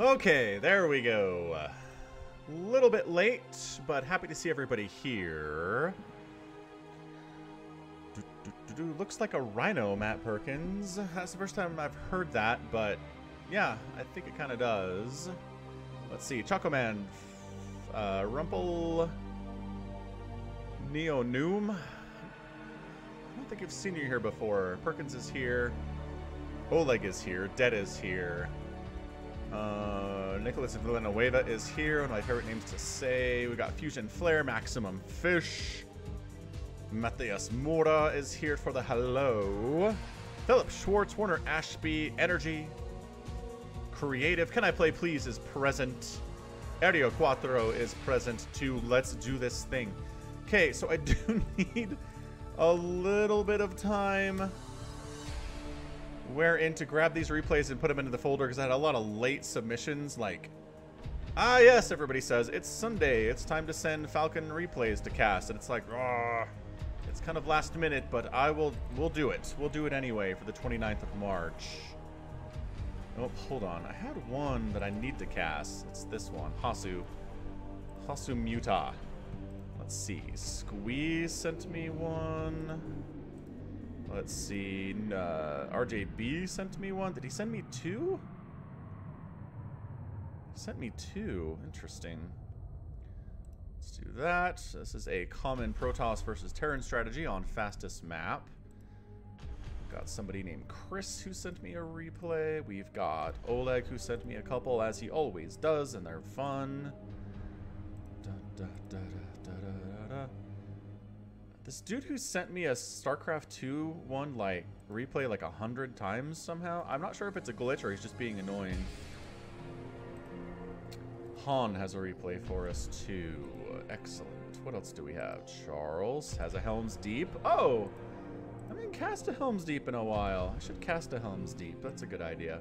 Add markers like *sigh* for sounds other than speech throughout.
Okay, there we go. A little bit late, but happy to see everybody here. Do, do, do. Looks like a rhino, Matt Perkins. That's the first time I've heard that, but yeah, I think it kind of does. Let's see. Choco Man, uh, Rumple, Neo Noom. I don't think I've seen you here before. Perkins is here. Oleg is here. Dead is here. Uh, Nicholas Villanueva is here. One of my favorite names to say. We got Fusion Flare, Maximum Fish. Matthias Mora is here for the hello. Philip Schwartz, Warner Ashby, Energy. Creative, Can I Play Please is present. Ario Quattro is present too. Let's do this thing. Okay, so I *laughs* do need a little bit of time wherein to grab these replays and put them into the folder because I had a lot of late submissions like ah yes everybody says it's Sunday it's time to send Falcon replays to cast and it's like ah it's kind of last minute but I will we'll do it. We'll do it anyway for the 29th of March. Oh hold on. I had one that I need to cast. It's this one. Hasu. Hasu Muta. Let's see. Squeeze sent me one Let's see. Uh, RJB sent me one. Did he send me two? He sent me two. Interesting. Let's do that. This is a common Protoss versus Terran strategy on fastest map. Got somebody named Chris who sent me a replay. We've got Oleg who sent me a couple, as he always does, and they're fun. Da, da, da, this dude who sent me a StarCraft 2 one, like, replay like a hundred times somehow. I'm not sure if it's a glitch or he's just being annoying. Han has a replay for us too. Excellent. What else do we have? Charles has a Helm's Deep. Oh! I haven't cast a Helm's Deep in a while. I should cast a Helm's Deep. That's a good idea.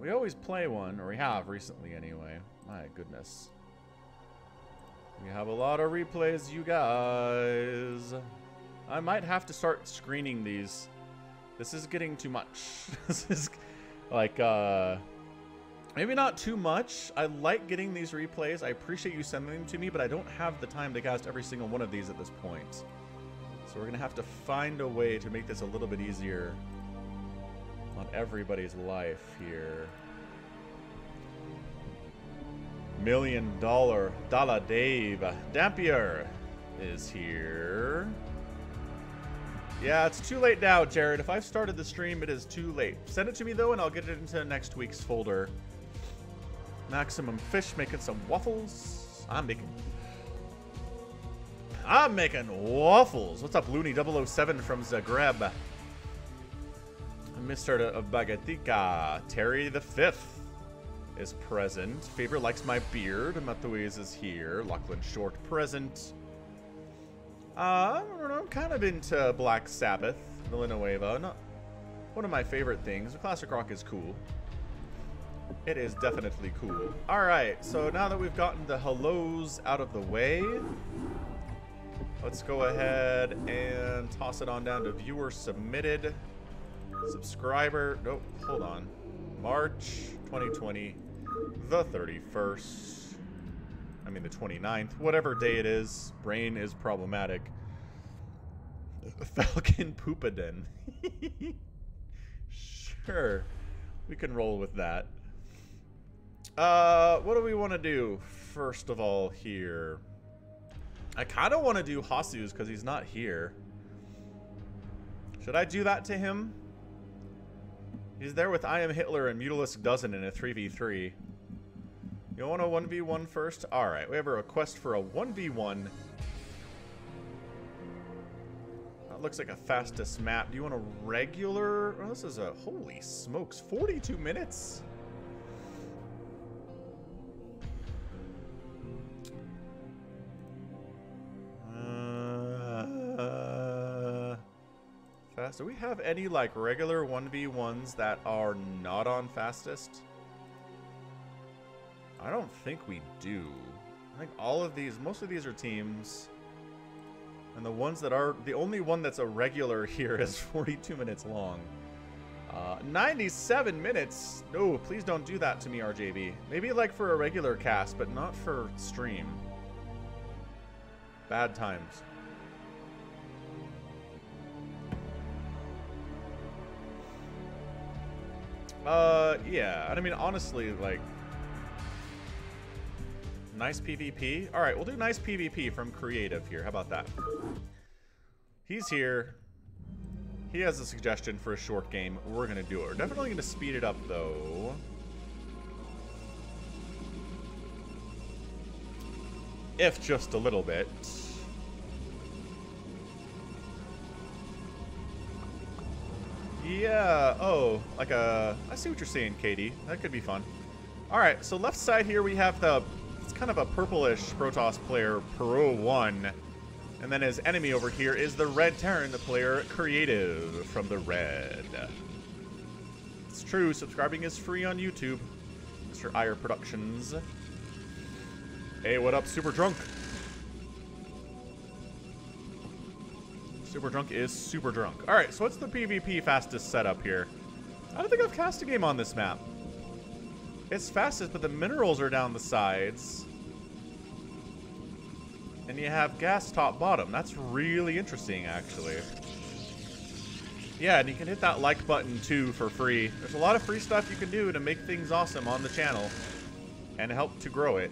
We always play one, or we have recently anyway. My goodness. We have a lot of replays, you guys. I might have to start screening these. This is getting too much. *laughs* this is like, uh, maybe not too much. I like getting these replays. I appreciate you sending them to me, but I don't have the time to cast every single one of these at this point. So we're going to have to find a way to make this a little bit easier on everybody's life here. Million Dollar Dollar Dave Dampier is here. Yeah, it's too late now, Jared. If I've started the stream, it is too late. Send it to me, though, and I'll get it into next week's folder. Maximum Fish making some waffles. I'm making... I'm making waffles. What's up, Looney 007 from Zagreb? Mr. Bagatika. Terry the Fifth is present. Favor likes my beard. Mathuiz is here. Lachlan Short present. Uh, I'm kind of into Black Sabbath, Villanueva. Not one of my favorite things. Classic rock is cool. It is definitely cool. Alright, so now that we've gotten the hellos out of the way, let's go ahead and toss it on down to viewer submitted. Subscriber, nope, hold on. March 2020, the 31st. I mean the 29th, whatever day it is. Brain is problematic. *laughs* Falcon Poopadin. *laughs* sure, we can roll with that. Uh, what do we want to do first of all here? I kind of want to do Hasu's because he's not here. Should I do that to him? He's there with I Am Hitler and Mutalisk Dozen in a 3v3. You want a 1v1 first? Alright, we have a request for a 1v1. That looks like a fastest map. Do you want a regular? Oh, this is a... Holy smokes, 42 minutes? Uh, fast. Do we have any like regular 1v1s that are not on fastest? I don't think we do. I think all of these, most of these are teams. And the ones that are, the only one that's a regular *laughs* here is 42 minutes long. Uh, 97 minutes. No, please don't do that to me, RJB. Maybe like for a regular cast, but not for stream. Bad times. Uh, yeah. And I mean, honestly, like, nice PvP. All right, we'll do nice PvP from creative here. How about that? He's here. He has a suggestion for a short game. We're going to do it. We're definitely going to speed it up, though. If just a little bit. Yeah, oh, like a... I see what you're saying, Katie. That could be fun. Alright, so left side here we have the... It's kind of a purplish Protoss player, Pro 1. And then his enemy over here is the Red Terran, the player Creative from the Red. It's true, subscribing is free on YouTube. Mr. Ire Productions. Hey, what up, Super Drunk? Super Drunk is super drunk. Alright, so what's the PvP fastest setup here? I don't think I've cast a game on this map. It's fastest, but the minerals are down the sides. And you have gas top bottom. That's really interesting, actually. Yeah, and you can hit that like button, too, for free. There's a lot of free stuff you can do to make things awesome on the channel. And help to grow it.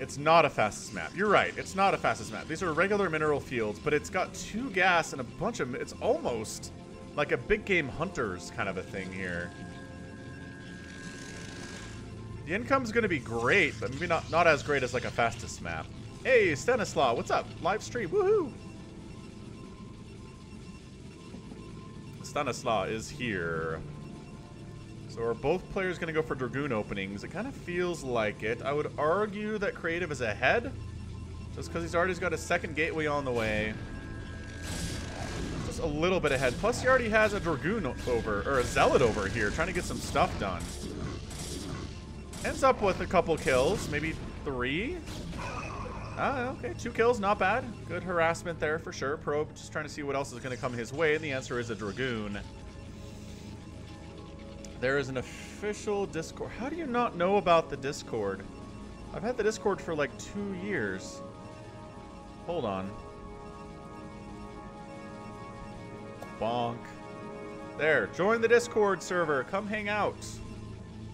It's not a fastest map. You're right. It's not a fastest map. These are regular mineral fields, but it's got two gas and a bunch of... It's almost like a big game hunters kind of a thing here. The income's going to be great, but maybe not, not as great as like a fastest map. Hey, Stanislaw, what's up? Live stream, woohoo! Stanislaw is here. So are both players going to go for Dragoon openings? It kind of feels like it. I would argue that Creative is ahead. Just because he's already got a second gateway on the way. Just a little bit ahead. Plus he already has a Dragoon over, or a Zealot over here, trying to get some stuff done. Ends up with a couple kills, maybe three. Ah, okay, two kills, not bad. Good harassment there for sure. Probe just trying to see what else is going to come his way, and the answer is a Dragoon. There is an official Discord. How do you not know about the Discord? I've had the Discord for like two years. Hold on. Bonk. There, join the Discord server. Come hang out.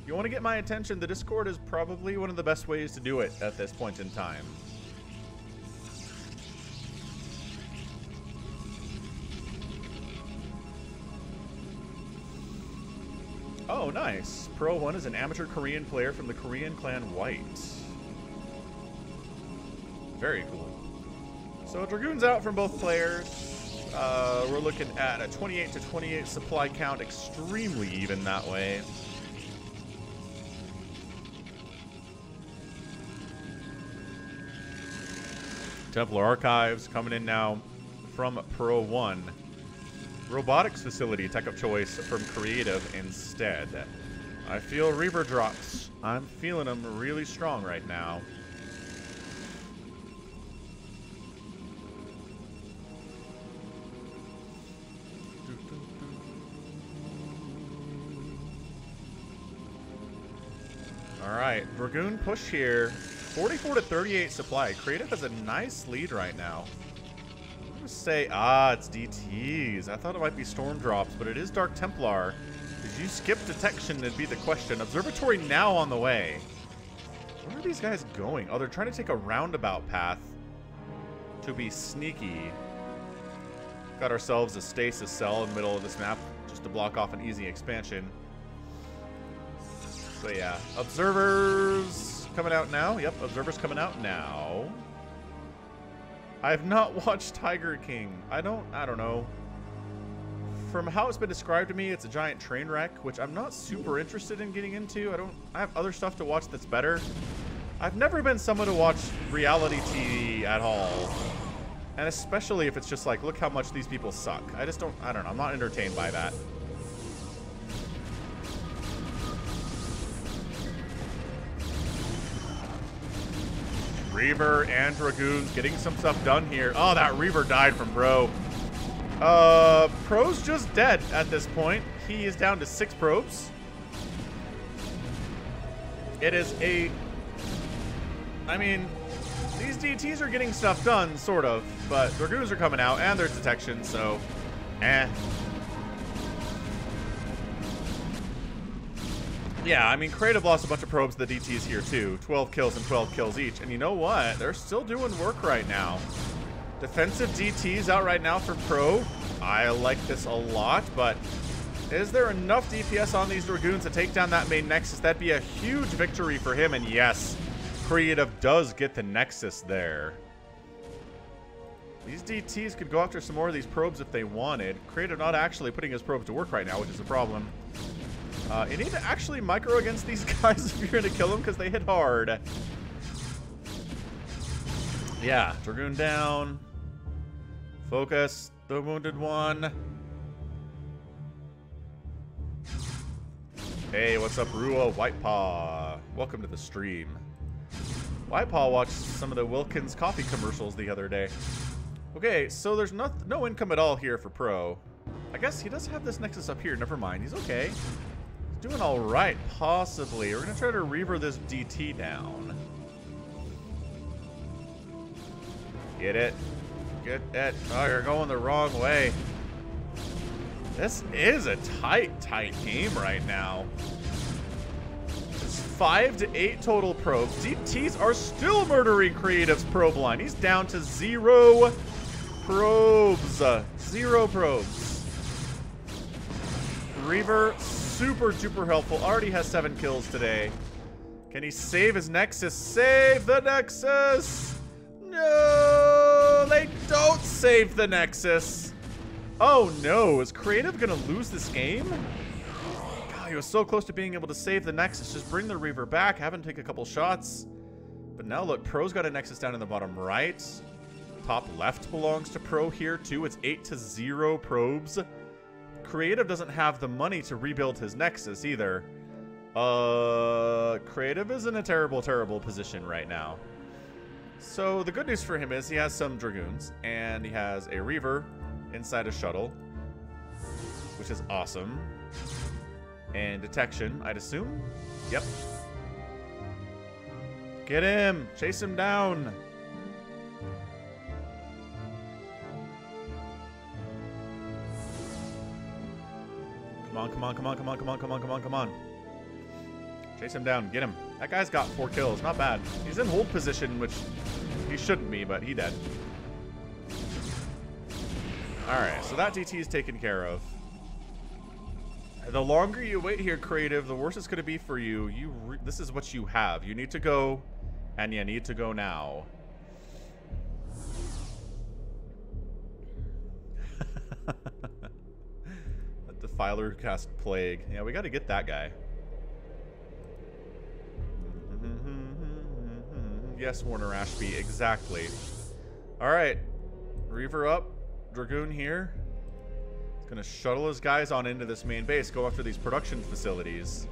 You want to get my attention, the Discord is probably one of the best ways to do it at this point in time. Oh, nice. Pro 1 is an amateur Korean player from the Korean clan White. Very cool. So Dragoon's out from both players. Uh, we're looking at a 28 to 28 supply count, extremely even that way. Templar Archives coming in now from Pro 1. Robotics facility tech of choice from creative instead. I feel Reaver drops. I'm feeling them really strong right now. Alright, Dragoon push here. 44 to 38 supply. Creative has a nice lead right now say, ah, it's DTs. I thought it might be Storm Drops, but it is Dark Templar. Did you skip detection would be the question. Observatory now on the way. Where are these guys going? Oh, they're trying to take a roundabout path to be sneaky. Got ourselves a stasis cell in the middle of this map just to block off an easy expansion. So yeah, observers coming out now. Yep, observers coming out now. I've not *laughs* watched Tiger King. I don't, I don't know. From how it's been described to me, it's a giant train wreck, which I'm not super interested in getting into. I don't, I have other stuff to watch that's better. I've never been someone to watch reality TV at all. And especially if it's just like, look how much these people suck. I just don't, I don't know, I'm not entertained by that. Reaver and Dragoons getting some stuff done here. Oh, that Reaver died from bro. Uh, Pro's just dead at this point. He is down to six probes. It is a... I mean, these DTs are getting stuff done, sort of, but Dragoons are coming out, and there's detection, so... Eh. Yeah, I mean, Creative lost a bunch of probes to the DTs here, too. 12 kills and 12 kills each. And you know what? They're still doing work right now. Defensive DTs out right now for Pro. I like this a lot, but is there enough DPS on these Dragoons to take down that main Nexus? That'd be a huge victory for him, and yes, Creative does get the Nexus there. These DTs could go after some more of these probes if they wanted. Creative not actually putting his probes to work right now, which is a problem. Uh, you need to actually micro against these *laughs* guys if you're going to kill them because they hit hard. Yeah, Dragoon down. Focus the wounded one. Hey, what's up, Rua Whitepaw? Welcome to the stream. Whitepaw watched some of the Wilkins coffee commercials the other day. Okay, so there's no, no income at all here for Pro. I guess he does have this Nexus up here. Never mind. He's okay. Doing all right, possibly. We're to try to Reaver this DT down. Get it? Get it. Oh, you're going the wrong way. This is a tight, tight game right now. It's five to eight total probes. DTs are still murdering Creative's probe line. He's down to zero probes. Zero probes. Reaver, super duper helpful. Already has seven kills today. Can he save his Nexus? Save the Nexus! No, they don't save the Nexus. Oh no, is Creative gonna lose this game? God, he was so close to being able to save the Nexus. Just bring the Reaver back, have him take a couple shots. But now look, Pro's got a Nexus down in the bottom right. Top left belongs to Pro here too. It's 8 to 0 probes. Creative doesn't have the money to rebuild his Nexus either. Uh, Creative is in a terrible, terrible position right now. So the good news for him is he has some Dragoons, and he has a Reaver inside a shuttle, which is awesome. And detection, I'd assume? Yep. Get him! Chase him down! Come on, come on, come on, come on, come on, come on, come on, come on. Chase him down. Get him. That guy's got four kills. Not bad. He's in hold position, which he shouldn't be, but he dead. Alright, so that DT is taken care of. The longer you wait here, Creative, the worse it's going to be for you. You, This is what you have. You need to go, and you need to go now. The Defiler cast Plague. Yeah, we got to get that guy. Yes, Warner Ashby, exactly. Alright. Reaver up. Dragoon here. He's gonna shuttle his guys on into this main base, go after these production facilities.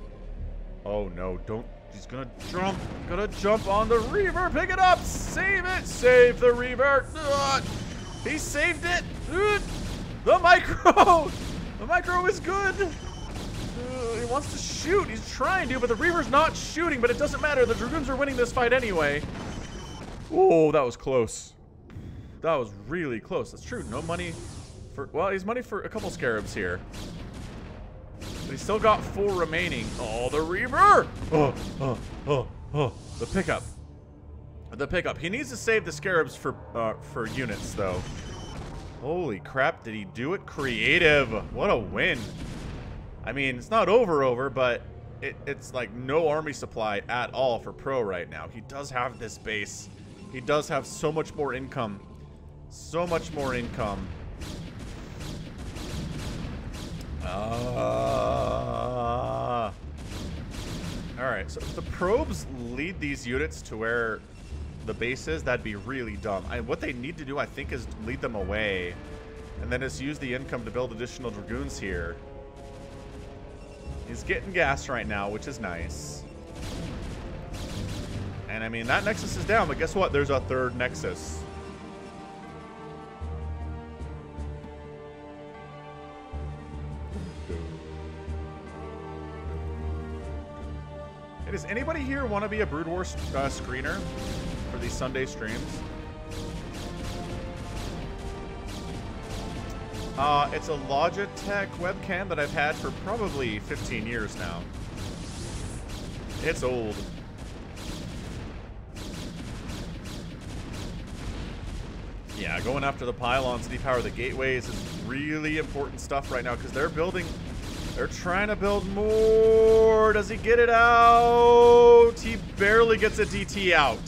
Oh no, don't. He's gonna jump. Gonna jump on the Reaver. Pick it up. Save it. Save the Reaver. Ugh. He saved it. Ugh. The micro. *laughs* The micro is good. Uh, he wants to shoot. He's trying to, but the Reaver's not shooting, but it doesn't matter. The Dragoons are winning this fight anyway. Oh, that was close. That was really close. That's true. No money for... Well, he's money for a couple Scarabs here. But he's still got four remaining. Oh, the Reaver! Oh, oh, oh, oh. The pickup. The pickup. He needs to save the Scarabs for, uh, for units, though. Holy crap, did he do it? Creative. What a win. I mean, it's not over over, but it, it's like no army supply at all for Pro right now. He does have this base. He does have so much more income. So much more income. Uh, Alright, so if the probes lead these units to where the bases, that'd be really dumb. I, what they need to do, I think, is lead them away. And then just use the income to build additional Dragoons here. He's getting gas right now, which is nice. And I mean, that Nexus is down, but guess what? There's a third Nexus. Does anybody here want to be a Brood War uh, screener? For these Sunday streams? Uh, it's a Logitech webcam that I've had for probably 15 years now. It's old. Yeah, going after the pylons, to depower the gateways is really important stuff right now because they're building, they're trying to build more. Does he get it out? He barely gets a DT out.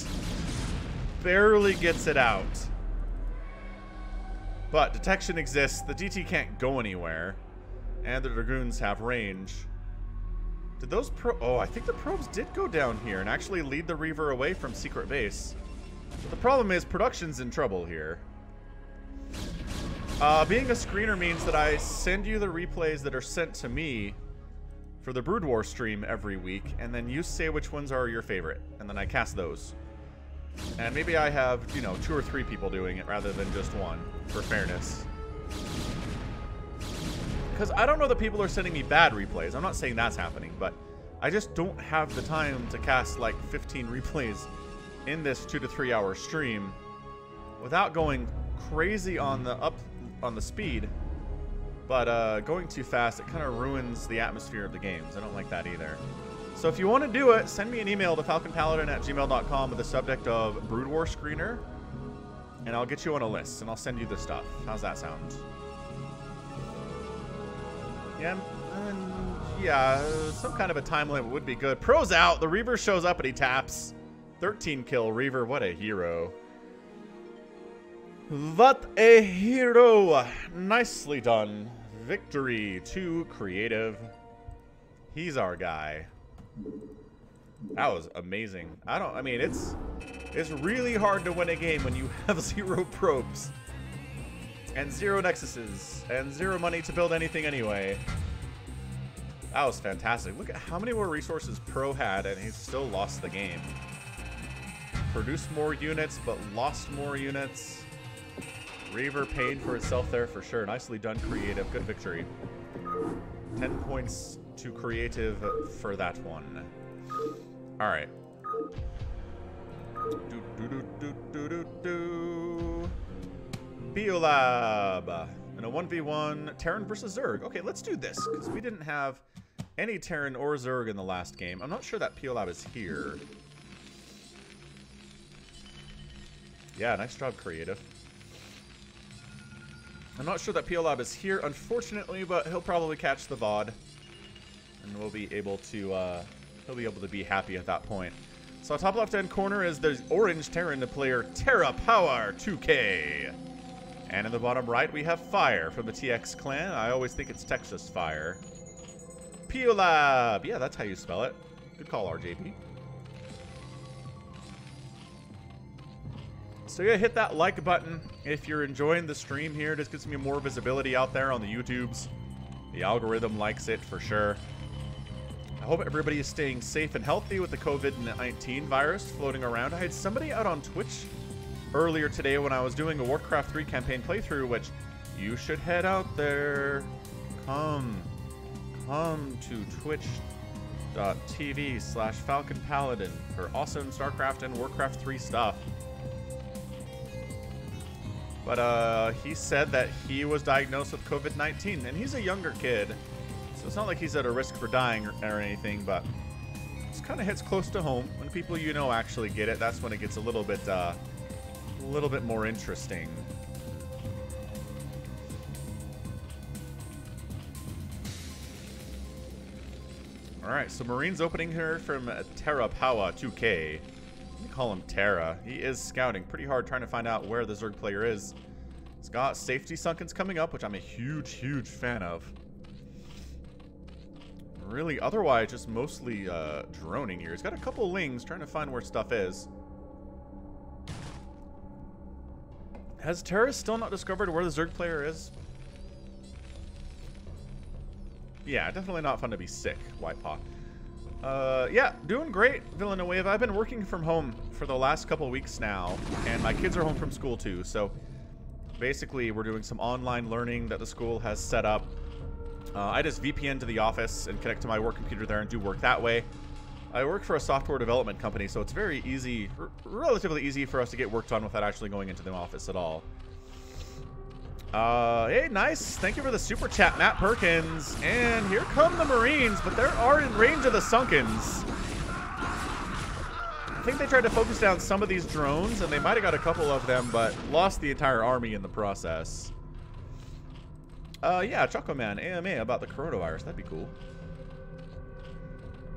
Barely gets it out. But detection exists. The DT can't go anywhere. And the Dragoons have range. Did those pro- Oh, I think the probes did go down here and actually lead the Reaver away from secret base. But the problem is production's in trouble here. Uh, being a screener means that I send you the replays that are sent to me for the Brood War stream every week, and then you say which ones are your favorite, and then I cast those. And maybe I have, you know, two or three people doing it rather than just one, for fairness. Because I don't know that people are sending me bad replays. I'm not saying that's happening, but I just don't have the time to cast like 15 *laughs* replays in this two to three hour stream without going crazy on the up on the speed. But uh, going too fast, it kind of ruins the atmosphere of the games. I don't like that either. So if you want to do it, send me an email to falconpaladin at gmail.com with the subject of Brood War Screener, and I'll get you on a list, and I'll send you the stuff. How's that sound? Yeah, um, yeah, some kind of a time limit would be good. Pro's out. The Reaver shows up and he taps. 13 kill Reaver. What a hero. What a hero. Nicely done. Victory to Creative. He's our guy. That was amazing. I don't, I mean, it's, it's really hard to win a game when you *laughs* have zero probes. And zero nexuses. And zero money to build anything anyway. That was fantastic. Look at how many more resources Pro had and he still lost the game. Produced more units, but lost more units. Reaver paid for itself there for sure. Nicely done, Creative. Good victory. 10 points to Creative for that one. All right. Do, do, do, do, do, do, do. Biolab. And a 1v1 Terran versus Zerg. Okay, let's do this, because we didn't have any Terran or Zerg in the last game. I'm not sure that Biolab is here. Yeah, nice job, Creative. I'm not sure that Biolab is here, unfortunately, but he'll probably catch the VOD. And we'll be able to, uh, he'll be able to be happy at that point. So top left-hand corner is the orange Terran the player Terra Power 2K. And in the bottom right, we have Fire from the TX clan. I always think it's Texas Fire. Biolab. Yeah, that's how you spell it. Good call, RJP. So yeah, hit that like button if you're enjoying the stream here. It just gives me more visibility out there on the YouTubes. The algorithm likes it for sure. I hope everybody is staying safe and healthy with the COVID-19 virus floating around. I had somebody out on Twitch earlier today when I was doing a Warcraft 3 campaign playthrough, which you should head out there. Come. Come to twitch.tv slash Falcon Paladin for awesome StarCraft and Warcraft 3 stuff. But uh, he said that he was diagnosed with COVID-19, and he's a younger kid, so it's not like he's at a risk for dying or, or anything, but this kind of hits close to home. When people you know actually get it, that's when it gets a little bit, uh, a little bit more interesting. All right, so Marines opening here from Terra Powa 2K call him Terra. He is scouting pretty hard trying to find out where the Zerg player is. He's got safety sunkens coming up, which I'm a huge, huge fan of. Really, otherwise, just mostly uh, droning here. He's got a couple lings trying to find where stuff is. Has Terra still not discovered where the Zerg player is? Yeah, definitely not fun to be sick, White Paw. Uh, yeah, doing great, Villanueva. I've been working from home for the last couple weeks now, and my kids are home from school too, so basically we're doing some online learning that the school has set up. Uh, I just VPN to the office and connect to my work computer there and do work that way. I work for a software development company, so it's very easy, relatively easy for us to get work done without actually going into the office at all. Uh, hey, nice. Thank you for the super chat, Matt Perkins. And here come the Marines, but they are in range of the Sunkens. I think they tried to focus down some of these drones, and they might have got a couple of them, but lost the entire army in the process. Uh, yeah, Choco Man, AMA about the coronavirus. That'd be cool.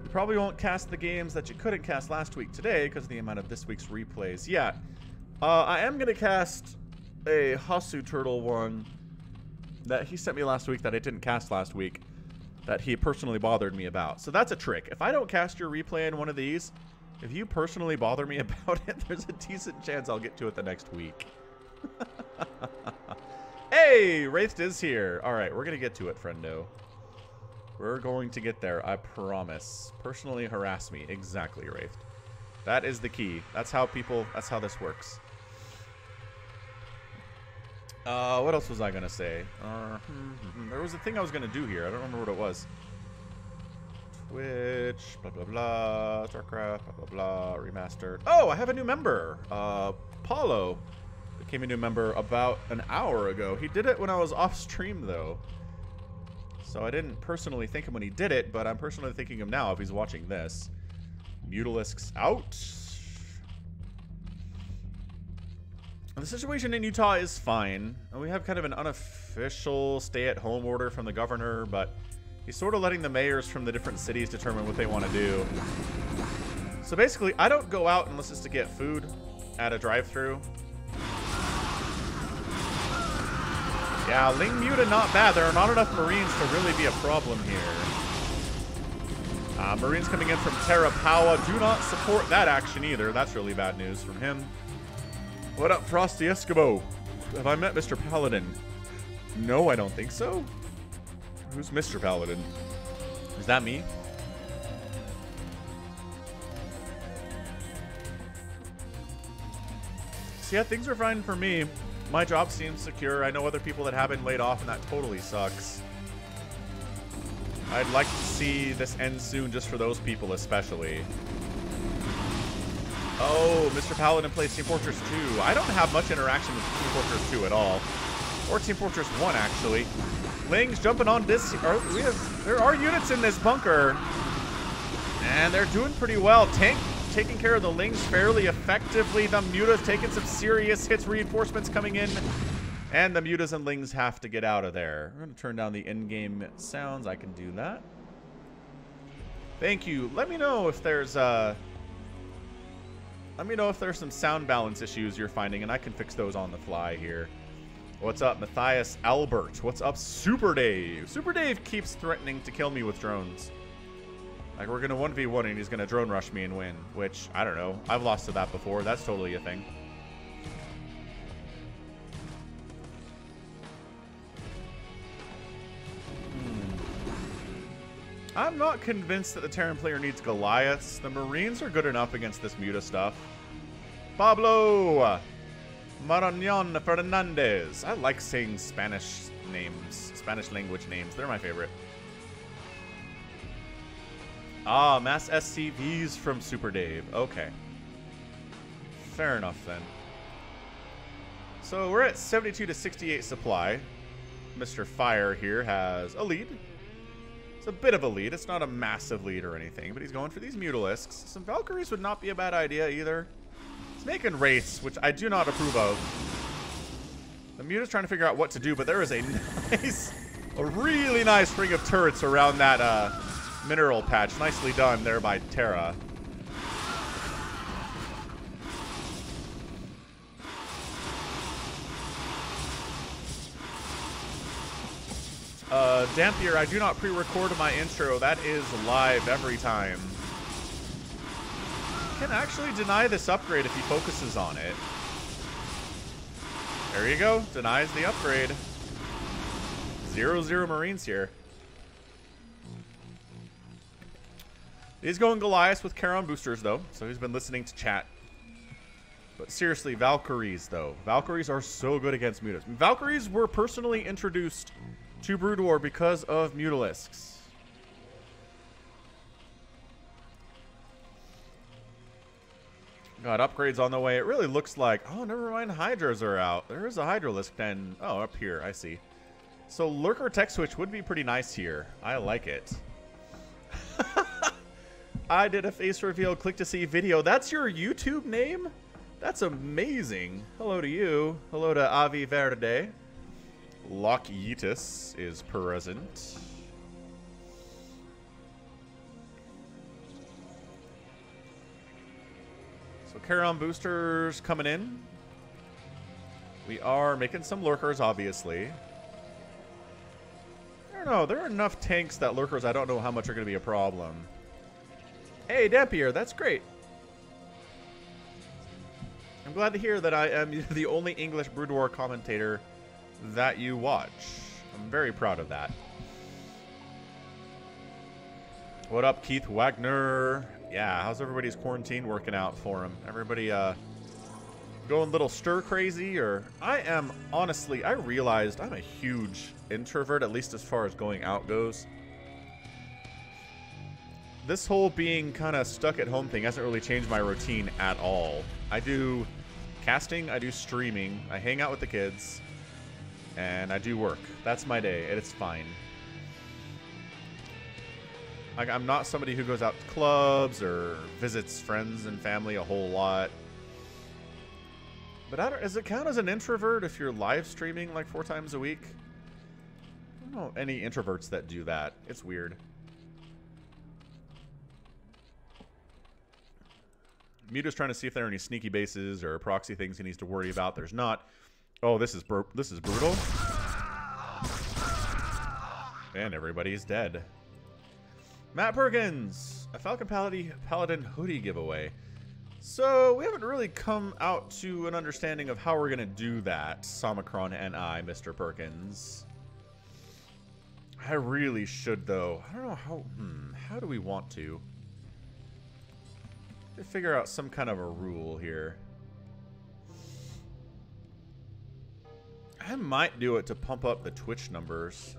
You probably won't cast the games that you couldn't cast last week today because of the amount of this week's replays. Yeah, uh, I am going to cast a Hasu Turtle one that he sent me last week that I didn't cast last week that he personally bothered me about. So that's a trick. If I don't cast your replay in one of these, if you personally bother me *laughs* about it, there's a decent chance I'll get to it the next week. *laughs* hey, Wraithed is here. All right, we're going to get to it, friendo. We're going to get there, I promise. Personally harass me. Exactly, Wraithed. That is the key. That's how people, that's how this works. Uh, what else was I gonna say? Uh, hmm, hmm, hmm. there was a thing I was gonna do here. I don't remember what it was. Twitch, blah blah blah, StarCraft, blah blah blah, remastered. Oh, I have a new member. Uh, Paulo became a new member about an hour ago. He did it when I was off stream though. So I didn't personally think him when he did it, but I'm personally thinking him now if he's watching this. Mutalisks out. The situation in Utah is fine. And we have kind of an unofficial stay-at-home order from the governor, but he's sort of letting the mayors from the different cities determine what they want to do. So basically, I don't go out unless it's to get food at a drive-through. Yeah, Ling Muta not bad. There are not enough Marines to really be a problem here. Uh, Marines coming in from Terra Paua do not support that action either. That's really bad news from him. What up, Frosty Eskimo? Have I met Mr. Paladin? No, I don't think so. Who's Mr. Paladin? Is that me? So yeah, things are fine for me. My job seems secure. I know other people that have been laid off, and that totally sucks. I'd like to see this end soon just for those people especially. Oh, Mr. Paladin plays Team Fortress 2. I don't have much interaction with Team Fortress 2 at all. Or Team Fortress 1, actually. Ling's jumping on this. Oh, we have, there are units in this bunker. And they're doing pretty well. Tank taking care of the Lings fairly effectively. The Muta's taking some serious hits. Reinforcements coming in. And the Mutas and Lings have to get out of there. I'm going to turn down the in-game sounds. I can do that. Thank you. Let me know if there's... Uh, let me know if there's some sound balance issues you're finding, and I can fix those on the fly here. What's up, Matthias Albert? What's up, Super Dave? Super Dave keeps threatening to kill me with drones. Like, we're going to 1v1 and he's going to drone rush me and win, which, I don't know. I've lost to that before. That's totally a thing. Hmm. I'm not convinced that the Terran player needs Goliaths. The Marines are good enough against this Muta stuff. Pablo! Marañón Fernandez. I like saying Spanish names, Spanish language names. They're my favorite. Ah, mass SCVs from Super Dave. Okay. Fair enough then. So we're at 72 to 68 supply. Mr. Fire here has a lead. It's a bit of a lead. It's not a massive lead or anything, but he's going for these Mutalisks. Some Valkyries would not be a bad idea either. He's making Wraiths, which I do not approve of. The Muta's trying to figure out what to do, but there is a *laughs* nice, a really nice ring of turrets around that uh, mineral patch. Nicely done there by Terra. Uh, Dampier, I do not pre-record my intro. That is live every time. Can actually deny this upgrade if he focuses on it. There you go. Denies the upgrade. Zero zero Marines here. He's going Goliath with Charon boosters, though, so he's been listening to chat. But seriously, Valkyries, though. Valkyries are so good against Mutas. Valkyries were personally introduced to Brood War because of Mutalisks. Got upgrades on the way. It really looks like... Oh, never mind. Hydras are out. There is a Hydralisk then. Oh, up here. I see. So Lurker Tech Switch would be pretty nice here. I like it. *laughs* I did a face reveal. Click to see video. That's your YouTube name? That's amazing. Hello to you. Hello to Avi Verde. Lock Yeetus is present. So Charon boosters coming in. We are making some lurkers, obviously. I don't know. There are enough tanks that lurkers I don't know how much are going to be a problem. Hey, Dampier, that's great. I'm glad to hear that I am *laughs* the only English Brood War commentator that you watch. I'm very proud of that. What up, Keith Wagner? Yeah, how's everybody's quarantine working out for him? Everybody uh, going a little stir crazy? Or I am, honestly, I realized I'm a huge introvert, at least as far as going out goes. This whole being kind of stuck at home thing hasn't really changed my routine at all. I do casting, I do streaming, I hang out with the kids, and I do work. That's my day, and it's fine. Like, I'm not somebody who goes out to clubs or visits friends and family a whole lot. But does it count as an introvert if you're live streaming like four times a week? I don't know any introverts that do that. It's weird. Muta's trying to see if there are any sneaky bases or proxy things he needs to worry about. There's not. Oh, this is this is brutal. And everybody's dead. Matt Perkins, a Falcon Paladin hoodie giveaway. So we haven't really come out to an understanding of how we're going to do that, Somicron and I, Mr. Perkins. I really should, though. I don't know how... Hmm, how do we want to? To figure out some kind of a rule here. I might do it to pump up the Twitch numbers.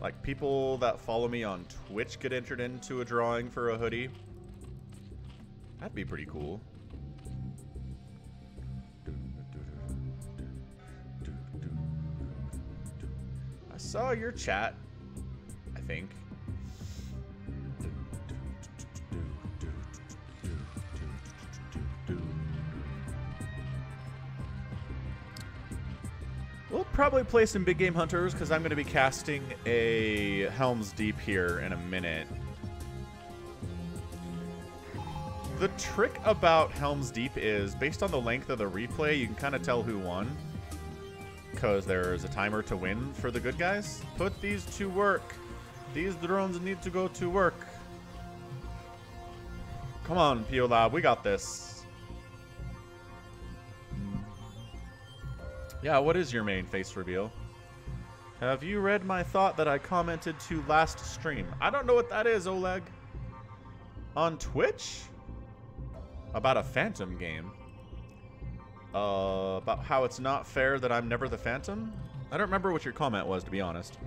Like, people that follow me on Twitch get entered into a drawing for a hoodie. That'd be pretty cool. I saw your chat, I think. Probably play some big game hunters because I'm going to be casting a Helm's Deep here in a minute. The trick about Helm's Deep is based on the length of the replay, you can kind of tell who won. Because there's a timer to win for the good guys. Put these to work. These drones need to go to work. Come on, Pio Lab, we got this. Yeah, what is your main face reveal? Have you read my thought that I commented to last stream? I don't know what that is, Oleg. On Twitch? About a Phantom game. Uh, about how it's not fair that I'm never the Phantom? I don't remember what your comment was, to be honest.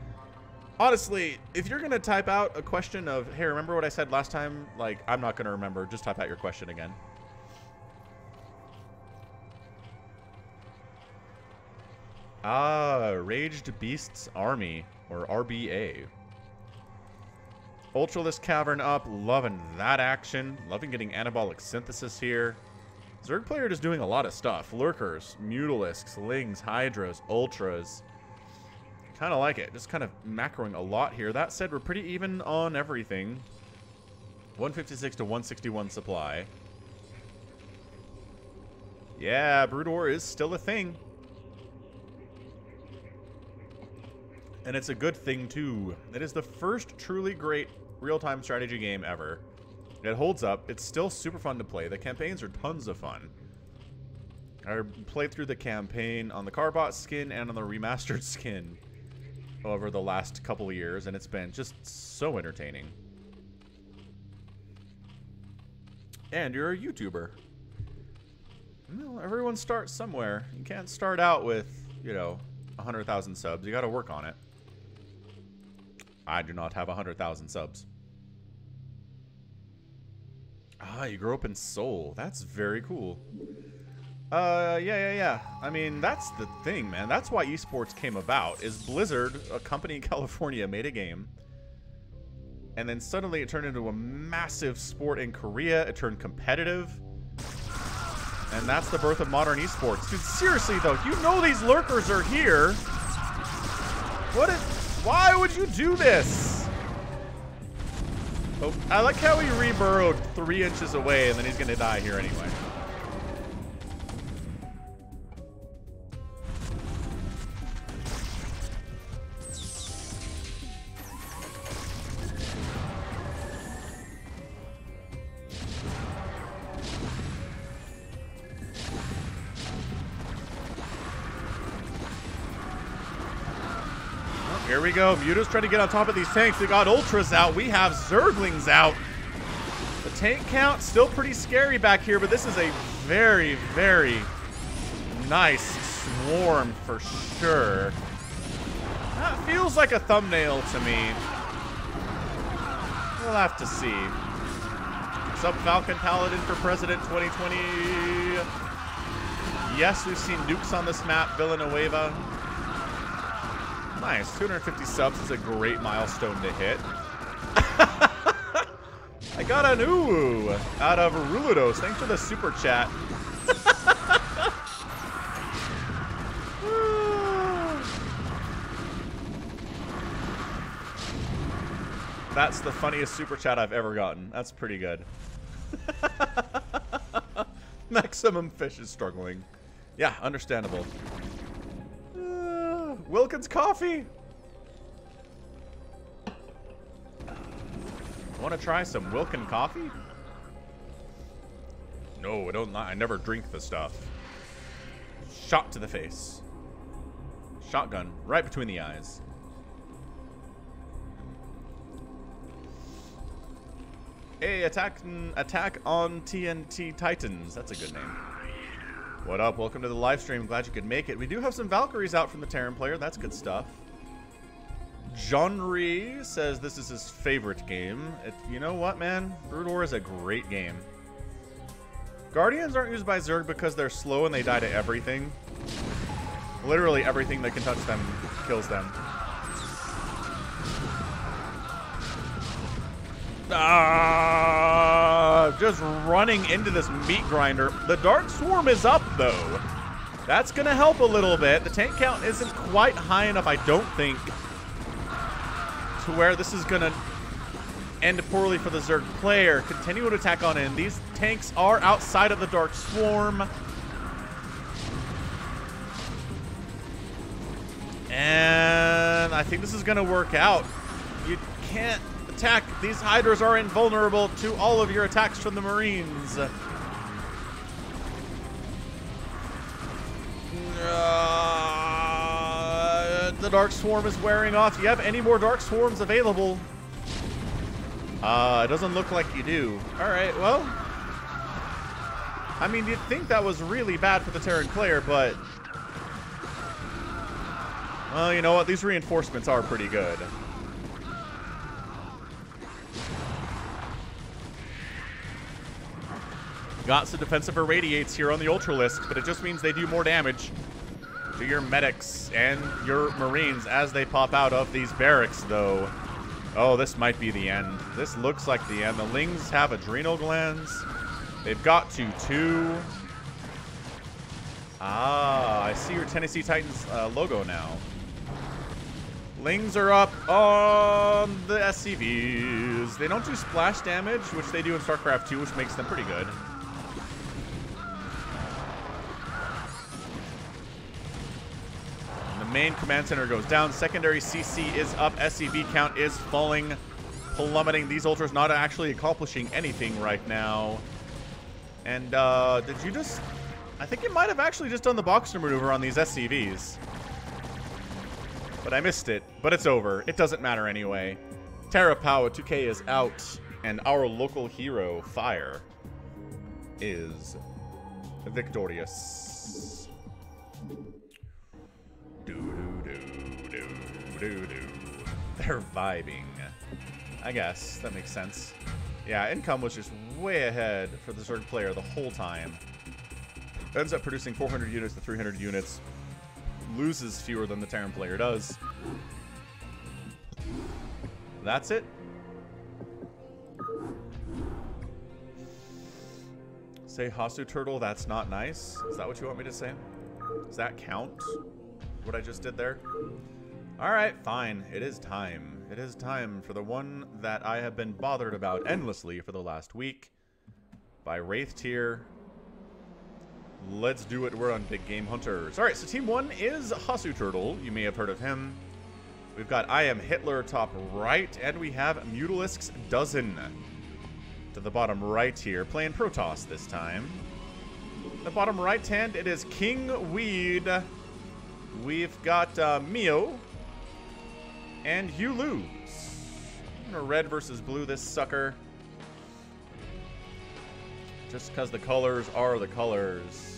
Honestly, if you're going to type out a question of, hey, remember what I said last time? Like, I'm not going to remember. Just type out your question again. Ah, Raged Beasts Army, or RBA. Ultralisk Cavern up, loving that action. Loving getting Anabolic Synthesis here. Zerg player just doing a lot of stuff. Lurkers, Mutalisks, Lings, Hydras, Ultras. Kind of like it. Just kind of macroing a lot here. That said, we're pretty even on everything. 156 to 161 supply. Yeah, Brood War is still a thing. And it's a good thing, too. It is the first truly great real-time strategy game ever. It holds up. It's still super fun to play. The campaigns are tons of fun. I played through the campaign on the Carbot skin and on the remastered *laughs* skin over the last couple of years, and it's been just so entertaining. And you're a YouTuber. Well, everyone starts somewhere. You can't start out with, you know, 100,000 subs. You got to work on it. I do not have 100,000 subs. Ah, you grew up in Seoul. That's very cool. Uh, yeah, yeah, yeah. I mean, that's the thing, man. That's why esports came about. Is Blizzard, a company in *laughs* California, made a game, and then suddenly it turned into a massive sport in Korea. It turned competitive, and that's the birth of modern esports. Dude, seriously though, you know these lurkers are here. What is? Why would you do this? Oh, I like how he reburrowed three inches away, and then he's gonna die here anyway. Go. Muta's trying to get on top of these tanks. We got Ultras out. We have Zerglings out. The tank count still pretty scary back here, but this is a very, very nice swarm for sure. That feels like a thumbnail to me. We'll have to see. Sub Falcon Paladin for President 2020. Yes, we've seen nukes on this map, Villanueva. Nice. 250 subs is a great milestone to hit. *laughs* I got an ooh out of Rulidos. Thanks for the super chat. *laughs* That's the funniest super chat I've ever gotten. That's pretty good. *laughs* Maximum fish is struggling. Yeah, understandable. Wilkins coffee. Want to try some Wilkin coffee? No, I don't. I never drink the stuff. Shot to the face. Shotgun right between the eyes. Hey, attack mm, attack on TNT Titans. That's a good name. What up? Welcome to the live stream. Glad you could make it. We do have some Valkyries out from the Terran player. That's good stuff. John Ree says this is his favorite game. It, you know what, man? Brood War is a great game. Guardians aren't used by Zerg because they're slow and they die to everything. Literally everything that can touch them kills them. Ah, just running into this meat grinder. The Dark Swarm is up, though. That's going to help a little bit. The tank count isn't quite high enough, I don't think, to where this is going to end poorly for the Zerg player. Continue to attack on in. These tanks are outside of the Dark Swarm. And I think this is going to work out. You can't attack. These Hydras are invulnerable to all of your attacks from the Marines. Uh, the Dark Swarm is wearing off. Do you have any more Dark Swarms available? Uh, it doesn't look like you do. Alright, well. I mean, you'd think that was really bad for the Terran player, but... Well, you know what? These reinforcements are pretty good. Got some defensive irradiates here on the Ultralisk, but it just means they do more damage to your medics and your marines as they pop out of these barracks, though. Oh, this might be the end. This looks like the end. The Lings have adrenal glands. They've got to two. Ah, I see your Tennessee Titans uh, logo now. Lings are up on the SCVs. They don't do splash damage, which they do in StarCraft 2, which makes them pretty good. Main command center goes down. Secondary CC is up. SCV count is falling, plummeting. These ultras not actually accomplishing anything right now. And uh, did you just... I think you might have actually just done the boxer maneuver on these SCVs. But I missed it. But it's over. It doesn't matter anyway. Terra Power 2K is out. And our local hero, Fire, is victorious. Do do do do do do. They're vibing. I guess that makes sense. Yeah, income was just way ahead for the Zerg player the whole time. Ends up producing 400 units to 300 units. Loses fewer than the Terran player does. That's it. Say Hasu Turtle, that's not nice. Is that what you want me to say? Does that count? What I just did there? Alright, fine. It is time. It is time for the one that I have been bothered about endlessly for the last week. By Wraith Tier. Let's do it. We're on Big Game Hunters. Alright, so Team 1 is Hasu Turtle. You may have heard of him. We've got I Am Hitler top right, and we have Mutalisk's Dozen to the bottom right here, playing Protoss this time. The bottom right hand, it is King Weed. We've got uh, Mio, and you lose. Red versus blue, this sucker. Just because the colors are the colors.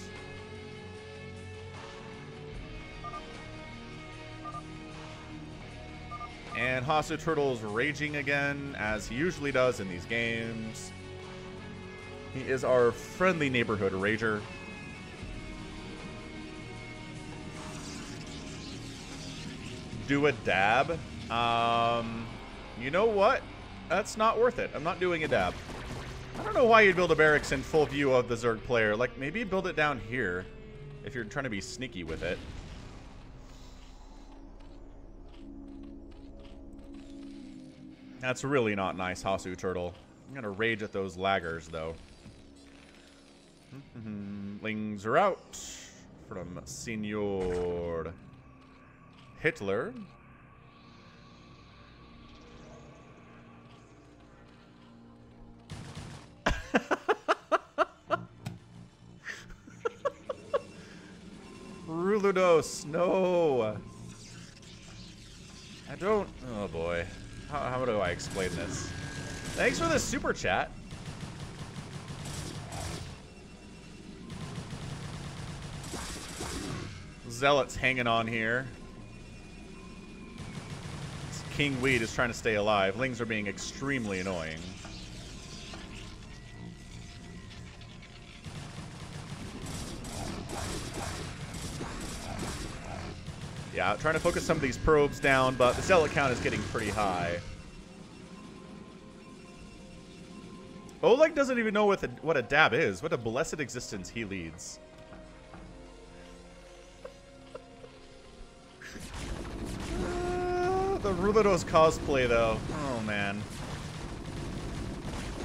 And Hasu Turtle's raging again, as he usually does in these games. He is our friendly neighborhood rager. Do a dab? Um, you know what? That's not worth it. I'm not doing a dab. I don't know why you'd build a barracks in full view of the Zerg player. Like, maybe build it down here if you're trying to be sneaky with it. That's really not nice, Hasu Turtle. I'm to rage at those laggers, though. *laughs* Lings are out from Senor Hitler. *laughs* Ruludos, no. I don't. Oh boy. How, how do I explain this? Thanks for the super chat. Zealots hanging on here. King Weed is trying to stay alive. Lings are being extremely annoying. Yeah, trying to focus some of these probes down, but the zealot count is getting pretty high. Oleg doesn't even know what, the, what a dab is. What a blessed existence he leads. The Rulidos cosplay, though. Oh, man.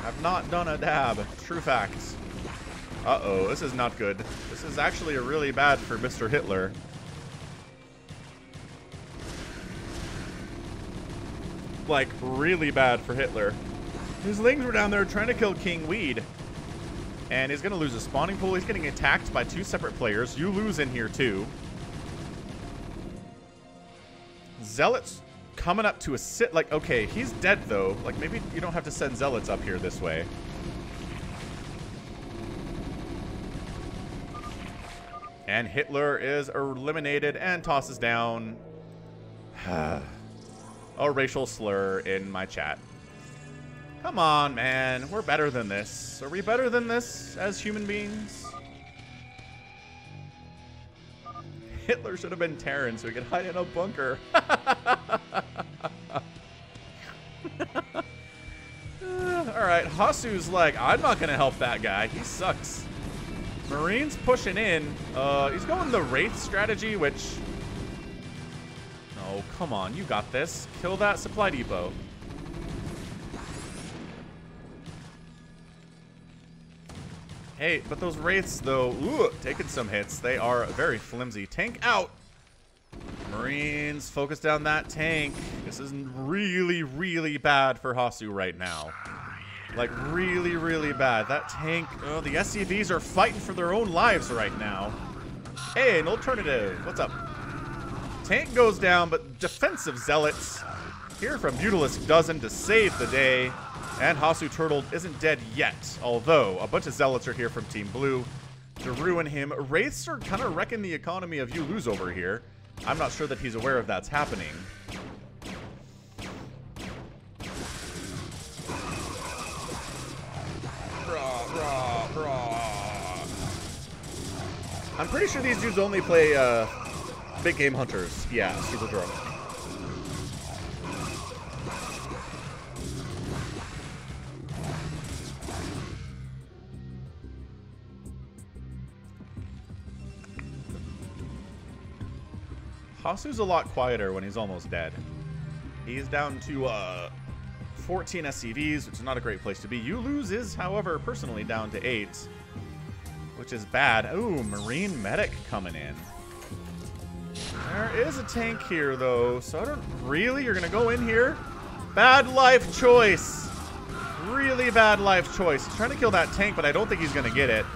I've not done a dab. True facts. Uh-oh, this is not good. This is actually really bad for Mr. Hitler. like, really bad for Hitler. His lings were down there trying to kill King Weed. And he's going to lose a spawning pool. He's getting attacked by two separate players. You lose in here, too. Zealots coming up to a sit. Like, okay, he's dead, though. Like, maybe you don't have to send Zealots up here this way. And Hitler is eliminated and tosses down. *sighs* a racial slur in my chat. Come on, man. We're better than this. Are we better than this as human beings? Hitler should have been Terran so he could hide in a bunker. *laughs* Alright, Hasu's like, I'm not going to help that guy. He sucks. Marines pushing in. Uh, he's going the Wraith strategy, which Oh, come on. You got this. Kill that supply depot. Hey, but those Wraiths, though, ooh, taking some hits. They are very flimsy. Tank out! Marines, focus down that tank. This is really, really bad for Hasu right now. Like, really, really bad. That tank, oh, the SCVs are fighting for their own lives right now. Hey, an alternative. What's up? Tank goes down, but defensive Zealots here from Mutalisk Dozen to save the day. And Hasu Turtle isn't dead yet, although a bunch of zealots are here from Team Blue to ruin him. Wraiths are kind of wrecking the economy of you lose over here. I'm not sure that he's aware of that's happening. I'm pretty sure these dudes only play uh, big game hunters. Yeah, super drunk. Hasu's a lot quieter when he's almost dead. He's down to uh, 14 SCVs, which is not a great place to be. You lose is, however, personally down to 8, which is bad. Ooh, Marine Medic coming in. There is a tank here, though, so I don't... Really? You're going to go in here? Bad life choice. Really bad life choice. He's trying to kill that tank, but I don't think he's going to get it.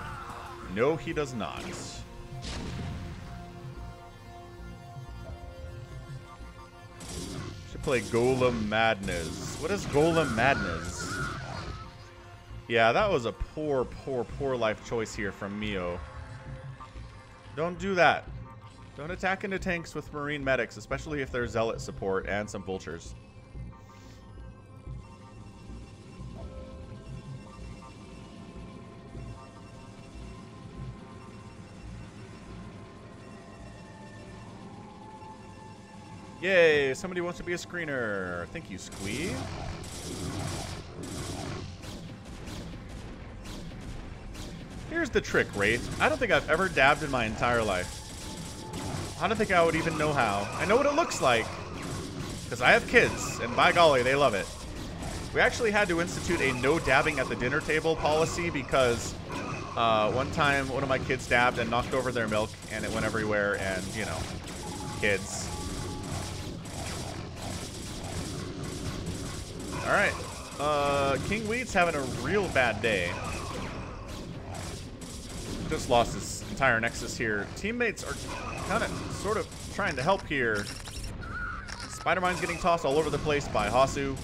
No, he does not. Play Golem Madness. What is Golem Madness? Yeah, that was a poor, poor, poor life choice here from Mio. Don't do that. Don't attack into tanks with Marine Medics, especially if they're Zealot support and some Vultures. Yay, somebody wants to be a screener. Thank you, Squee. Here's the trick, Wraith. I don't think I've ever dabbed in my entire life. I don't think I would even know how. I know what it looks like. Because I have kids, and by golly, they love it. We actually had to institute a no dabbing at the dinner table policy because uh, one time one of my kids dabbed and knocked over their milk, and it went everywhere, and, you know, kids. Alright. Uh, King Weed's having a real bad day. Just lost his entire Nexus here. Teammates are kind of sort of trying to help here. Spider-Mine's getting tossed all over the place by Hasu.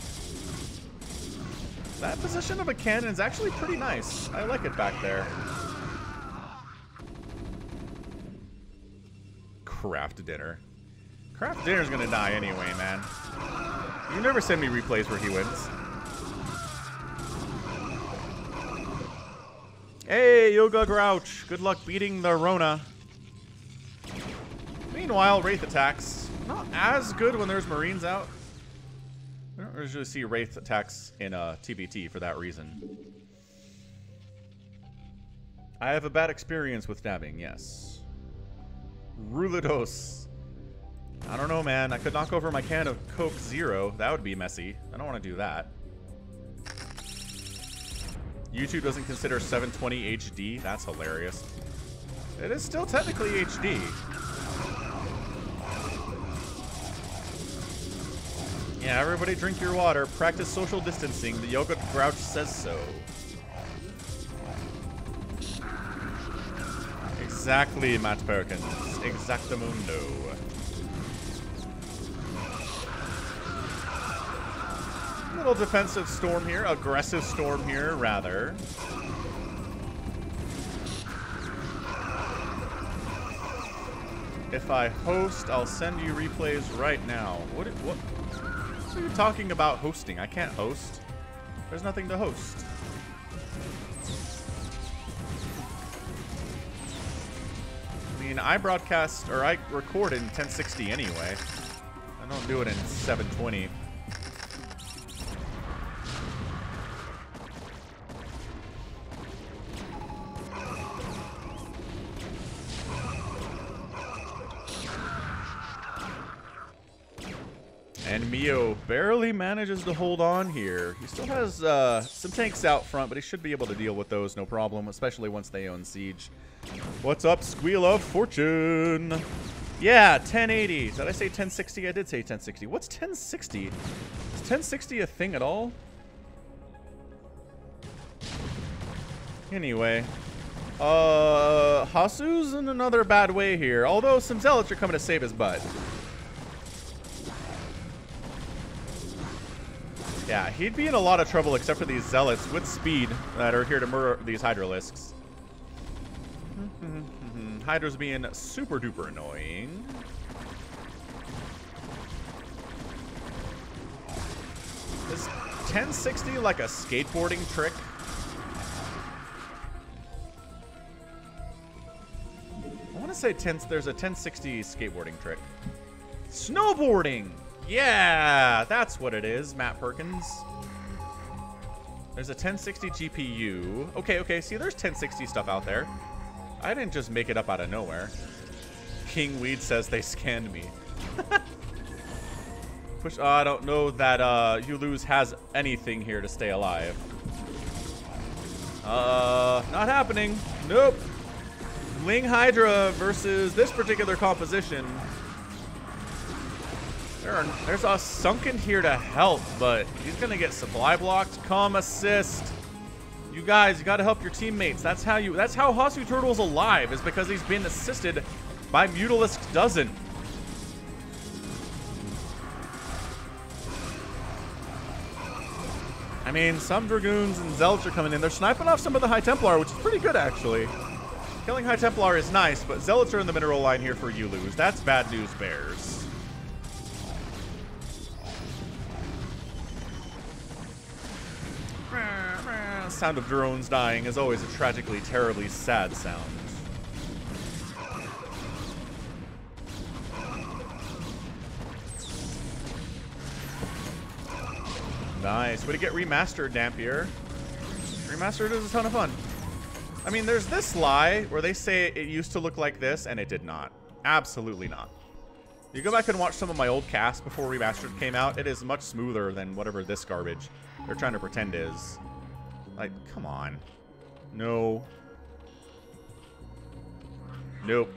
That position of a cannon is actually pretty nice. I like it back there. Craft dinner. Craft dinner's gonna die anyway, man. You never send me replays where he wins. Hey, Yoga Grouch. Good luck beating the Rona. Meanwhile, Wraith attacks. Not as good when there's Marines out. We don't usually see Wraith attacks in uh, TBT for that reason. I have a bad experience with dabbing, yes. Rulidos. I don't know, man. I could knock over my can of Coke Zero. That would be messy. I don't want to do that. YouTube doesn't consider 720 HD. That's hilarious. It is still technically HD. Yeah, everybody drink your water. Practice social distancing. The Yoga Grouch says so. Exactly, Matt Perkins. Exactamundo. Little defensive storm here. Aggressive storm here, rather. If I host, I'll send you replays right now. What, what, you talking about hosting? I can't host. There's nothing to host. I mean, I broadcast, or I record in 1060 anyway. I don't do it in 720. And Mio barely manages to hold on here. He still has uh, some tanks out front, but he should be able to deal with those no problem, especially once they own Siege. What's up, Squeal of Fortune? Yeah, 1080. Did I say 1060? I did say 1060. What's 1060? Is 1060 a thing at all? Anyway. Uh, Hasu's in another bad way here, although some Zealots are coming to save his butt. Yeah, he'd be in a lot of trouble except for these zealots with speed that are here to murder these Hydralisks. *laughs* Hydra's being super duper annoying. Is 1060 like a skateboarding trick? I want to say 10, there's a 1060 skateboarding trick. Snowboarding! Yeah, that's what it is, Matt Perkins. There's a 1060 GPU. Okay, okay, see, there's 1060 stuff out there. I didn't just make it up out of nowhere. King Weed says they scanned me. *laughs* Push. Uh, I don't know that uh, Yuluz has anything here to stay alive. Uh, not happening. Nope. Ling Hydra versus this particular composition. There there's a Sunken here to help, but he's going to get supply blocked. Come assist. You guys, you got to help your teammates. That's how you. That's how Hasu Turtle's alive, is because he's being assisted by Mutalisk Dozen. I mean, some Dragoons and Zealots are coming in. They're sniping off some of the High Templar, which is pretty good, actually. Killing High Templar is nice, but Zealots are in the mineral line here for you lose. That's bad news, Bears. Sound of drones dying is always a tragically, terribly sad sound. Nice. Way to get remastered, Dampier. Remastered is a ton of fun. I mean, there's this lie where they say it used to look like this, and it did not. Absolutely not. You go back and watch some of my old casts before Remastered came out, it is much smoother than whatever this garbage they're trying to pretend is. Like, come on. No. Nope.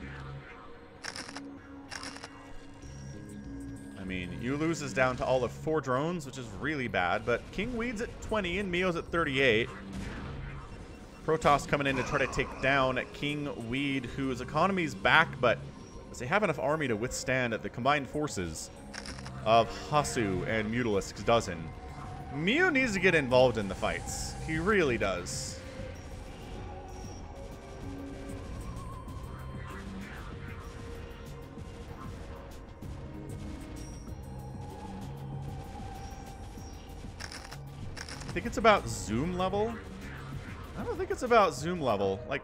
I mean, you loses down to all of four drones, which is really bad, but King Weed's at 20 and Mio's at 38. Protoss coming in to try to take down King Weed, whose economy's back, but they have enough army to withstand the combined forces of Hasu and Mutalisk's dozen? Mio needs to get involved in the fights. He really does. I think it's about zoom level. I don't think it's about zoom level. Like,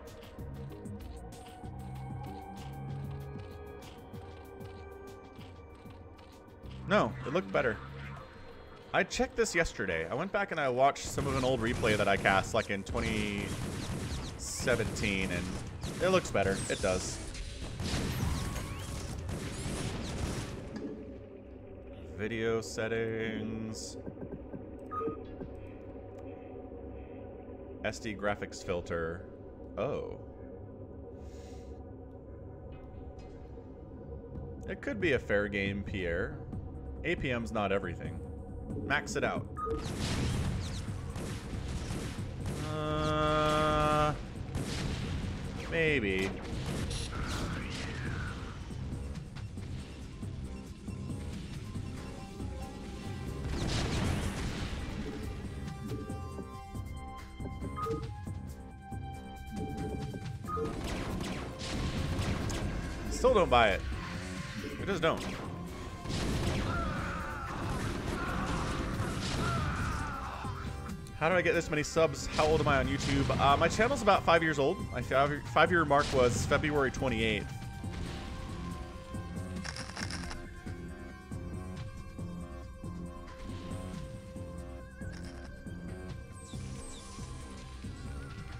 no, it looked better. I checked this yesterday. I went back and I watched some of an old replay that I cast like in 2017 and it looks better. It does. Video settings. SD graphics filter. Oh. It could be a fair game, Pierre. APM's not everything. Max it out. Uh, maybe. Still don't buy it. We just don't. How do I get this many subs? How old am I on YouTube? Uh, my channel's about five years old. My five-year mark was February 28th.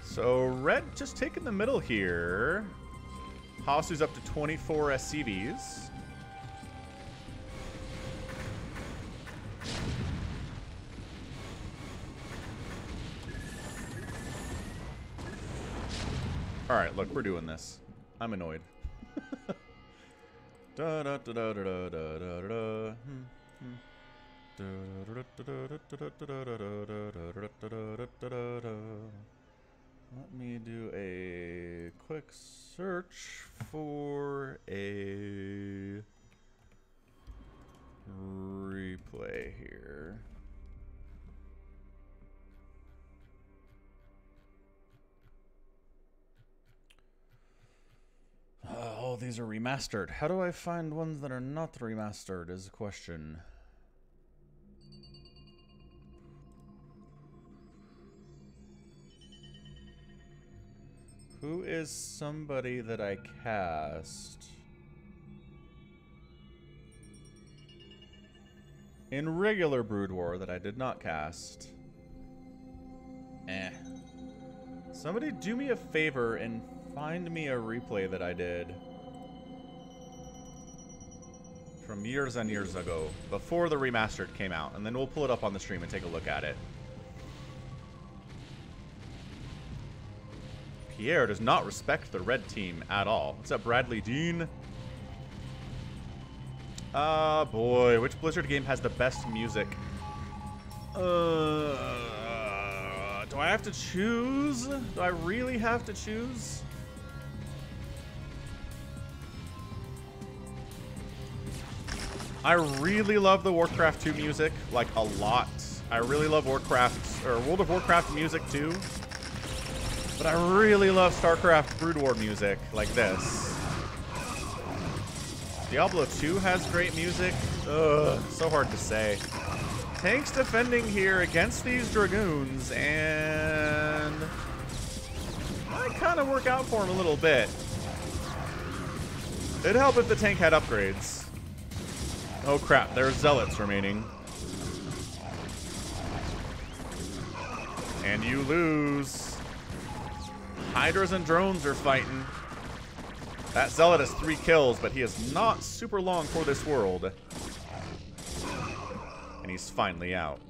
So red just taking the middle here. Hasu's up to 24 SCVs. Alright, look, we're doing this. I'm annoyed. Let me do a quick search for a replay here. Uh, oh, these are remastered. How do I find ones that are not remastered is a question. Who is somebody that I cast? In regular Brood War that I did not cast. Eh. Somebody do me a favor and find me a replay that I did. From years and years ago. Before the remastered came out. And then we'll pull it up on the stream and take a look at it. Pierre does not respect the red team at all. What's up, Bradley Dean? Ah, uh, boy. Which Blizzard game has the best music? Uh, do I have to choose? Do I really have to choose? I really love the Warcraft 2 music, like a lot. I really love Warcraft, or World of Warcraft music too. But I really love StarCraft Brood War music, like this. Diablo 2 has great music. Ugh, so hard to say. Tank's defending here against these Dragoons, and... Might kind of work out for him a little bit. It'd help if the tank had upgrades. Oh crap, there's Zealots remaining. And you lose. Hydras and drones are fighting. That Zealot has three kills, but he is not super long for this world. And he's finally out.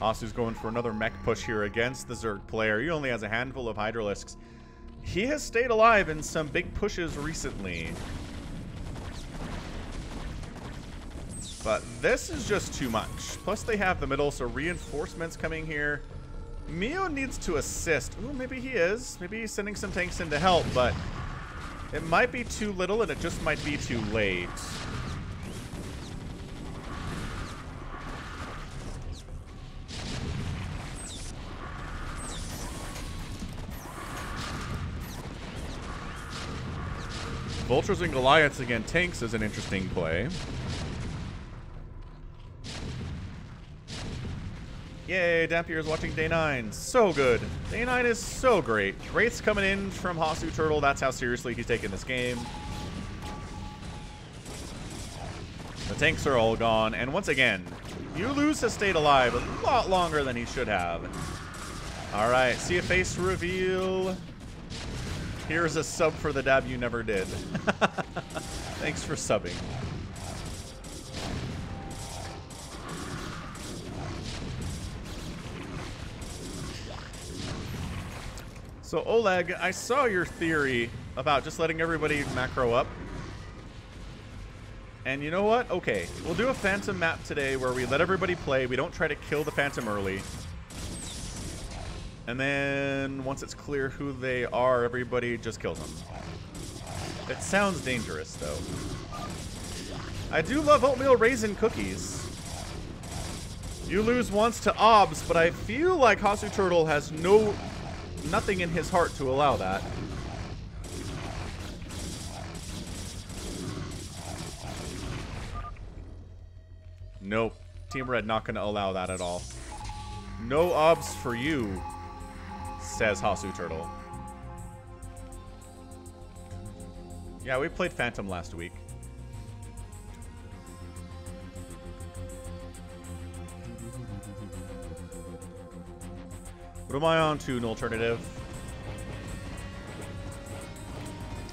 Hasu's going for another mech push here against the Zerg player. He only has a handful of Hydralisks. He has stayed alive in some big pushes recently. But this is just too much. Plus they have the middle, so reinforcements coming here. Mio needs to assist. Ooh, maybe he is. Maybe he's sending some tanks in to help, but it might be too little and it just might be too late. Vultures and Goliaths against tanks is an interesting play. Yay, Dampier is watching Day 9. So good. Day 9 is so great. Wraith's coming in from Hasu Turtle. That's how seriously he's taking this game. The tanks are all gone. And once again, Yuluz has stayed alive a lot longer than he should have. All right, see a face reveal. Here's a sub for the dab you never did. *laughs* Thanks for subbing. So Oleg, I saw your theory about just letting everybody macro up. And you know what? Okay, we'll do a Phantom map today where we let everybody play. We don't try to kill the Phantom early. And then once it's clear who they are, everybody just kills them. It sounds dangerous, though. I do love oatmeal raisin cookies. You lose once to OBS, but I feel like Hasu Turtle has no nothing in his heart to allow that. Nope. Team Red not going to allow that at all. No obs for you, says Hasu Turtle. Yeah, we played Phantom last week. What am I on to, an alternative?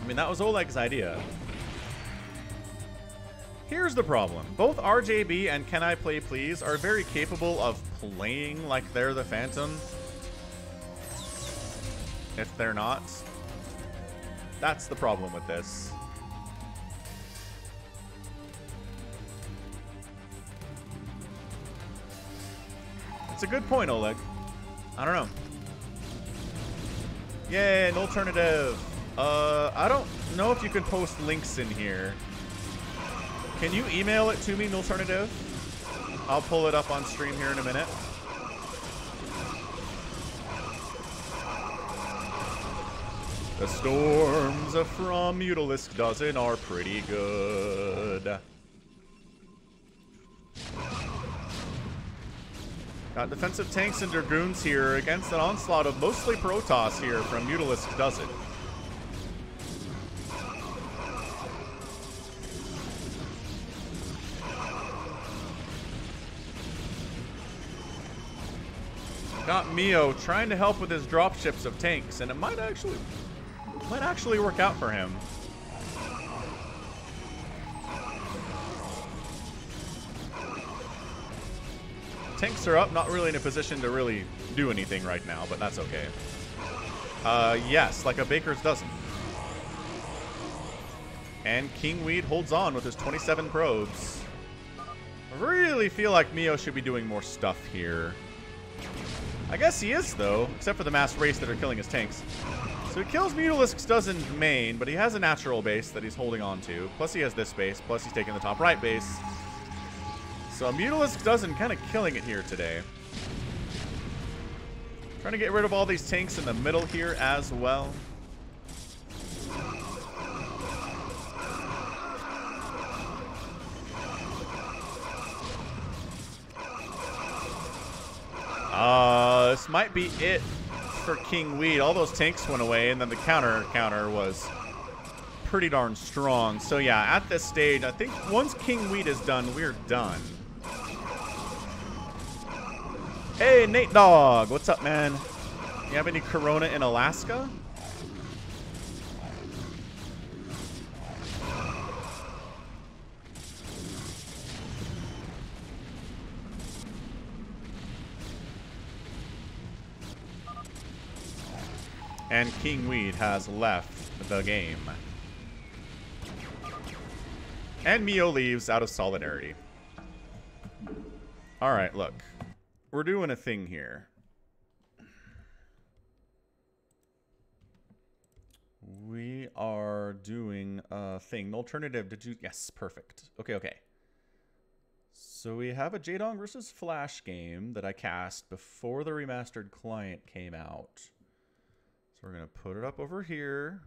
I mean, that was Oleg's idea. Here's the problem. Both RJB and Can I Play Please are very capable of playing like they're the Phantom. If they're not. That's the problem with this. It's a good point, Oleg. I don't know. Yay, an alternative. Uh, I don't know if you can post links in here. Can you email it to me, an alternative? I'll pull it up on stream here in a minute. The storms from Mutalisk Dozen are pretty good. Got defensive tanks and Dragoons here against an onslaught of mostly Protoss here from Mutalisk Dozen. Got Mio trying to help with his dropships of tanks, and it might actually might actually work out for him. Tanks are up, not really in a position to really do anything right now, but that's okay. Uh, yes, like a baker's dozen. And King Weed holds on with his 27 probes. I really feel like Mio should be doing more stuff here. I guess he is, though, except for the mass Wraiths that are killing his tanks. So he kills Mutalisk's dozen main, but he has a natural base that he's holding on to. Plus he has this base, plus he's taking the top right base. So Mutalisk dozen kind of killing it here today. Trying to get rid of all these tanks in the middle here as well. Uh, this might be it for King Weed. All those tanks went away, and then the counter counter was pretty darn strong. So yeah, at this stage, I think once King Weed is done, we're done. Hey, Nate Dog. What's up, man? You have any Corona in Alaska? And King Weed has left the game. And Mio leaves out of solidarity. Alright, look. We're doing a thing here. We are doing a thing. The alternative, did you? Yes, perfect. Okay, okay. So we have a Jaedong versus Flash game that I cast before the remastered client came out. We're going to put it up over here.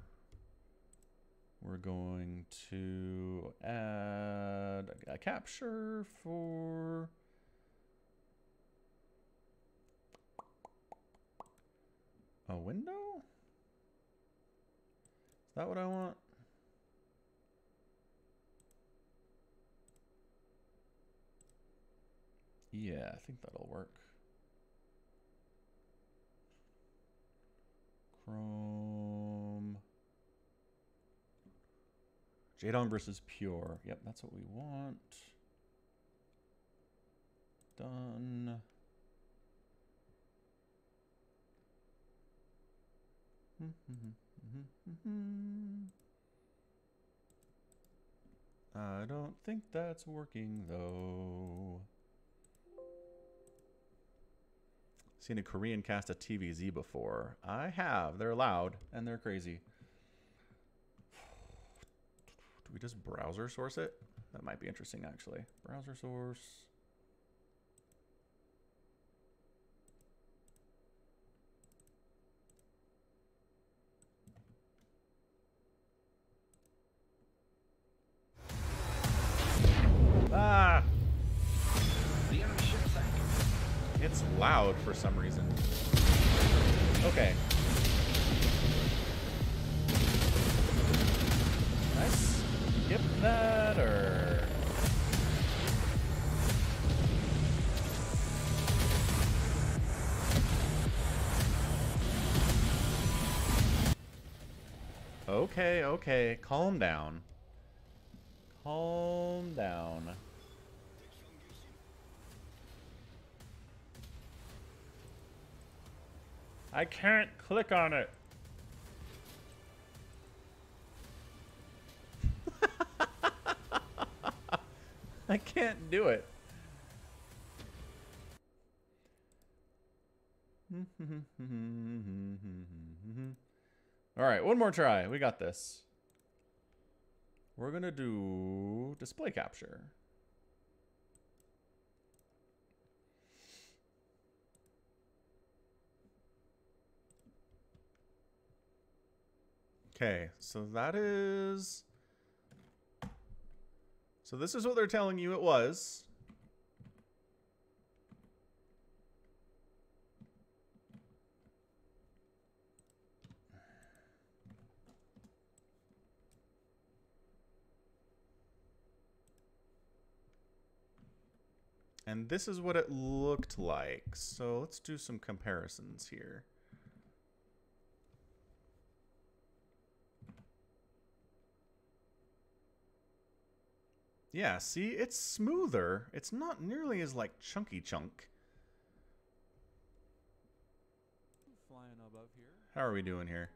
We're going to add a capture for A window? Is that what I want? Yeah, I think that'll work. Jaedong versus Pure. Yep, that's what we want. Done. I don't think that's working though. Seen a Korean cast of TVZ before. I have. They're loud and they're crazy. Do we just browser source it? That might be interesting actually. Browser source. Calm down. Calm down. I can't click on it. *laughs* I can't do it. *laughs* All right, one more try. We got this. We're going to do display capture. Okay, so that is... So this is what they're telling you it was. And this is what it looked like. So let's do some comparisons here. Yeah, see, it's smoother. It's not nearly as like chunky chunk. Flying above here. How are we doing here?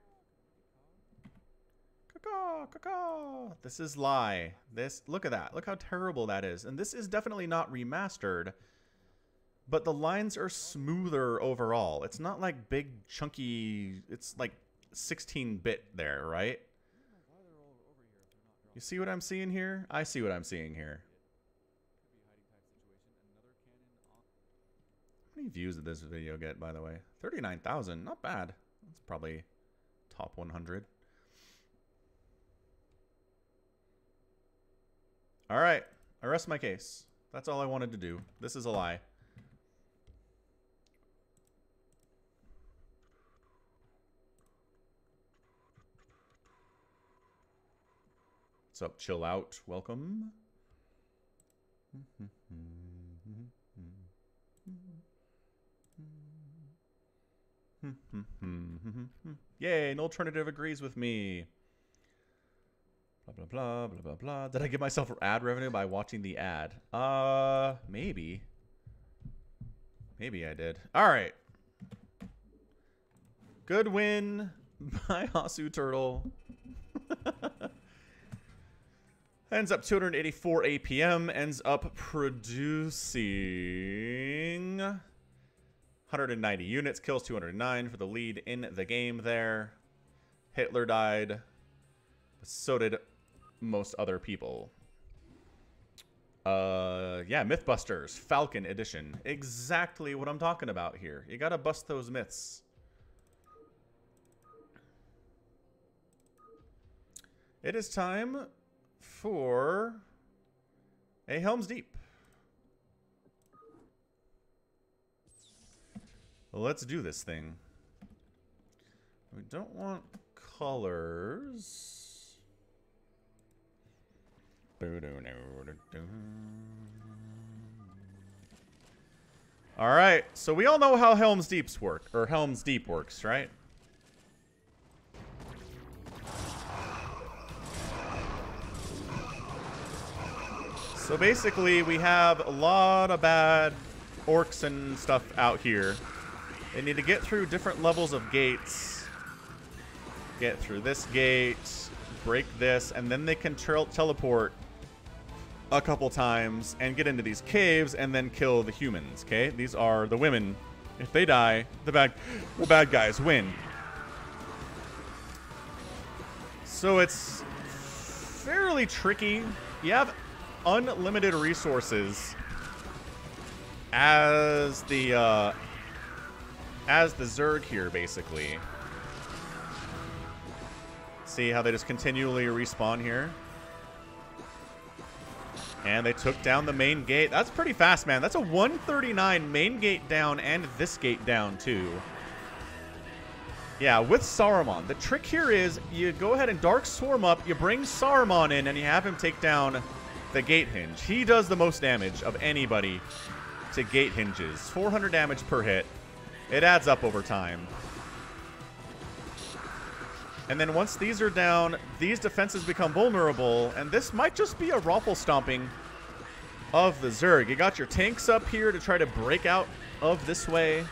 Caw, caw. This is lie. This look at that. Look how terrible that is. And this is definitely not remastered. But the lines are smoother overall. It's not like big chunky. It's like 16-bit there, right? You see what I'm seeing here? I see what I'm seeing here. How many views did this video get, by the way? 39,000. Not bad. That's probably top 100. All right. I rest my case. That's all I wanted to do. This is a lie. What's up? Chill out. Welcome. *laughs* Yay, an alternative agrees with me. Blah blah blah blah blah blah. Did I give myself ad revenue by watching the ad? Uh, maybe. Maybe I did. All right. Good win *laughs* by Hasu Turtle. *laughs* ends up 284 APM. Ends up producing 190 units. Kills 209 for the lead in the game there. Hitler died. So did most other people. Uh, yeah, Mythbusters, Falcon Edition. Exactly what I'm talking about here. You gotta bust those myths. It is time for a Helm's Deep. Let's do this thing. We don't want colors. All right, so we all know how Helm's Deeps work, or Helm's Deep works, right? So basically, we have a lot of bad orcs and stuff out here. They need to get through different levels of gates. Get through this gate, break this, and then they can teleport a couple times and get into these caves and then kill the humans, okay? These are the women. If they die, the bad the bad guys win. So it's fairly tricky. You have unlimited resources as the uh, as the Zerg here, basically. See how they just continually respawn here? And they took down the main gate. That's pretty fast, man. That's a 139 main gate down and this gate down, too. Yeah, with Saruman. The trick here is you go ahead and Dark Swarm up, you bring Saruman in, and you have him take down the gate hinge. He does the most damage of anybody to gate hinges. 400 damage per hit. It adds up over time. And then once these are down, these defenses become vulnerable, and this might just be a raffle stomping of the Zerg. You got your tanks up here to try to break out of this way.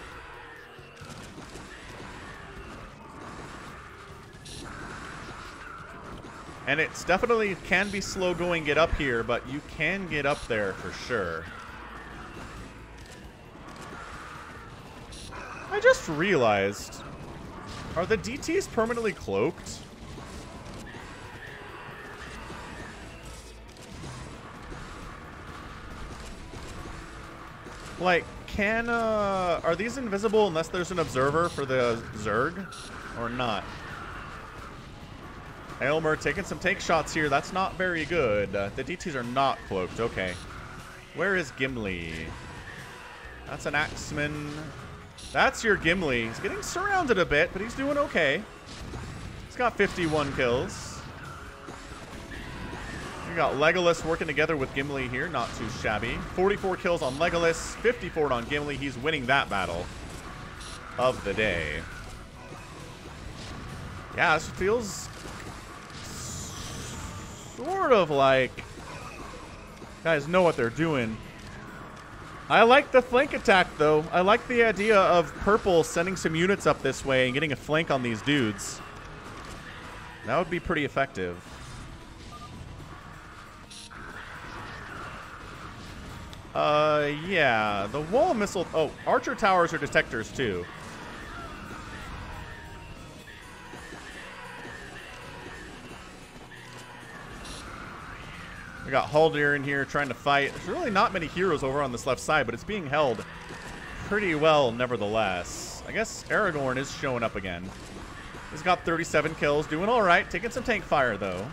And it's definitely can be slow going get up here, but you can get up there for sure. I just realized, are the DTs permanently cloaked? Like, can, uh, are these invisible unless there's an observer for the Zerg? Or not? Elmer taking some take shots here. That's not very good. Uh, the DTs are not cloaked. Okay. Where is Gimli? That's an Axeman. That's your Gimli. He's getting surrounded a bit, but he's doing okay. He's got 51 kills. You got Legolas working together with Gimli here. Not too shabby. 44 kills on Legolas, 54 on Gimli. He's winning that battle of the day. Yeah, this feels sort of like guys know what they're doing. I like the flank attack, though. I like the idea of Purple sending some units up this way and getting a flank on these dudes. That would be pretty effective. Uh, yeah. The wall missile... Oh, archer towers are detectors, too. We got Haldir in here trying to fight. There's really not many heroes over on this left side, but it's being held pretty well nevertheless. I guess Aragorn is showing up again. He's got 37 kills, doing all right, taking some tank fire, though.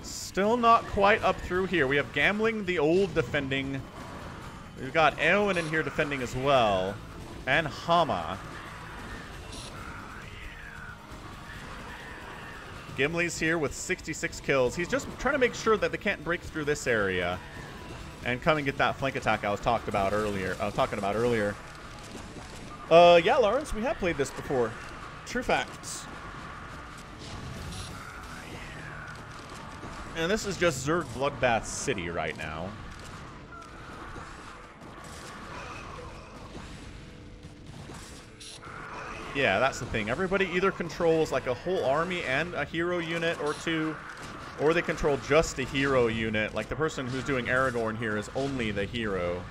Still not quite up through here. We have Gamling, the Old defending. We've got Eowyn in here defending as well. And Hama. Gimli's here with 66 kills. He's just trying to make sure that they can't break through this area and come and get that flank attack I was talked about earlier. I was talking about earlier. Uh, yeah, Lawrence, we have played this before. True facts. And this is just Zerg Bloodbath City right now. Yeah, that's the thing. Everybody either controls like a whole army and a hero unit or two, or they control just a hero unit. Like the person who's doing Aragorn here is only the hero.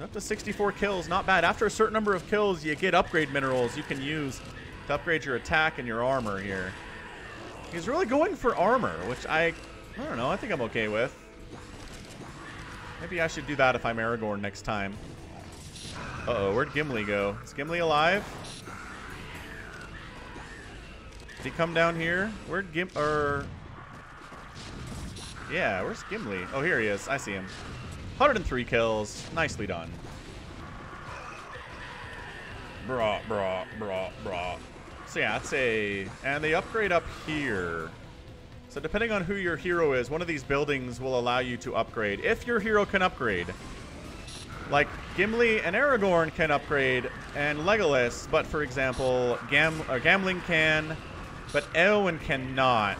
Up to 64 kills, not bad. After a certain number of kills, you get upgrade minerals you can use to upgrade your attack and your armor here. He's really going for armor, which I, I don't know, I think I'm okay with. Maybe I should do that if I'm Aragorn next time. Uh-oh, where'd Gimli go? Is Gimli alive? Did he come down here? Where'd Gim... Er... Yeah, where's Gimli? Oh, here he is. I see him. 103 kills. Nicely done. Brah, brah, brah, brah. So yeah, it's a... And they upgrade up here. So depending on who your hero is, one of these buildings will allow you to upgrade. If your hero can upgrade. Like, Gimli and Aragorn can upgrade, and Legolas, but for example, Gam uh, Gamling can, but Eowyn cannot.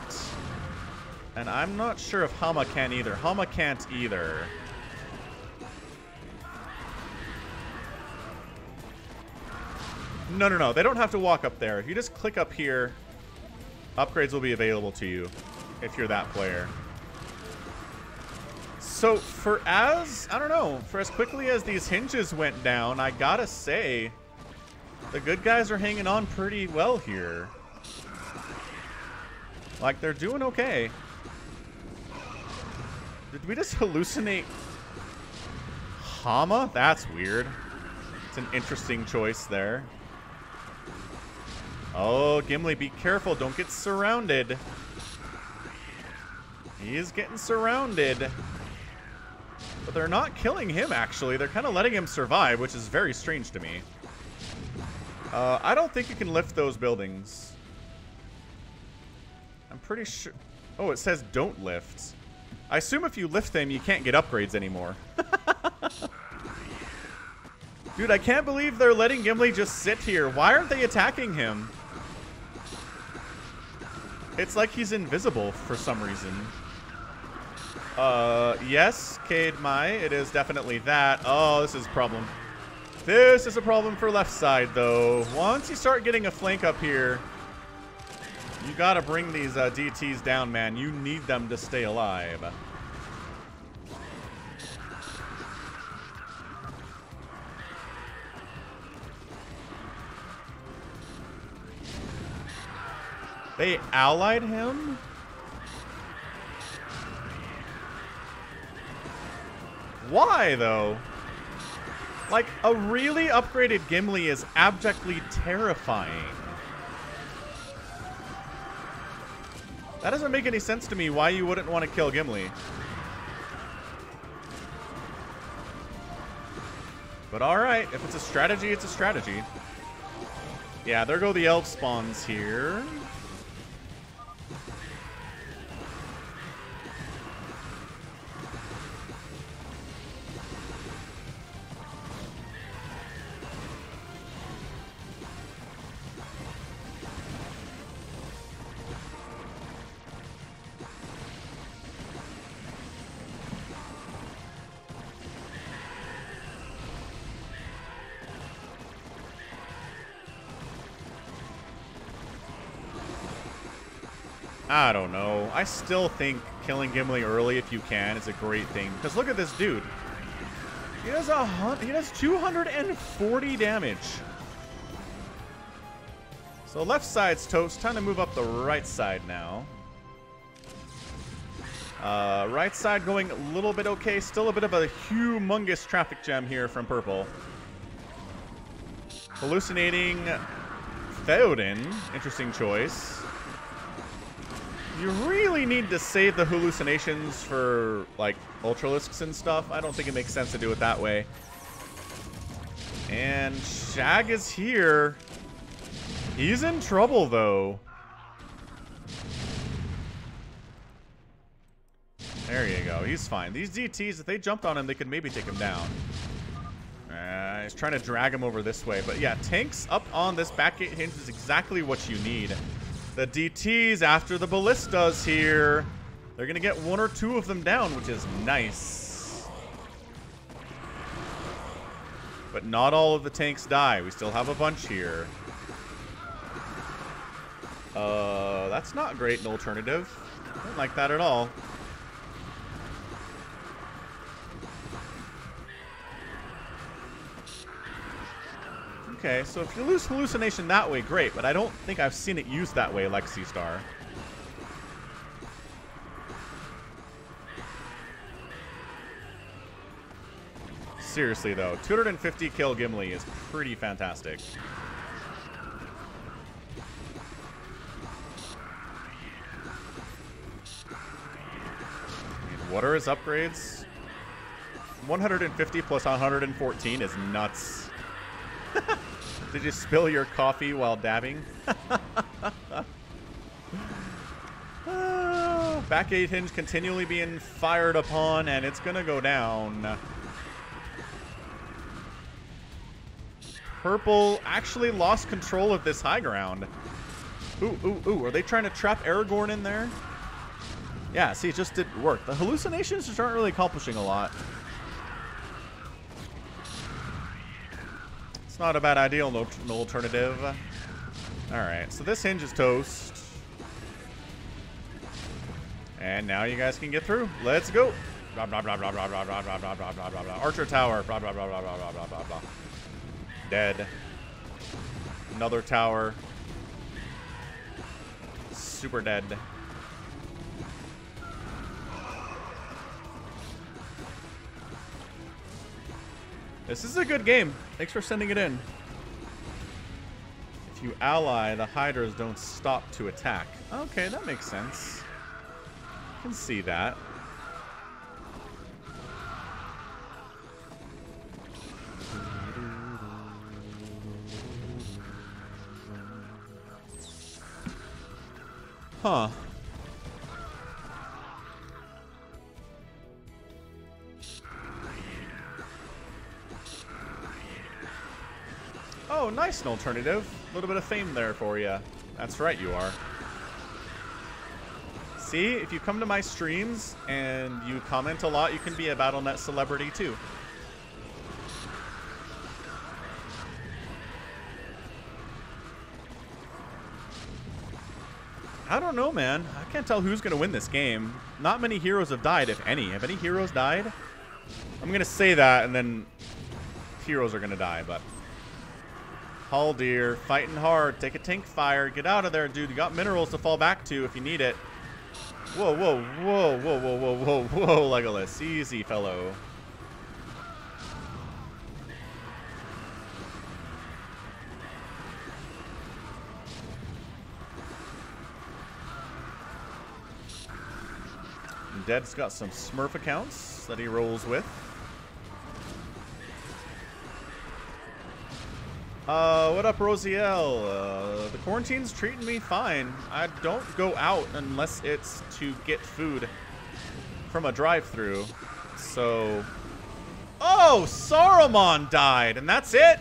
And I'm not sure if Hama can either. Hama can't either. No, no, no. They don't have to walk up there. If you just click up here, upgrades will be available to you if you're that player. So for as, I don't know, for as quickly as these hinges went down, I gotta say, the good guys are hanging on pretty well here. Like, they're doing okay. Did we just *laughs* hallucinate Hama? That's weird. It's an interesting choice there. Oh, Gimli, be careful. Don't get surrounded. He is getting surrounded. But they're not killing him, actually. They're kind of letting him survive, which is very strange to me. Uh, I don't think you can lift those buildings. I'm pretty sure... Oh, it says don't lift. I assume if you lift them, you can't get upgrades anymore. *laughs* Dude, I can't believe they're letting Gimli just sit here. Why aren't they attacking him? It's like he's invisible for some reason. Uh, yes, Cade Mai, it is definitely that. Oh, this is a problem. This is a problem for left side, though. Once you start getting a flank up here, you gotta bring these uh, DTs down, man. You need them to stay alive. They allied him? Why, though? Like, a really upgraded Gimli is abjectly terrifying. That doesn't make any sense to me why you wouldn't want to kill Gimli. But alright, if it's a strategy, it's a strategy. Yeah, there go the elf spawns here. I still think killing Gimli early if you can is a great thing. Because look at this dude. He does a he does 240 damage. So left side's toast. Time to move up the right side now. Uh, right side going a little bit okay. Still a bit of a humongous traffic jam here from purple. Hallucinating Theoden. Interesting choice. You really need to save the hallucinations for, like, Ultralisks and stuff. I don't think it makes sense to do it that way. And Shag is here. He's in trouble, though. There you go. He's fine. These DTs, if they jumped on him, they could maybe take him down. Uh, he's trying to drag him over this way. But yeah, tanks up on this back gate hinge is exactly what you need. The DTs after the ballistas here. They're going to get one or two of them down, which is nice. But not all of the tanks die. We still have a bunch here. Uh, that's not great an alternative. I don't like that at all. Okay, so if you lose hallucination that way, great, but I don't think I've seen it used that way like Star. Seriously though, 250 kill Gimli is pretty fantastic. What are his upgrades? 150 plus 114 is nuts. *laughs* Did you spill your coffee while dabbing? *laughs* Back 8 hinge continually being fired upon, and it's going to go down. Purple actually lost control of this high ground. Ooh, ooh, ooh. Are they trying to trap Aragorn in there? Yeah, see, it just didn't work. The hallucinations just aren't really accomplishing a lot. Not a bad idea, no, no alternative. Alright, so this hinge is toast. And now you guys can get through. Let's go. Archer tower. Dead. Another tower. Super dead. This is a good game. Thanks for sending it in. If you ally, the hydras don't stop to attack. Okay, that makes sense. I can see that. Huh. Oh, nice, an alternative. A little bit of fame there for you. That's right, you are. See, if you come to my streams and you comment a lot, you can be a Battle.net celebrity too. I don't know, man. I can't tell who's going to win this game. Not many heroes have died, if any. Have any heroes died? I'm going to say that, and then heroes are going to die, but... Haldir, fighting hard. Take a tank fire. Get out of there, dude. You got minerals to fall back to if you need it. Whoa, whoa, whoa, whoa, whoa, whoa, whoa, whoa, Legolas. Easy, fellow. Dead's got some Smurf accounts that he rolls with. Uh, what up, Rosiel? Uh, the quarantine's treating me fine. I don't go out unless it's to get food from a drive-through. So... Oh, Saruman died, and that's it?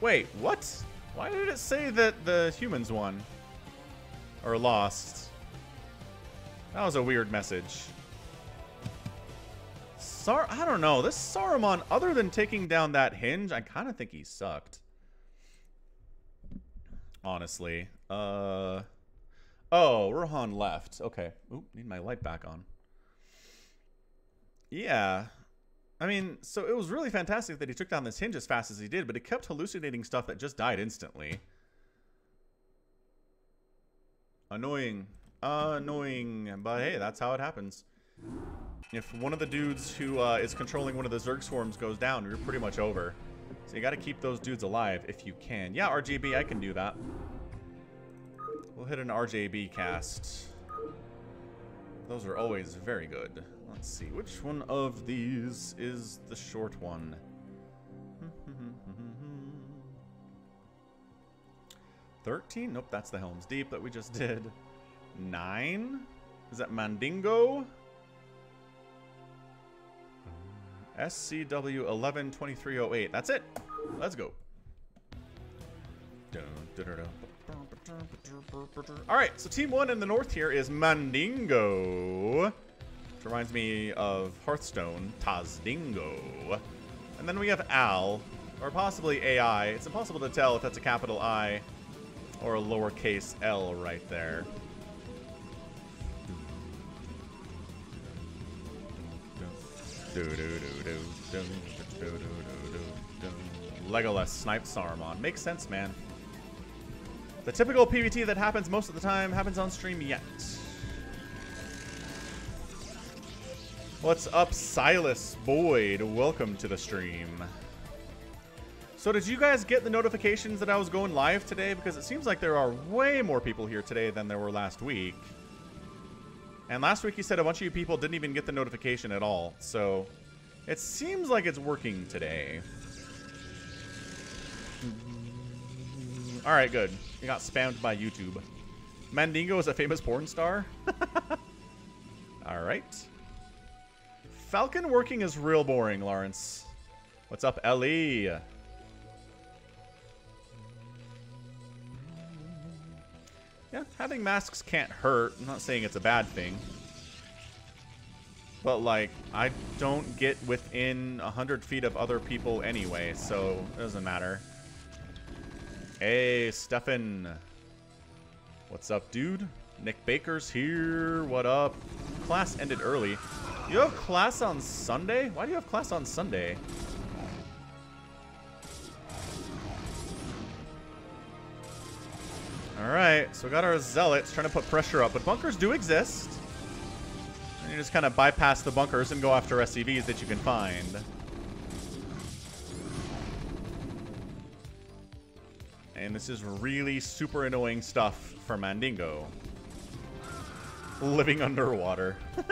Wait, what? Why did it say that the humans won? Or lost? That was a weird message. Sar I don't know. This Saruman, other than taking down that hinge, I kind of think he sucked. honestly. Uh, oh, Rohan left. Okay. Oop, need my light back on. Yeah. I mean, so it was really fantastic that he took down this hinge as fast as he did, but he kept hallucinating stuff that just died instantly. Annoying. Annoying. But hey, that's how it happens. If one of the dudes who uh, is controlling one of the Zerg swarms goes down, you're pretty much over. So you gotta keep those dudes alive if you can. Yeah, RGB, I can do that. We'll hit an RJB cast. Those are always very good. Let's see, which one of these is the short one? *laughs* Thirteen? Nope, that's the Helm's Deep that we just *laughs* did. Nine? Is that Mandingo? SCW 112308. That's it. Let's go. All right, so team one in the north here is Mandingo. Which reminds me of Hearthstone, Tazdingo. And then we have Al, or possibly AI. It's impossible to tell if that's a capital I or a lowercase l right there. Legolas snipes Saruman. Makes sense, man. The typical PvT that happens most of the time happens on stream yet. What's up, Silas Boyd? Welcome to the stream. So did you guys get the notifications that I was going live today? Because it seems like there are way more people here today than there were last week. And last week you said a bunch of you people didn't even get the notification at all. So it seems like it's working today. All right, good. You got spammed by YouTube. Mandingo is a famous porn star? *laughs* All right. Falcon working is real boring, Lawrence. What's up, Ellie? Yeah, having masks can't hurt. I'm not saying it's a bad thing. But, like, I don't get within 100 feet of other people anyway, so it doesn't matter. Hey, Stefan. What's up, dude? Nick Baker's here. What up? Class ended early. You have class on Sunday? Why do you have class on Sunday? Alright, so we got our zealots trying to put pressure up, but bunkers do exist. And you just kind of bypass the bunkers and go after SCVs that you can find. And this is really super annoying stuff for Mandingo. Living underwater. *laughs*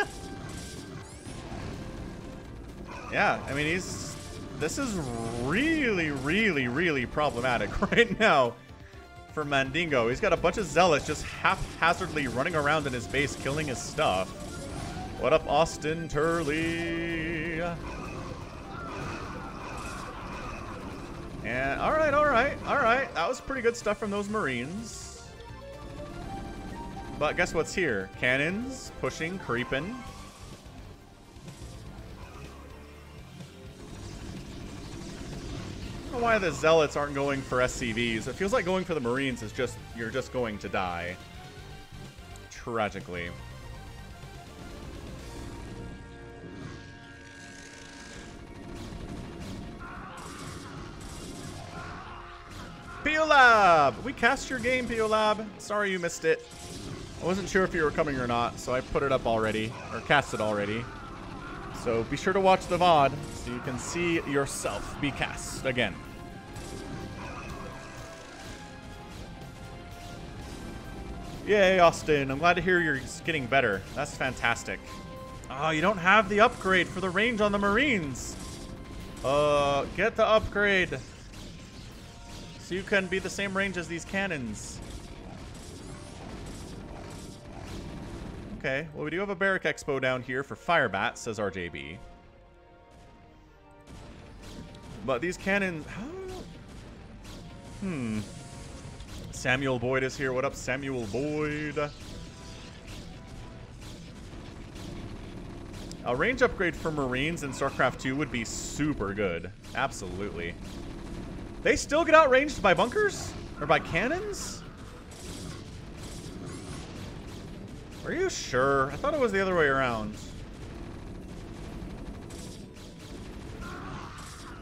yeah, I mean, he's... This is really, really, really problematic *laughs* right now for Mandingo. He's got a bunch of zealots just haphazardly running around in his base, killing his stuff. What up, Austin Turley? And all right, all right, all right. That was pretty good stuff from those Marines. But guess what's here? Cannons, pushing, creeping. Don't know why the Zealots aren't going for SCVs. It feels like going for the Marines is just, you're just going to die. Tragically. Lab! We cast your game, Lab. Sorry you missed it. I wasn't sure if you were coming or not, so I put it up already, or cast it already. So be sure to watch the VOD so you can see yourself be cast again. Yay, Austin. I'm glad to hear you're getting better. That's fantastic. Oh, you don't have the upgrade for the range on the Marines. Uh, get the upgrade. So you can be the same range as these cannons. Okay, well we do have a Barrack Expo down here for Firebat, says RJB. But these cannons... Hmm. Samuel Boyd is here. What up, Samuel Boyd? A range upgrade for Marines in StarCraft 2 would be super good. Absolutely. They still get outranged by bunkers? Or by cannons? Are you sure? I thought it was the other way around.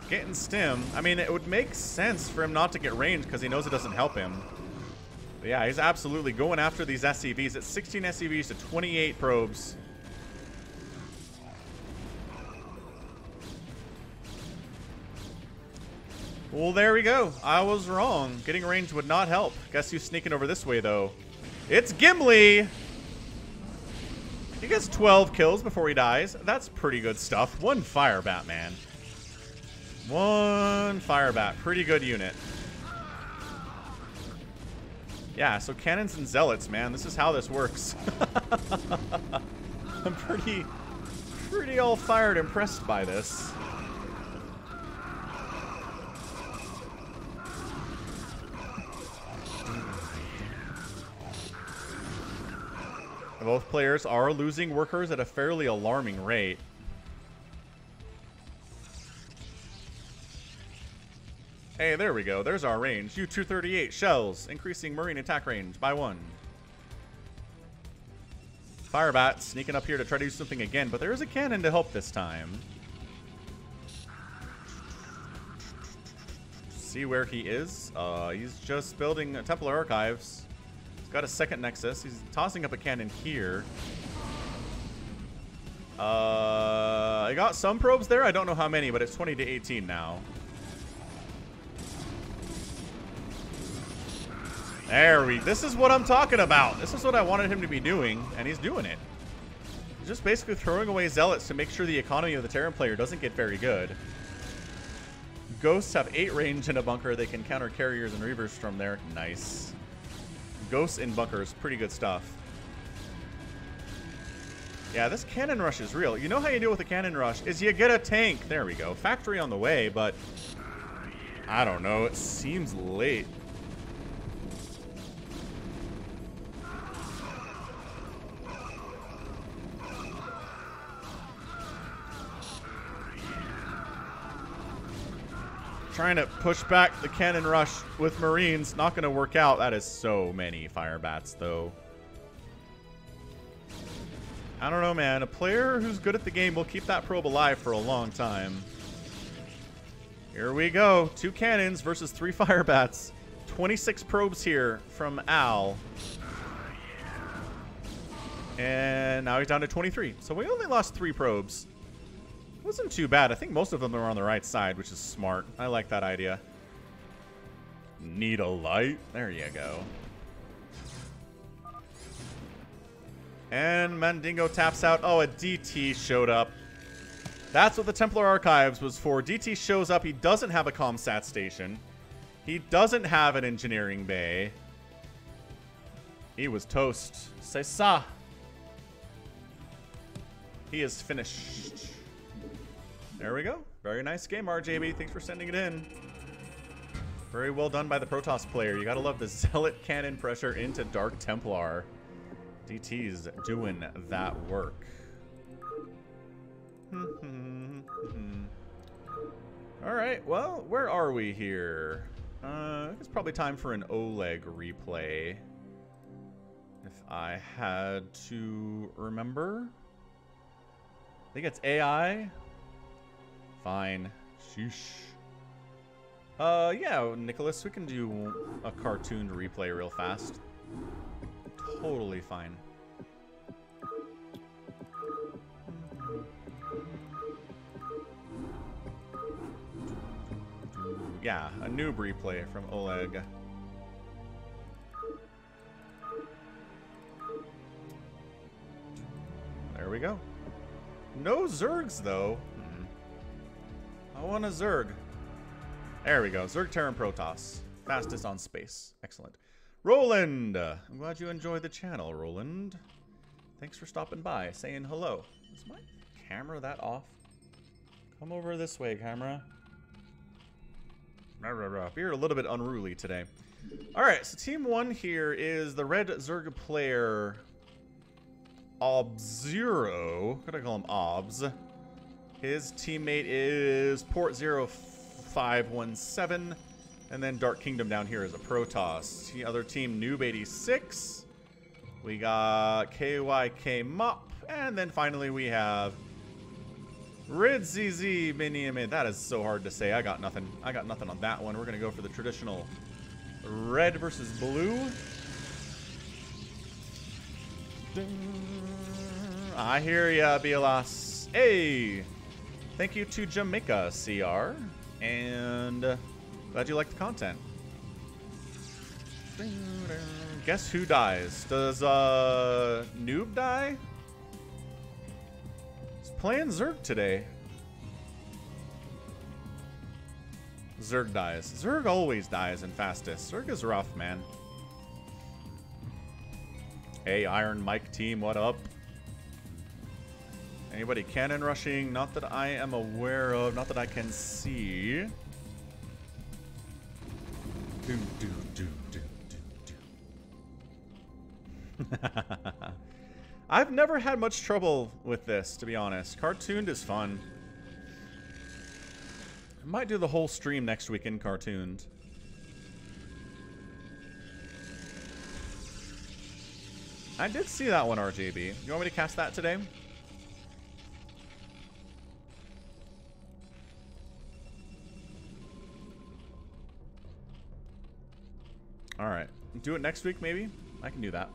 Getting stim. I mean, it would make sense for him not to get range because he knows it doesn't help him. But yeah, he's absolutely going after these SCVs. It's 16 SCVs to 28 probes. Well, there we go. I was wrong. Getting range would not help. Guess who's sneaking over this way, though? It's Gimli! He gets 12 kills before he dies. That's pretty good stuff. One fire bat, man. One fire bat. Pretty good unit. Yeah, so cannons and zealots, man. This is how this works. *laughs* I'm pretty, pretty all fired impressed by this. Both players are losing workers at a fairly alarming rate. Hey, there we go. There's our range. U-238 shells, increasing marine attack range by one. Firebat sneaking up here to try to do something again, but there is a cannon to help this time. See where he is? Uh, he's just building Templar Archives. Got a second Nexus. He's tossing up a cannon here. Uh, I got some probes there. I don't know how many, but it's 20 to 18 now. There we... This is what I'm talking about. This is what I wanted him to be doing, and he's doing it. He's just basically throwing away Zealots to make sure the economy of the Terran player doesn't get very good. Ghosts have 8 range in a bunker. They can counter carriers and reavers from there. Nice. Ghosts in bunkers. Pretty good stuff. Yeah, this cannon rush is real. You know how you deal with a cannon rush is you get a tank. There we go. Factory on the way, but I don't know. It seems late. Trying to push back the cannon rush with Marines. Not going to work out. That is so many fire bats, though. I don't know, man. A player who's good at the game will keep that probe alive for a long time. Here we go. Two cannons versus three *laughs* fire bats. 26 probes here from Al. And now he's down to 23. So we only lost three probes. Wasn't too bad. I think most of them are on the right side, which is smart. I like that idea. Need a light? There you go. And Mandingo taps out. Oh, a DT showed up. That's what the Templar Archives was for. DT shows up. He doesn't have a ComSat station. He doesn't have an engineering bay. He was toast. C'est ça. He is finished. There we go. Very nice game, RJB. Thanks for sending it in. Very well done by the Protoss player. You gotta love the *laughs* Zealot cannon pressure into Dark Templar. DT's doing that work. *laughs* Alright, well, where are we here? Uh, it's probably time for an Oleg replay. If I had to remember. I think it's AI. Fine. Sheesh. Uh, yeah, Nicholas, we can do a cartoon replay real fast. Totally fine. Yeah, a noob replay from Oleg. There we go. No Zergs, though. I want a Zerg. There we go. Zerg Terran Protoss. Fastest on space. Excellent. Roland! I'm glad you enjoyed the channel, Roland. Thanks for stopping by, saying hello. Is my camera that off? Come over this way, camera. You're a little bit unruly today. Alright, so team one here is the red Zerg player Ob-Zero. Do I call him? Obs. His teammate is Port 0517. And then Dark Kingdom down here is a Protoss. The other team, Noob 86. We got KYK Mop. And then finally we have Rid ZZ Miniame. That is so hard to say. I got nothing. I got nothing on that one. We're going to go for the traditional red versus blue. I hear ya, Bielas. Hey! Thank you to Jamaica CR. And uh, glad you like the content. Guess who dies? Does uh Noob die? He's playing Zerg today. Zerg dies. Zerg always dies in fastest. Zerg is rough, man. Hey, Iron Mike team, what up? Anybody cannon rushing? Not that I am aware of. Not that I can see. Do, do, do, do, do, do. I've never had much trouble with this, to be honest. Cartooned is fun. I might do the whole stream next week in cartooned. I did see that one, RJB. You want me to cast that today? Alright. Do it next week, maybe? I can do that.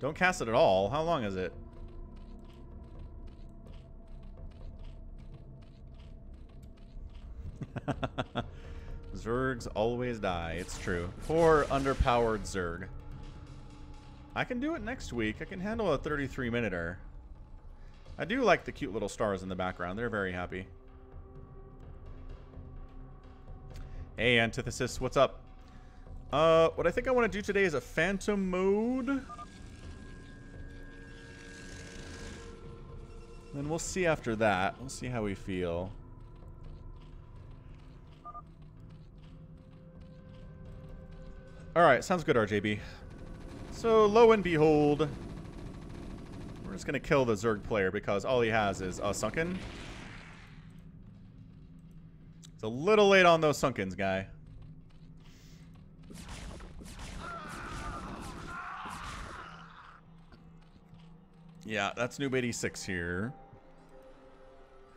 Don't cast it at all. How long is it? *laughs* Zergs always die. It's true. Poor underpowered Zerg. I can do it next week. I can handle a 33 minuter. I do like the cute little stars in the background. They're very happy. Hey, Antithesis, what's up? Uh, what I think I want to do today is a phantom mode. Then we'll see after that. We'll see how we feel. Alright, sounds good, RJB. So, lo and behold, we're just going to kill the Zerg player because all he has is a Sunken. It's a little late on those Sunkens, guy. Yeah, that's Noob 86 here.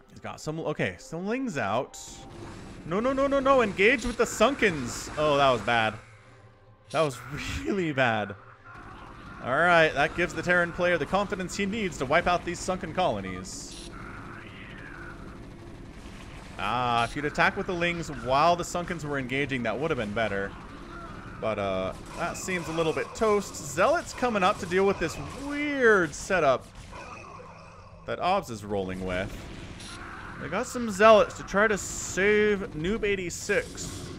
He's got some... Okay, some Lings out. No, no, no, no, no. Engage with the Sunkens. Oh, that was bad. That was *laughs* really bad. Alright, that gives the Terran player the confidence he needs to wipe out these sunken colonies. Ah, if you'd attack with the Lings while the Sunkens were engaging, that would have been better. But uh, that seems a little bit toast. Zealot's coming up to deal with this weird setup that OBS is rolling with. They got some Zealots to try to save Noob 86.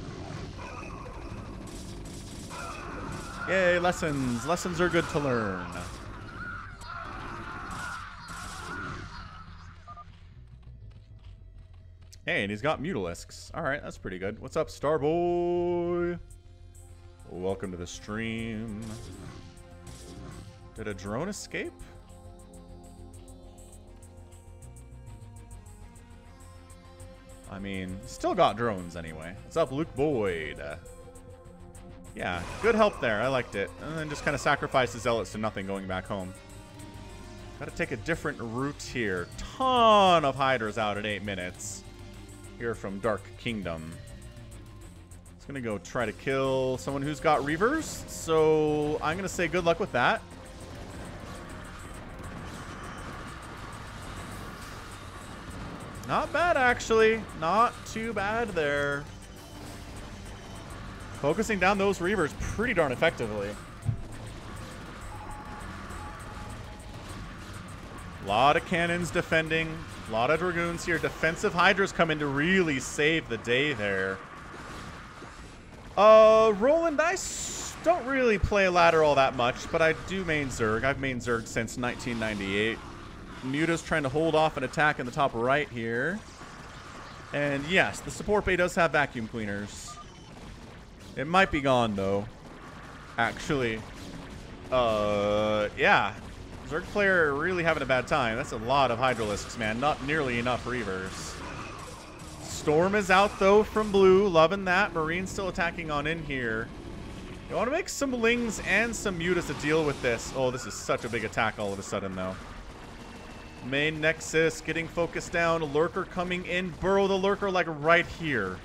Yay, lessons. Lessons are good to learn. Hey, and he's got Mutalisks. Alright, that's pretty good. What's up, Starboy? Welcome to the stream. Did a drone escape? I mean, still got drones anyway. What's up, Luke Boyd? Yeah, good help there. I liked it. And then just kind of sacrifice the Zealots to nothing going back home. Gotta take a different route here. Ton of Hydras out at 8 minutes. Here from Dark Kingdom. It's gonna go try to kill someone who's got Reavers. So I'm gonna say good luck with that. Not bad, actually. Not too bad there. Focusing down those Reavers pretty darn effectively. A lot of cannons defending. A lot of Dragoons here. Defensive Hydras come in to really save the day there. Uh, Roland, I don't really play ladder all that much, but I do main Zerg. I've main Zerg since 1998. Muta's trying to hold off an attack in the top right here. And yes, the support bay does have vacuum cleaners. It might be gone, though. Actually. Uh, yeah. Zerg player really having a bad time. That's a lot of Hydralisks, man. Not nearly enough Reavers. Storm is out, though, from blue. Loving that. Marine's still attacking on in here. You want to make some Lings and some Mutas to deal with this. Oh, this is such a big attack all of a sudden, though. Main Nexus getting focused down. Lurker coming in. Burrow the Lurker like right here.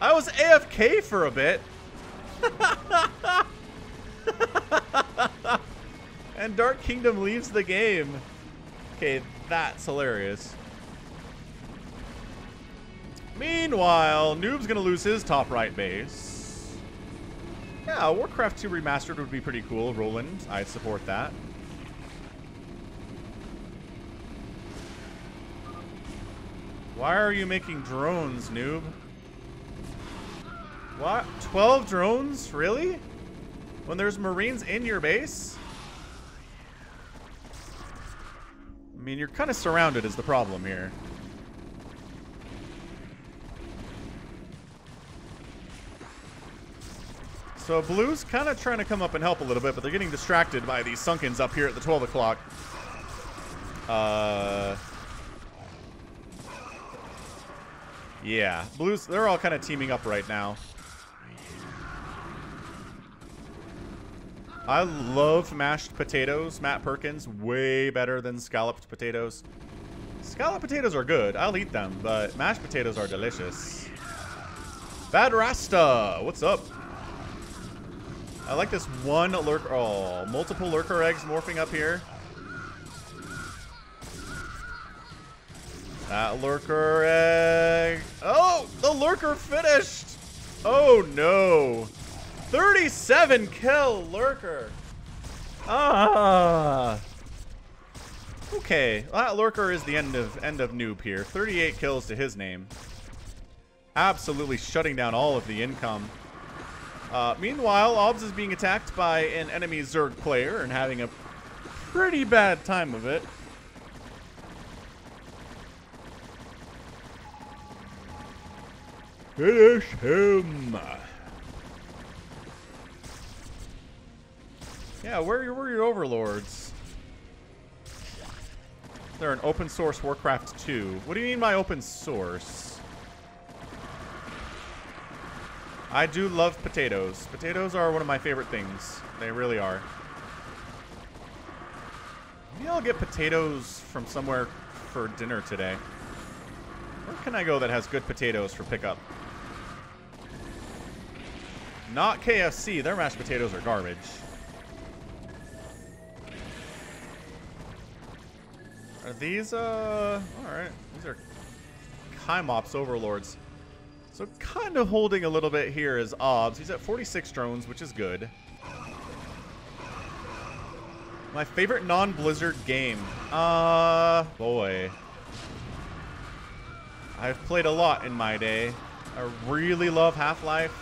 I was AFK for a bit. *laughs* and Dark Kingdom leaves the game. Okay, that's hilarious. Meanwhile, Noob's to lose his top right base. Yeah, Warcraft 2 Remastered would be pretty cool, Roland. I'd support that. Why are you making drones, Noob? What? 12 drones? Really? When there's Marines in your base? I mean, you're kind of surrounded is the problem here. So Blue's kind of trying to come up and help a little bit, but they're getting distracted by these Sunkens up here at the 12 o'clock. Uh... Yeah, Blues, they're all kind of teaming up right now. I love mashed potatoes. Matt Perkins, way better than scalloped potatoes. Scalloped potatoes are good. I'll eat them, but mashed potatoes are delicious. Bad Rasta, what's up? I like this one lurker. Oh, multiple lurker eggs morphing up here. That lurker egg. Oh, the lurker finished. Oh no. 37 kill lurker. Ah. Okay, that lurker is the end of end of noob here. 38 kills to his name. Absolutely shutting down all of the income. Uh, meanwhile, Obs is being attacked by an enemy Zerg player and having a pretty bad time of it. Finish him. Yeah, where, where are your overlords? They're an open source Warcraft 2. What do you mean by open source? I do love potatoes. Potatoes are one of my favorite things. They really are. Maybe I'll get potatoes from somewhere for dinner today. Where can I go that has good potatoes for pickup? Not KFC. Their mashed potatoes are garbage. Are these, uh... Alright. These are Kimops overlords. So kind of holding a little bit here is Obs. He's at 46 drones, which is good. My favorite non-Blizzard game. Uh, boy. I've played a lot in my day. I really love Half-Life.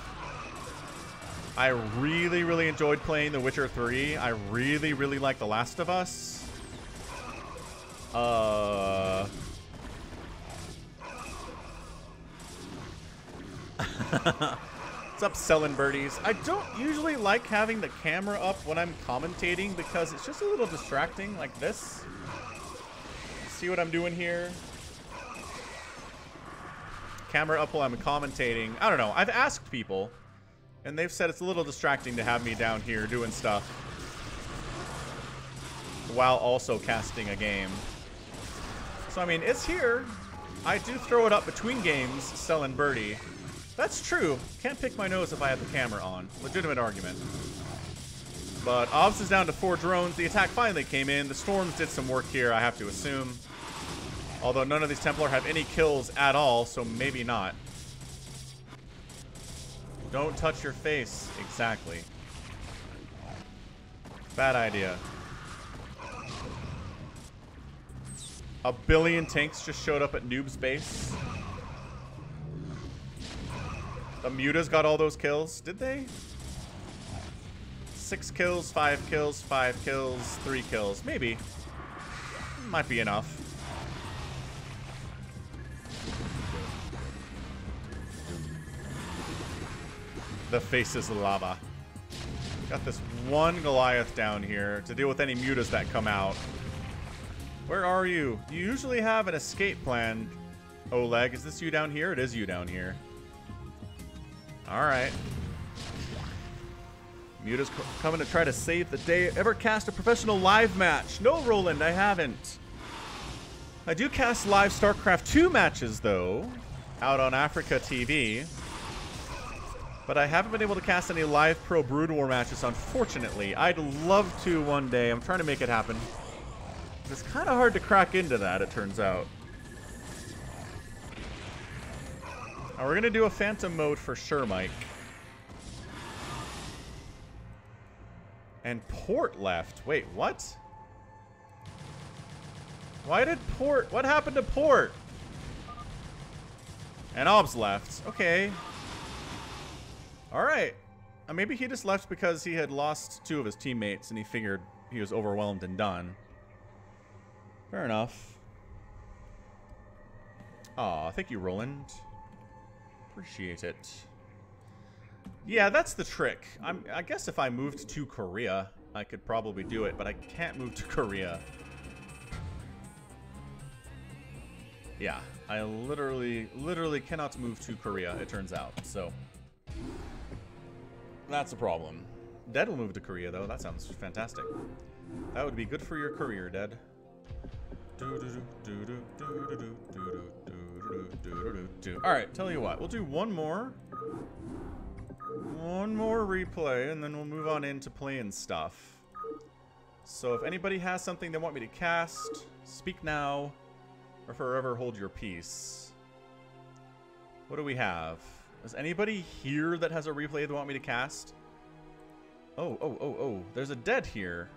I really, really enjoyed playing The Witcher 3. I really, really like The Last of Us. Uh... *laughs* What's up, selling birdies? I don't usually like having the camera up when I'm commentating because it's just a little distracting like this. See what I'm doing here? Camera up while I'm commentating. I don't know. I've asked people, and they've said it's a little distracting to have me down here doing stuff while also casting a game. So, I mean, it's here. I do throw it up between games, selling birdie. That's true. Can't pick my nose if I have the camera on. Legitimate argument. But Obs is down to four drones. The attack finally came in. The Storms did some work here, I have to assume. Although none of these Templar have any kills at all, so maybe not. Don't touch your face. Exactly. Bad idea. A billion tanks just showed up at Noob's base. The Mutas got all those kills, did they? Six kills, five kills, five kills, three kills. Maybe. Might be enough. The face is lava. Got this one Goliath down here to deal with any mutas that come out. Where are you? You usually have an escape plan, Oleg. Is this you down here? It is you down here. Alright. Muta's coming to try to save the day. Ever cast a professional live match? No, Roland, I haven't. I do cast live StarCraft 2 matches, though, out on Afreeca TV. But I haven't been able to cast any live Pro Brood War matches, unfortunately. I'd love to one day. I'm trying to make it happen. It's kind of hard to crack into that, it turns out. Now, we're to do a Phantom mode for sure, Mike. And Port left. Wait, what? Why did Port... What happened to Port? And Obs left. Okay. Alright. Uh, maybe he just left because he had lost two of his teammates and he figured he was overwhelmed and done. Fair enough. Aw, thank you, Roland. Appreciate it. Yeah, that's the trick. I'm, I guess if I moved to Korea, I could probably do it, but I can't move to Korea. Yeah, I literally, literally cannot move to Korea, it turns out, so... That's a problem. Dead will move to Korea, though. That sounds fantastic. That would be good for your career, Dead. Alright, tell you what. We'll do one more. One more replay, and then we'll move on into playing stuff. So if anybody has something they want me to cast, speak now, or forever hold your peace. What do we have? Is anybody here that has a replay they want me to cast? Oh, oh, oh, oh. There's a dead here.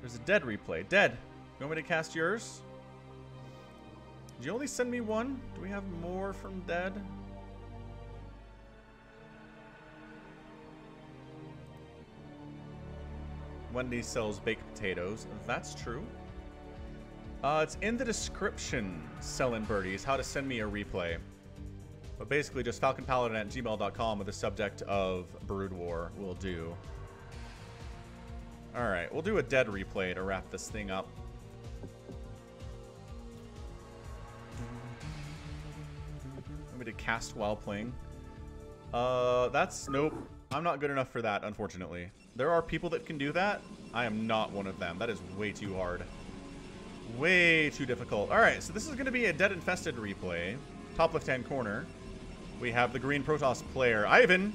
There's a dead replay. Dead. You want me to cast yours? Did you only send me one? Do we have more from dead? Wendy sells baked potatoes. That's true. Uh, it's in the description, selling birdies, how to send me a replay. But basically, just falconpaladin at gmail.com with the subject of Brood War will do. Alright, we'll do a dead replay to wrap this thing up. Me to cast while playing? Uh, that's... Nope. I'm not good enough for that, unfortunately. There are people that can do that. I am not one of them. That is way too hard. Way too difficult. Alright, so this is going to be a Dead Infested replay. Top left-hand corner. We have the green Protoss player, Ivan.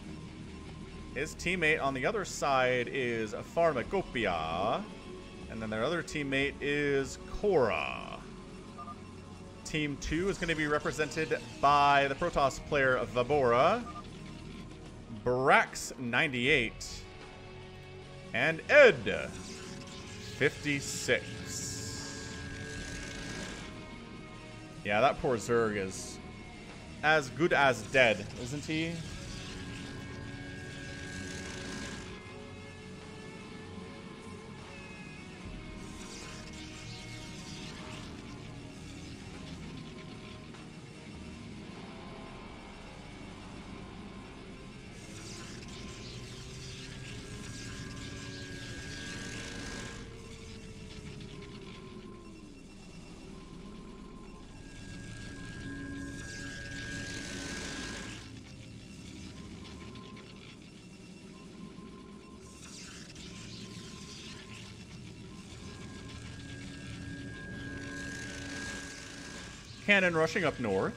His teammate on the other side is Pharmacopoeia. And then their other teammate is Cora. Team 2 is going to be represented by the Protoss player Vabora, Brax98, and Ed 56. Yeah, that poor Zerg is as good as dead, isn't he? Cannon rushing up north.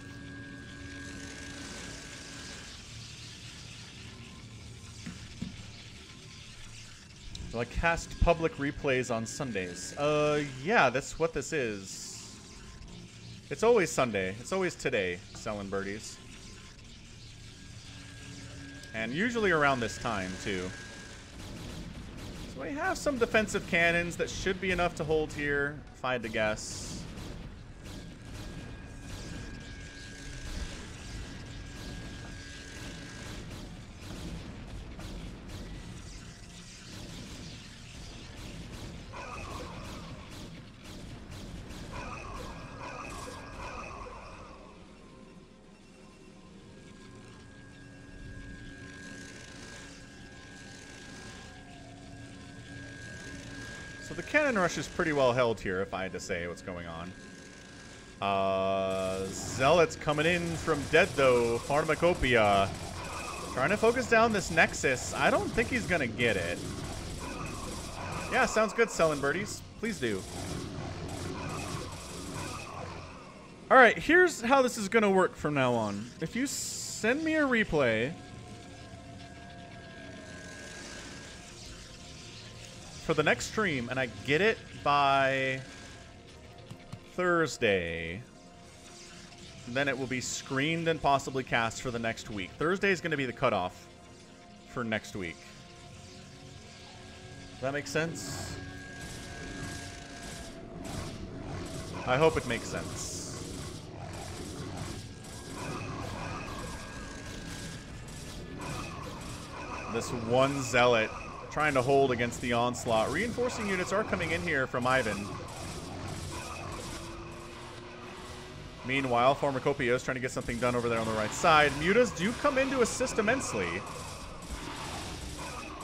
Do I cast public replays on Sundays? Uh, yeah, that's what this is. It's always Sunday. It's always today, selling birdies. And usually around this time, too. So we have some defensive cannons that should be enough to hold here, if I had to guess. The cannon rush is pretty well held here, if I had to say what's going on. Uh, Zealots coming in from dead, though. Pharmacopoeia. Trying to focus down this Nexus. I don't think he's going to get it. Yeah, sounds good, selling birdies. Please do. All right, here's how this is going to work from now on. If you send me a replay for the next stream and I get it by Thursday, then it will be screened and possibly cast for the next week. Thursday is going to be the cutoff for next week. Does that make sense? I hope it makes sense. This one zealot trying to hold against the onslaught. Reinforcing units are coming in here from Ivan. Meanwhile, Pharmacopoeia is trying to get something done over there on the right side. Mutas do come in to assist immensely.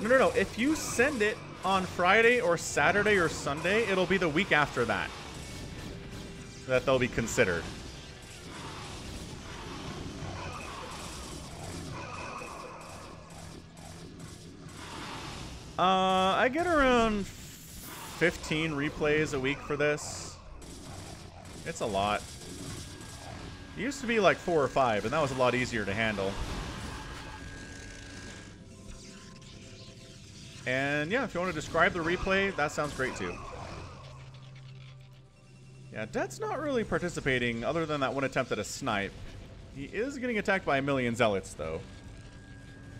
No, no, no. If you send it on Friday or Saturday or Sunday, it'll be the week after that that they'll be considered. Uh, I get around 15 replays a week for this. It's a lot. It used to be like four or five, and that was a lot easier to handle. And yeah, if you want to describe the replay, that sounds great too. Yeah, Dead's not really participating other than that one attempt at a snipe. He is getting attacked by a million zealots, though.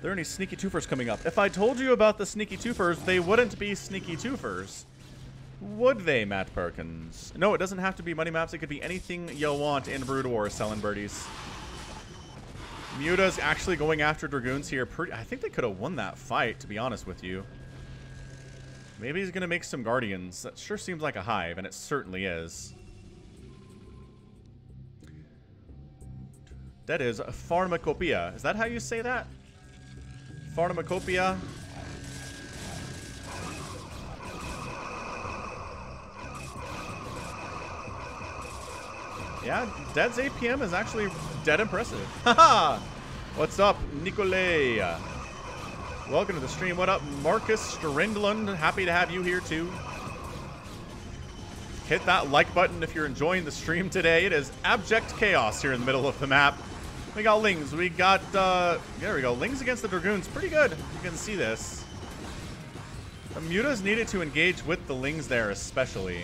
There are any sneaky twofers coming up. If I told you about the sneaky twofers, they wouldn't be sneaky twofers. Would they, Matt Perkins? No, it doesn't have to be money maps. It could be anything you want in Brood War, selling birdies. Muta's actually going after Dragoons here. Pretty, I think they could have won that fight, to be honest with you. Maybe he's going to make some Guardians. That sure seems like a hive, and it certainly is. That is Pharmacopoeia. Is that how you say that? Pharmacopoeia. Yeah, Dead's APM is actually dead impressive. *laughs* Haha! What's up, Nicolay? Welcome to the stream. What up, Marcus Strindlund? Happy to have you here too. Hit that like button if you're enjoying the stream today. It is abject chaos here in the middle of the map. We got Lings. We got, uh, there we go. Lings against the Dragoons. Pretty good. You can see this. The Mutas needed to engage with the Lings there especially.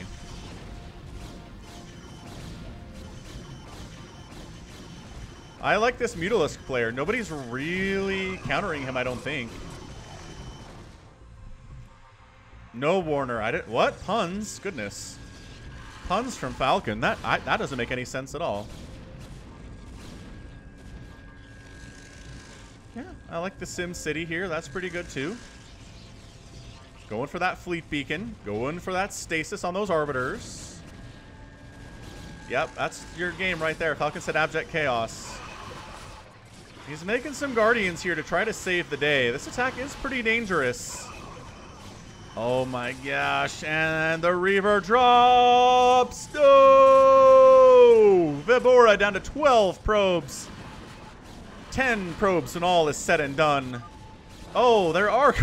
I like this Mutalisk player. Nobody's really countering him, I don't think. No Warner. I didn't. What puns? Goodness. Puns from Falcon. That I, that doesn't make any sense at all. I like the Sim City here. That's pretty good too. Going for that fleet beacon. Going for that stasis on those arbiters. Yep, that's your game right there. Falcon said abject chaos. He's making some guardians here to try to save the day. This attack is pretty dangerous. Oh my gosh, and the Reaver drops! No! Vibora down to 12 probes. 10 probes when all is said and done. Oh, there are...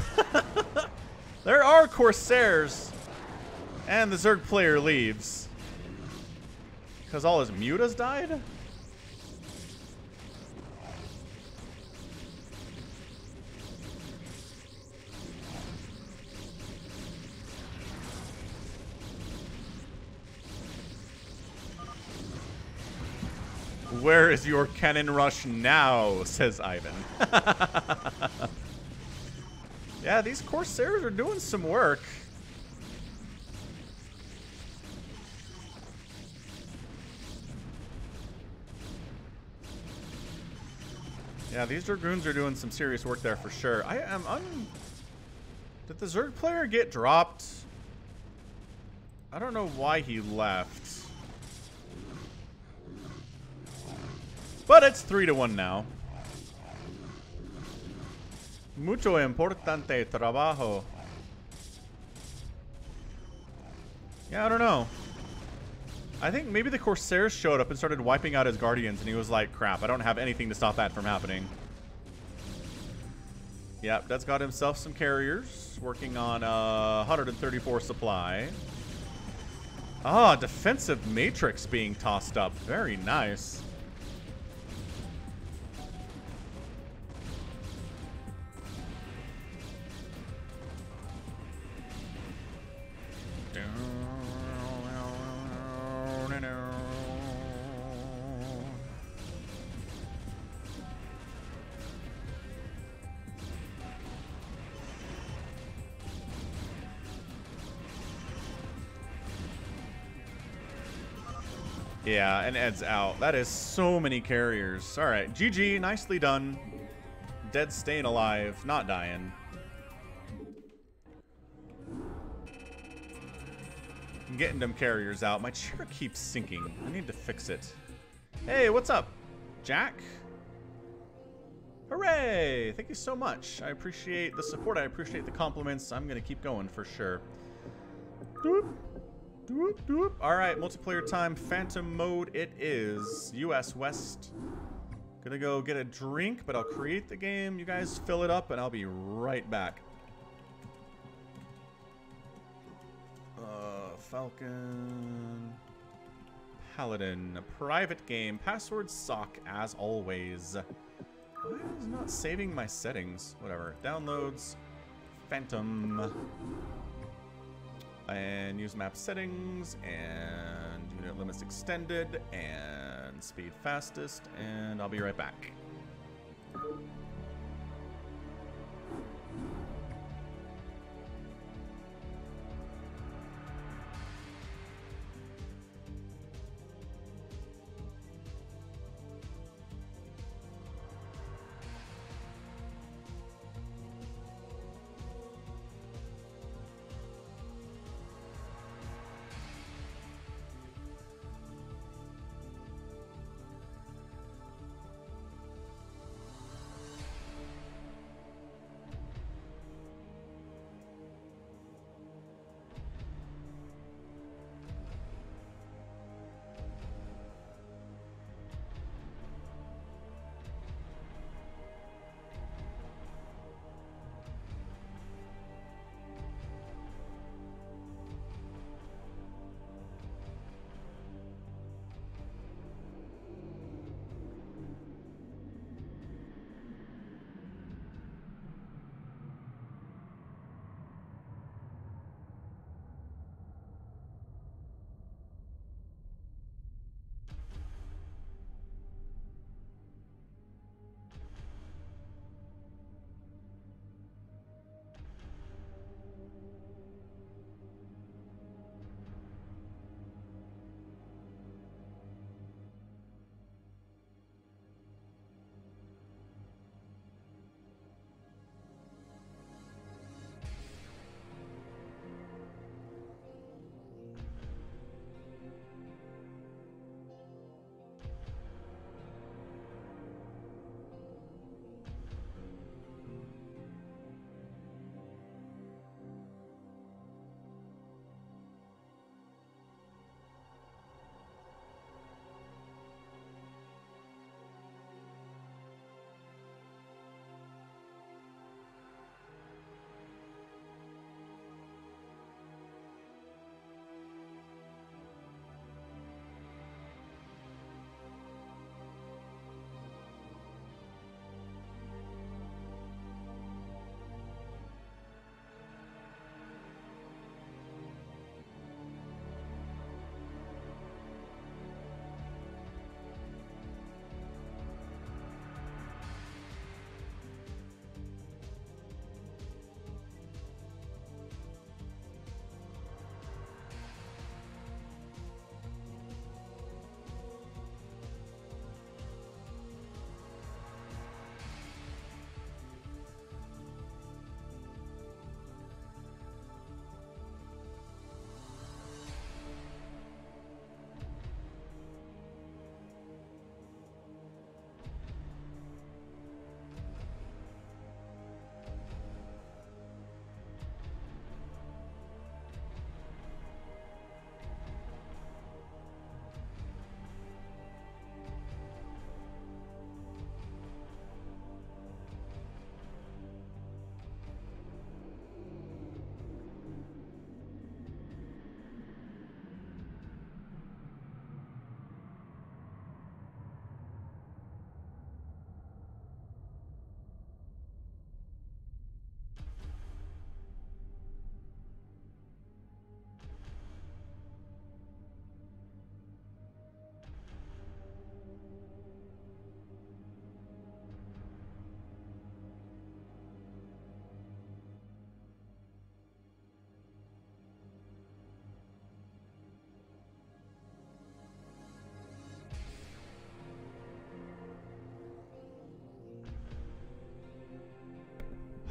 *laughs* there are Corsairs. And the Zerg player leaves. Because all his mutas died? Where is your cannon rush now? says Ivan. *laughs* yeah, these Corsairs are doing some work. Yeah, these Dragoons are doing some serious work there for sure. I am un... Did the Zerg player get dropped? I don't know why he left. But it's 3 to 1 now. Mucho importante trabajo. Yeah, I don't know. I think maybe the Corsairs showed up and started wiping out his Guardians, and he was like, crap, I don't have anything to stop that from happening. Yep, that's got himself some carriers. Working on uh, 134 supply. Ah, defensive matrix being tossed up. Very nice. Yeah, and Ed's out. That is so many carriers. All right, GG, nicely done. Dead staying alive, not dying. I'm getting them carriers out. My chair keeps sinking. I need to fix it. Hey, what's up, Jack? Hooray! Thank you so much. I appreciate the support. I appreciate the compliments. I'm going to keep going for sure. Doop. Doop, doop. All right, multiplayer time, phantom mode it is. US West. Gonna go get a drink, but I'll create the game. You guys fill it up, and I'll be right back. Uh, Falcon. Paladin. A private game. Password sock, as always. Why is not saving my settings? Whatever. Downloads. Phantom and use map settings and unit limits extended and speed fastest and I'll be right back.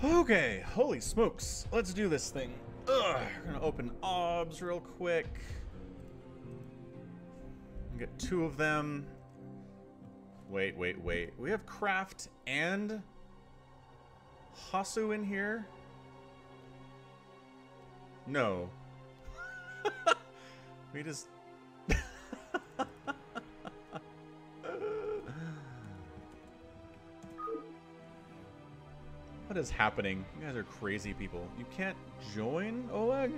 Okay, holy smokes. Let's do this thing. Ugh, we're gonna open OBS real quick. Get two of them. Wait, wait, wait. We have Craft and Hasu in here? No. *laughs* we just... is happening? You guys are crazy people. You can't join, Oleg?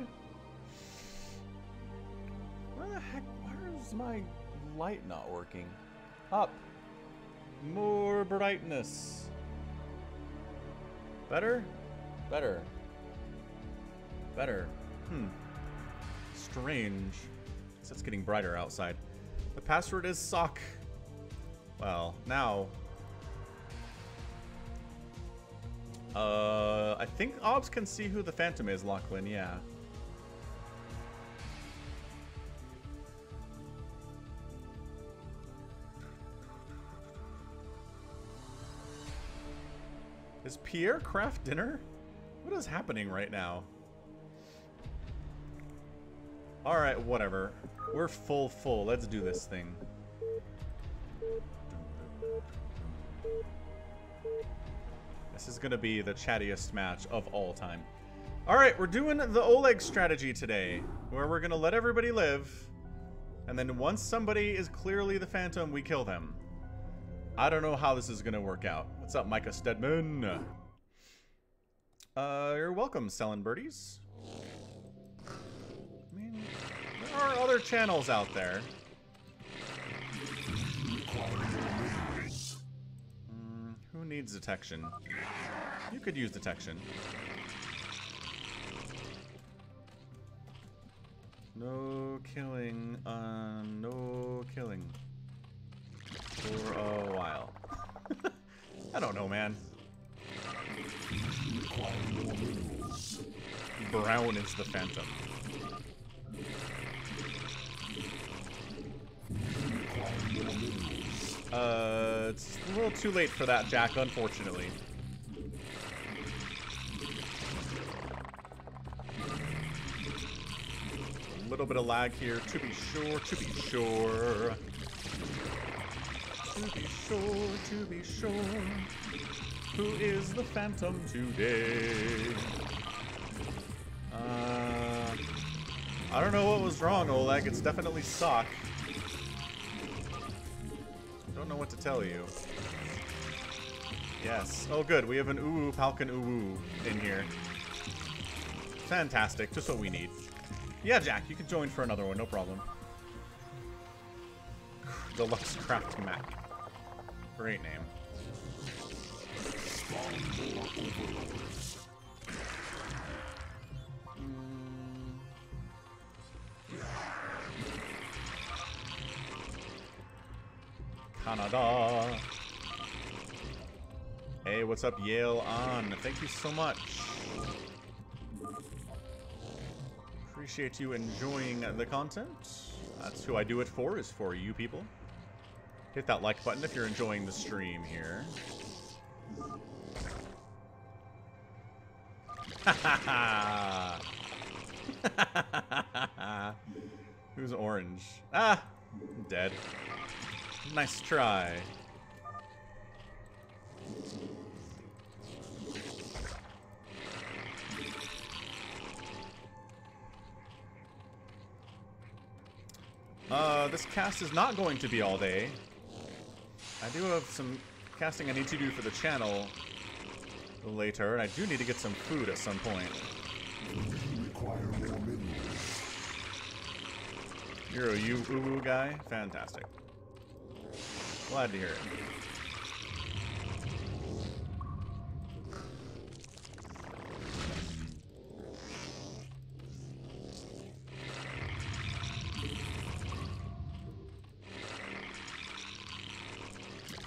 Where the heck? Why is my light not working? Up. More brightness. Better? Better. Better. Hmm. Strange. It's getting brighter outside. The password is sock. Well, now. Uh, I think Obs can see who the Phantom is, Lachlan, yeah. Is Pierre craft dinner? What is happening right now? Alright, whatever. We're full full. Let's do this thing. This is going to be the chattiest match of all time. Alright, we're doing the Oleg strategy today, where we're going to let everybody live, and then once somebody is clearly the Phantom, we kill them. I don't know how this is going to work out. What's up, Micah Stedman? Uh, you're welcome, selling birdies. I mean, there are other channels out there. Needs detection? You could use detection. No killing, uh, no killing. For a while. *laughs* I don't know, man. Brown is the Phantom. Uh, it's a little too late for that, Jack, unfortunately. A little bit of lag here, to be sure, to be sure. To be sure, to be sure. Who is the Phantom today? Uh, I don't know what was wrong, Oleg. It's definitely sock. Know what to tell you. Yes. Oh, good. We have an Uwu Falcon Uwu in here. Fantastic. Just what we need. Yeah, Jack, you can join for another one. No problem. *sighs* Deluxe Craft Mac. Great name. Canada. Hey, what's up, Yale on? Thank you so much. Appreciate you enjoying the content. That's who I do it for, is for you people. Hit that like button if you're enjoying the stream here. *laughs* Who's orange? Ah! Dead. Nice try. Uh, this cast is not going to be all day. I do have some casting I need to do for the channel later, and I do need to get some food at some point. You're a you-uwu guy? Fantastic. Glad to hear it.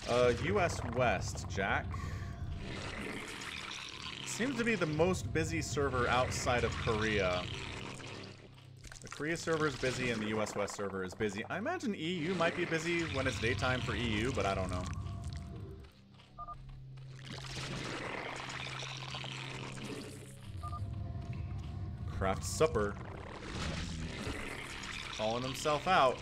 Uh, US West, Jack. Seems to be the most busy server outside of Korea. Korea server is busy and the US West server is busy. I imagine EU might be busy when it's daytime for EU, but I don't know. Craft supper. Calling himself out.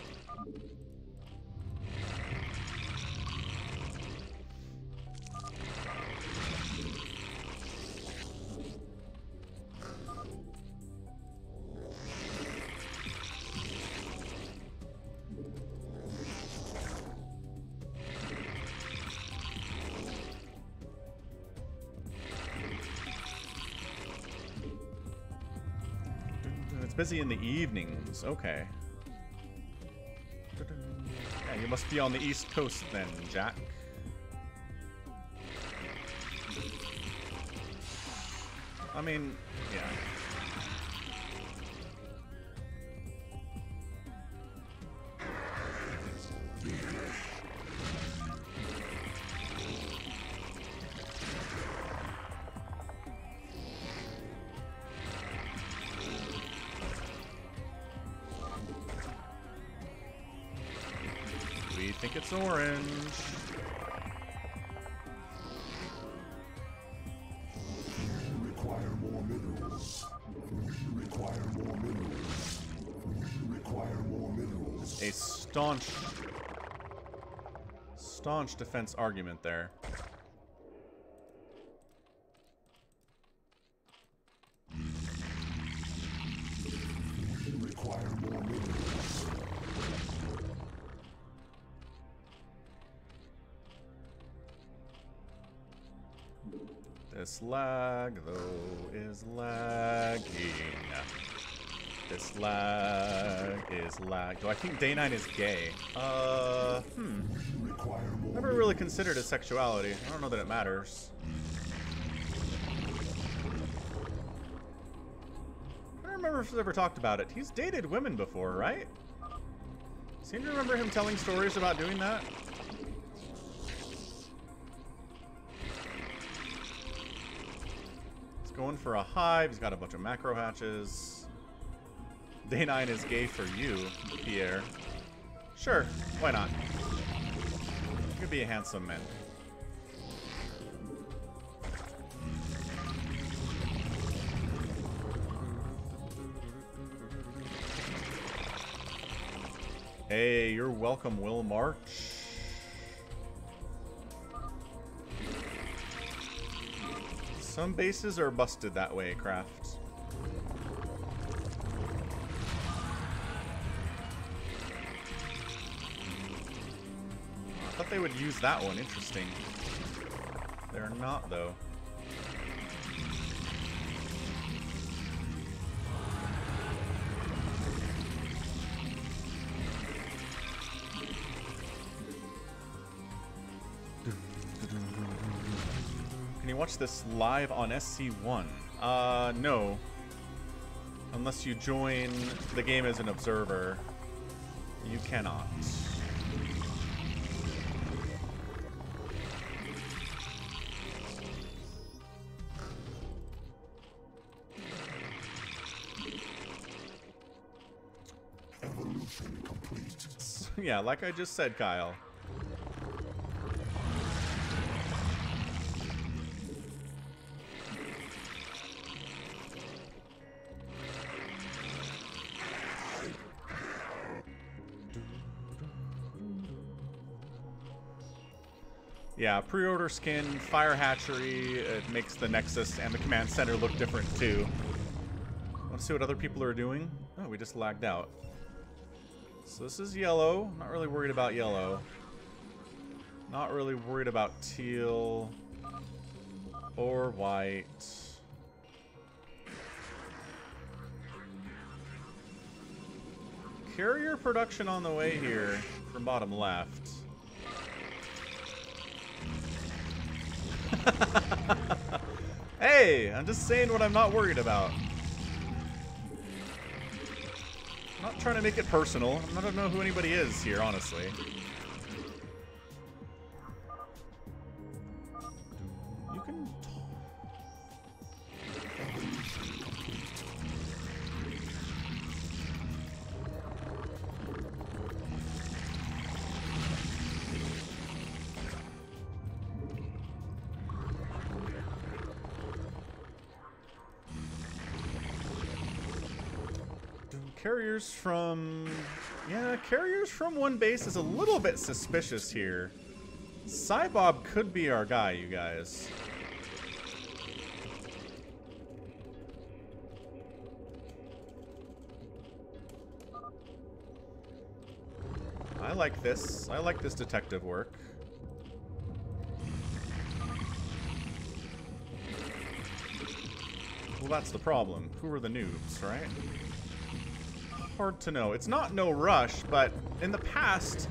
Busy in the evenings. Okay. Yeah, you must be on the East Coast then, Jack. I mean, yeah. Defense argument there. This lag, though, is lagging. This lag is lag. Do I think Day 9 is gay? Uh, hmm. Never really considered his sexuality. I don't know that it matters. I don't remember if he's ever talked about it. He's dated women before, right? Seem to remember him telling stories about doing that. He's going for a hive. He's got a bunch of macro hatches. Day 9 is gay for you, Pierre. Sure, why not? You could be a handsome man. Hey, you're welcome, Will March. Some bases are busted that way, Craft. Thought they would use that one. Interesting. They're not, though. Can you watch this live on SC1? Uh, no. Unless you join the game as an observer, you cannot. Yeah, like I just said, Kyle. Yeah, pre-order skin, fire hatchery, it makes the Nexus and the command center look different too. To see what other people are doing? Oh, we just lagged out. So this is yellow. Not really worried about yellow. Not really worried about teal or white. Carrier production on the way here from bottom left. *laughs* hey, I'm just saying what I'm not worried about. Not trying to make it personal. I don't know who anybody is here, honestly. Carriers from... Yeah, carriers from one base is a little bit suspicious here. Cybob could be our guy, you guys. I like this. I like this detective work. Well, that's the problem. Who are the noobs, right? Hard to know. It's not no rush, but in the past,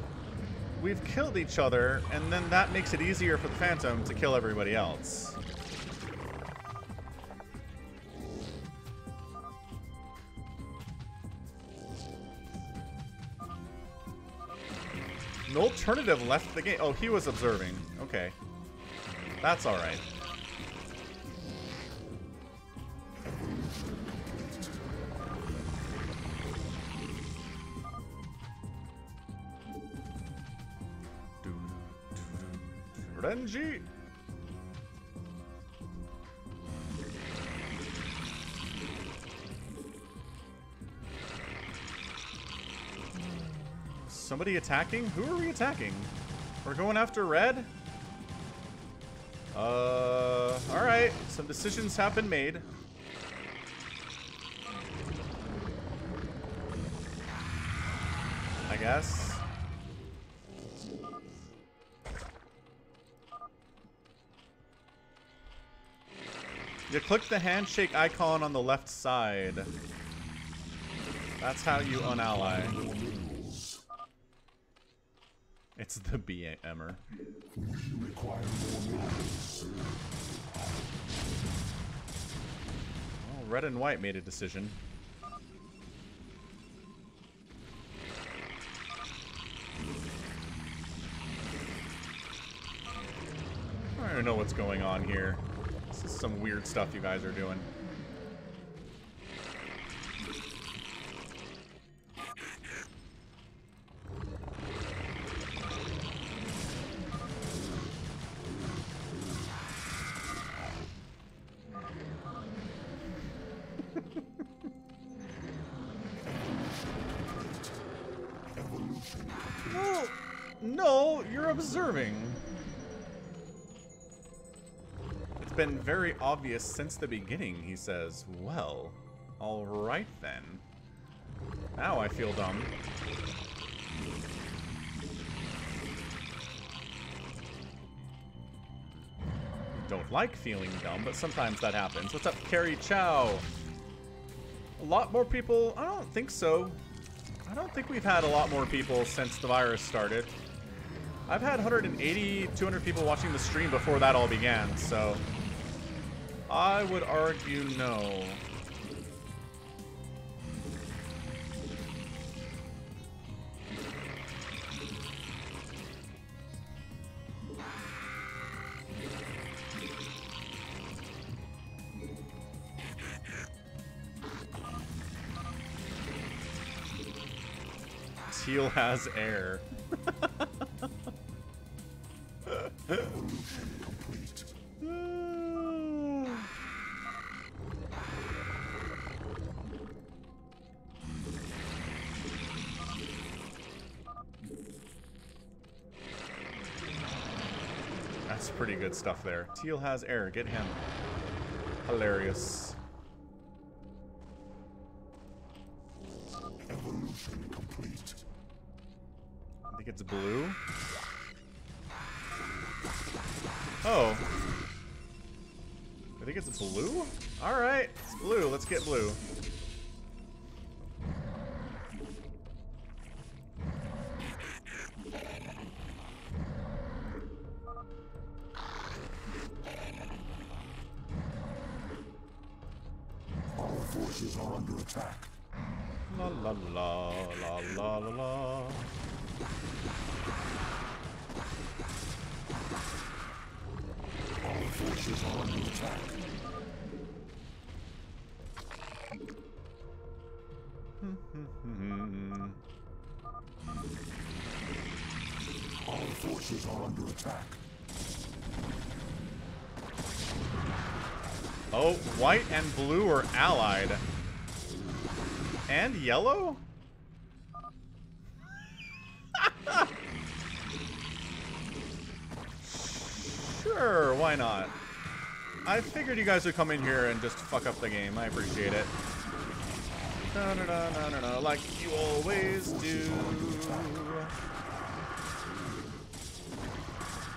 we've killed each other, and then that makes it easier for the Phantom to kill everybody else. An alternative left the game. Oh, he was observing. Okay. That's alright. Renji! Somebody attacking? Who are we attacking? We're going after red? Uh, alright. Some decisions have been made. I guess. You click the handshake icon on the left side. That's how you unally. It's the more minerals. Well, red and white made a decision. I don't know what's going on here. This is some weird stuff you guys are doing. No, *laughs* oh, no, you're observing. Been very obvious since the beginning, he says. Well, alright then. Now I feel dumb. Don't like feeling dumb, but sometimes that happens. What's up, Carrie Chow? A lot more people? I don't think so. I don't think we've had a lot more people since the virus started. I've had 180, 200 people watching the stream before that all began, so I would argue no. Teal has air. Stuff there. Teal has air. Get him. Hilarious. White and blue are allied. And yellow? sure, why not? I figured you guys would come in here and just fuck up the game. I appreciate it. Da -da -da -da -da -da, like you always do.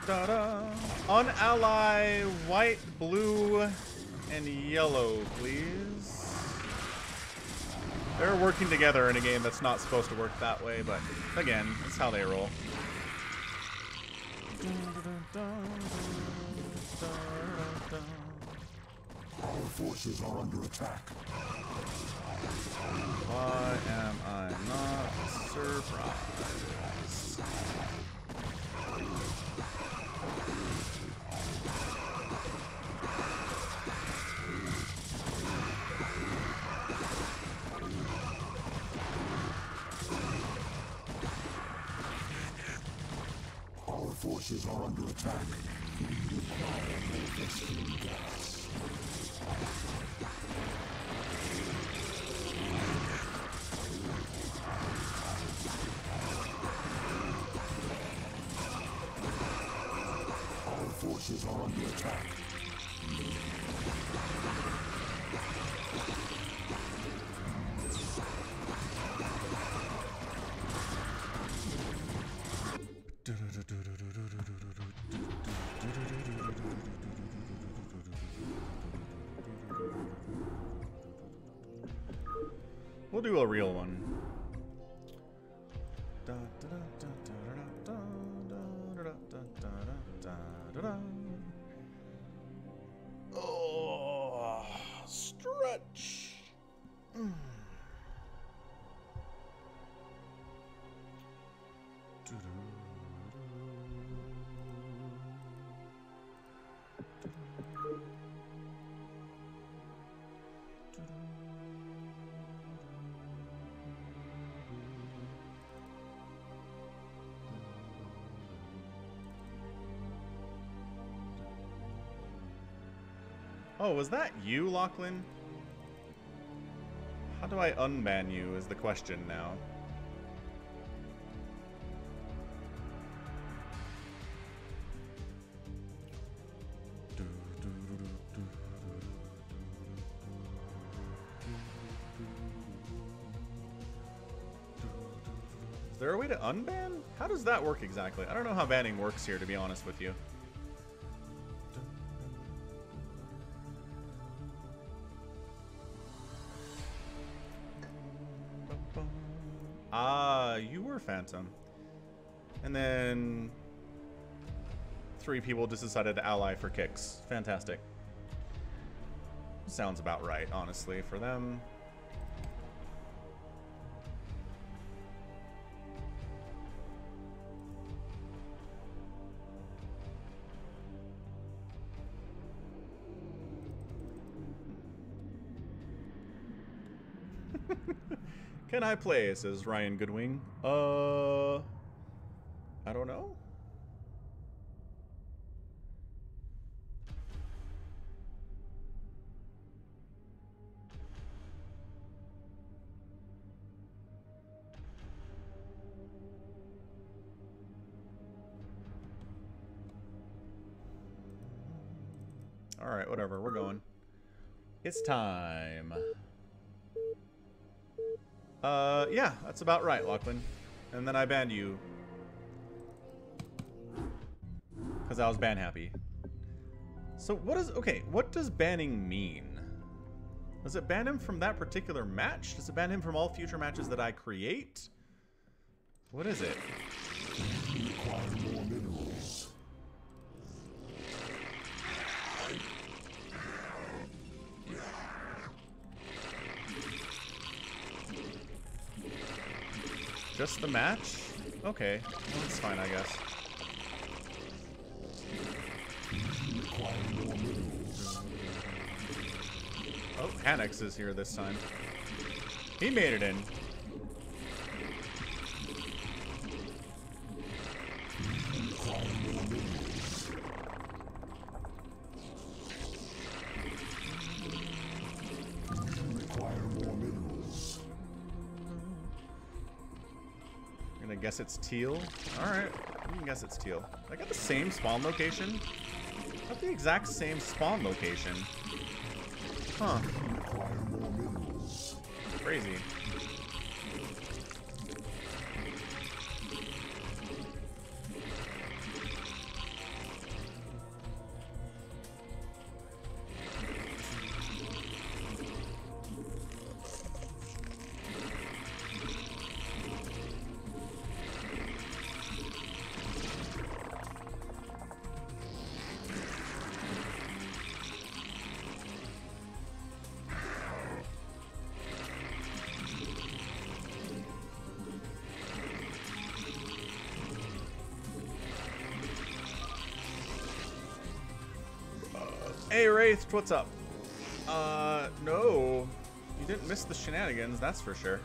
Da -da. Unally white, blue, and yellow, please. They're working together in a game that's not supposed to work that way, but again, that's how they roll. Our forces are under attack. Why am I not surprised? Do a real one. Oh, was that you, Lachlan? How do I unban you is the question now. Is there a way to unban? How does that work exactly? I don't know how banning works here, to be honest with you. Three people just decided to ally for kicks. Fantastic. Sounds about right, honestly, for them. *laughs* Can I play? Says Ryan Goodwing. Uh, It's time. Uh, yeah, that's about right, Lachlan. And then I banned you. Because I was ban happy. So what is... Okay, what does banning mean? Does it ban him from that particular match? Does it ban him from all future matches that I create? What is it? Just the match? Okay, well, that's fine, I guess. Oh, Hanex is here this time. He made it in. Guess it's teal. Alright, you can guess it's teal. I got the same spawn location? Not the exact same spawn location. Huh. Crazy. What's up? Uh, no. You didn't miss the shenanigans, that's for sure.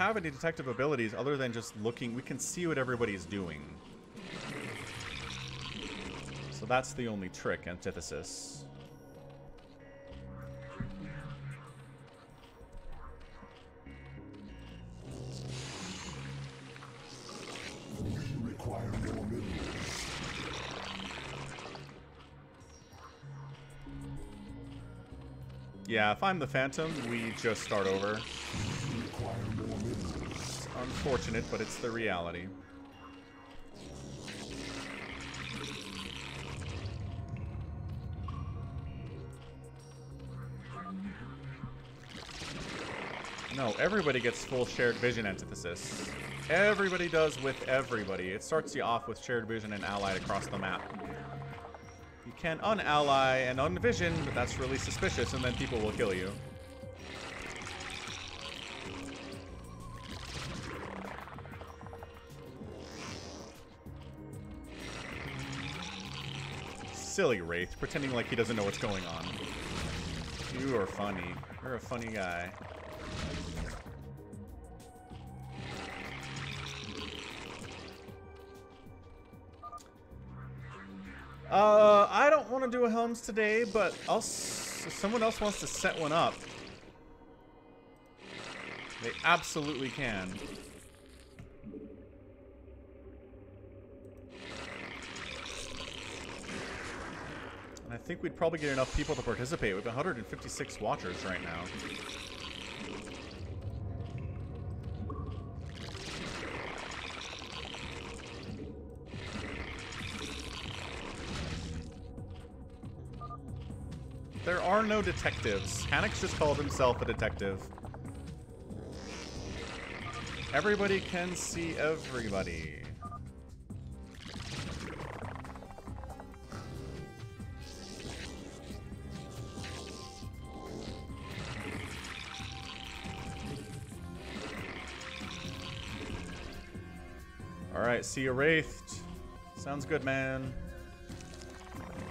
Have any detective abilities other than just looking. We can see what everybody's doing. So that's the only trick, Antithesis. Yeah, if I'm the Phantom, we just start over. But it's the reality. No, everybody gets full shared vision antithesis. Everybody does with everybody. It starts you off with shared vision and allied across the map. You can unally and unvision, but that's really suspicious, and then people will kill you. Silly Wraith, pretending like he doesn't know what's going on. You are funny. You're a funny guy. Uh, I don't want to do a Helms today, but I'll someone else wants to set one up, they absolutely can. Think we'd probably get enough people to participate. We have 156 watchers right now. There are no detectives. Hanix just called himself a detective. Everybody can see everybody. Alright, see you, Wraithed. Sounds good, man.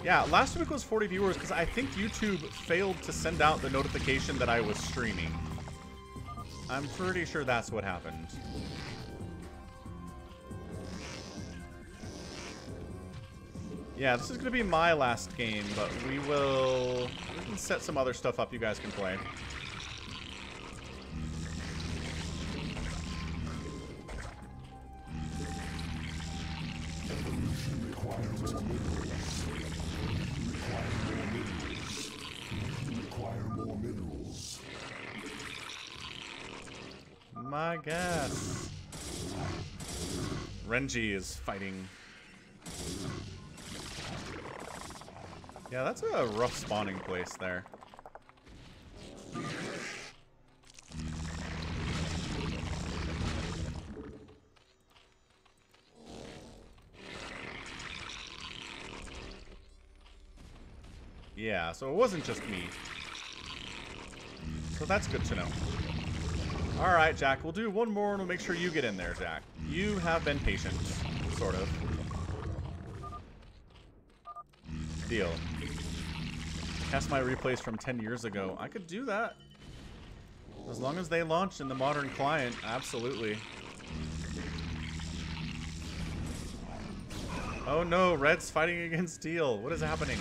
Yeah, last week was 40 viewers because I think YouTube failed to send out the notification that I was streaming. I'm pretty sure that's what happened. Yeah, this is going to be my last game, but we will... We can set some other stuff up you guys can play. Renji is fighting. Yeah, that's a rough spawning place there. Yeah, so it wasn't just me. So that's good to know. Alright, Jack, we'll do one more and we'll make sure you get in there, Jack. You have been patient, sort of. Deal. Cast my replays from 10 years ago. I could do that. As long as they launch in the modern client, absolutely. Oh no, Red's fighting against Steel. What is happening?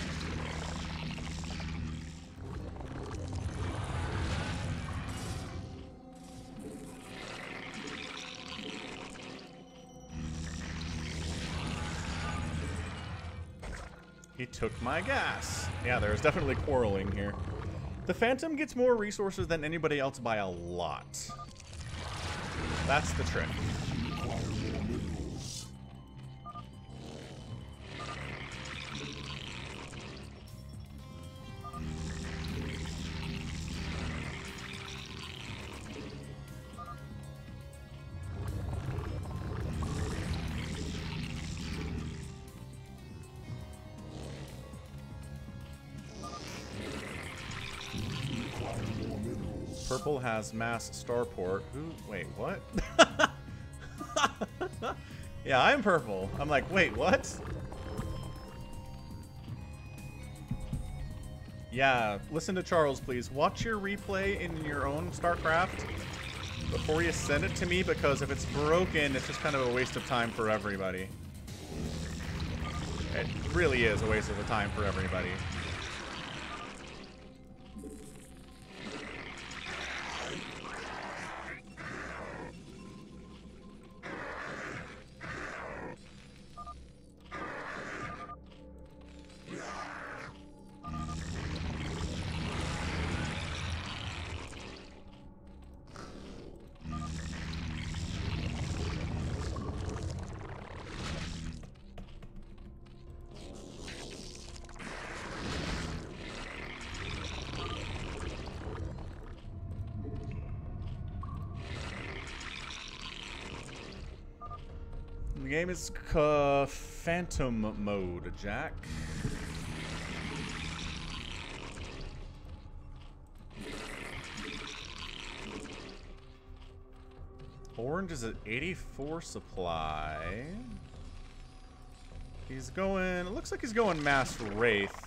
Took my gas. Yeah, there's definitely quarreling here. The Phantom gets more resources than anybody else by a lot. That's the trick. Mass starport. Who? Wait, what? *laughs* yeah, I'm purple. I'm like, wait, what? Yeah, listen to Charles, please. Watch your replay in your own StarCraft before you send it to me, because if it's broken, it's just kind of a waste of time for everybody. It really is a waste of time for everybody. Game is Phantom mode, Jack. Orange is at 84 supply. He's going, it looks like he's going Mass Wraith.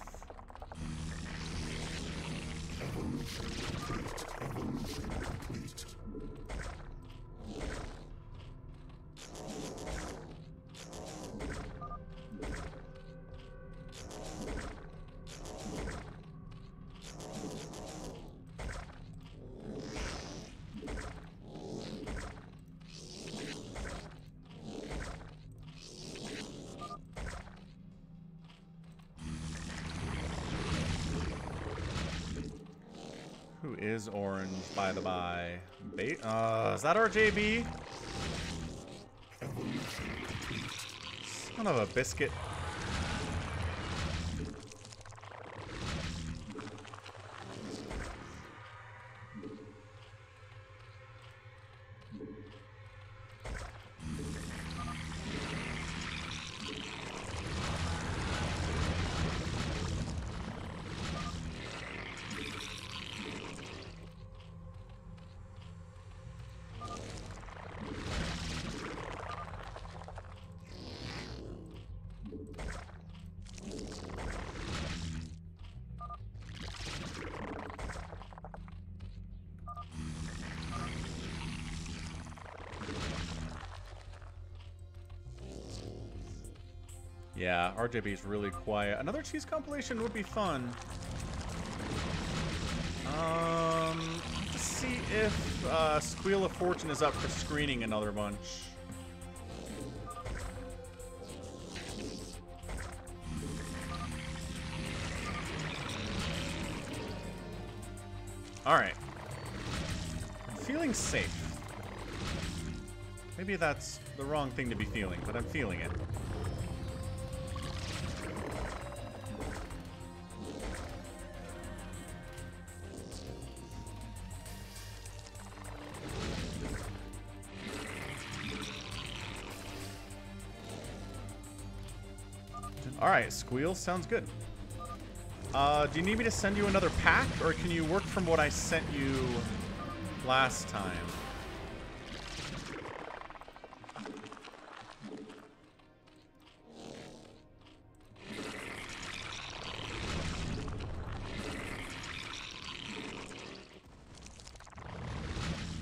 Is that RJB? Son of a biscuit. RJB is really quiet. Another cheese compilation would be fun. Um, let's see if uh, Squeal of Fortune is up for screening another bunch. Alright. I'm feeling safe. Maybe that's the wrong thing to be feeling, but I'm feeling it. squeal. Sounds good. Uh, do you need me to send you another pack, or can you work from what I sent you last time?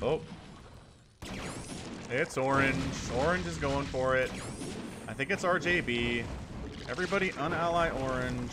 Oh. It's orange. Orange is going for it. I think it's RJB. Everybody unally orange.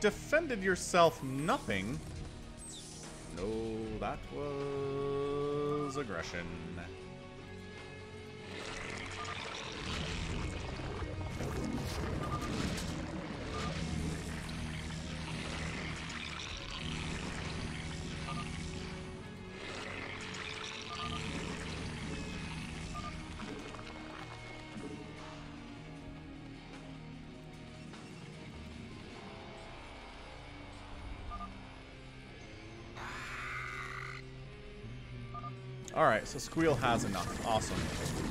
Defended yourself nothing. No, that was aggression. Alright, so Squeal has enough. Awesome.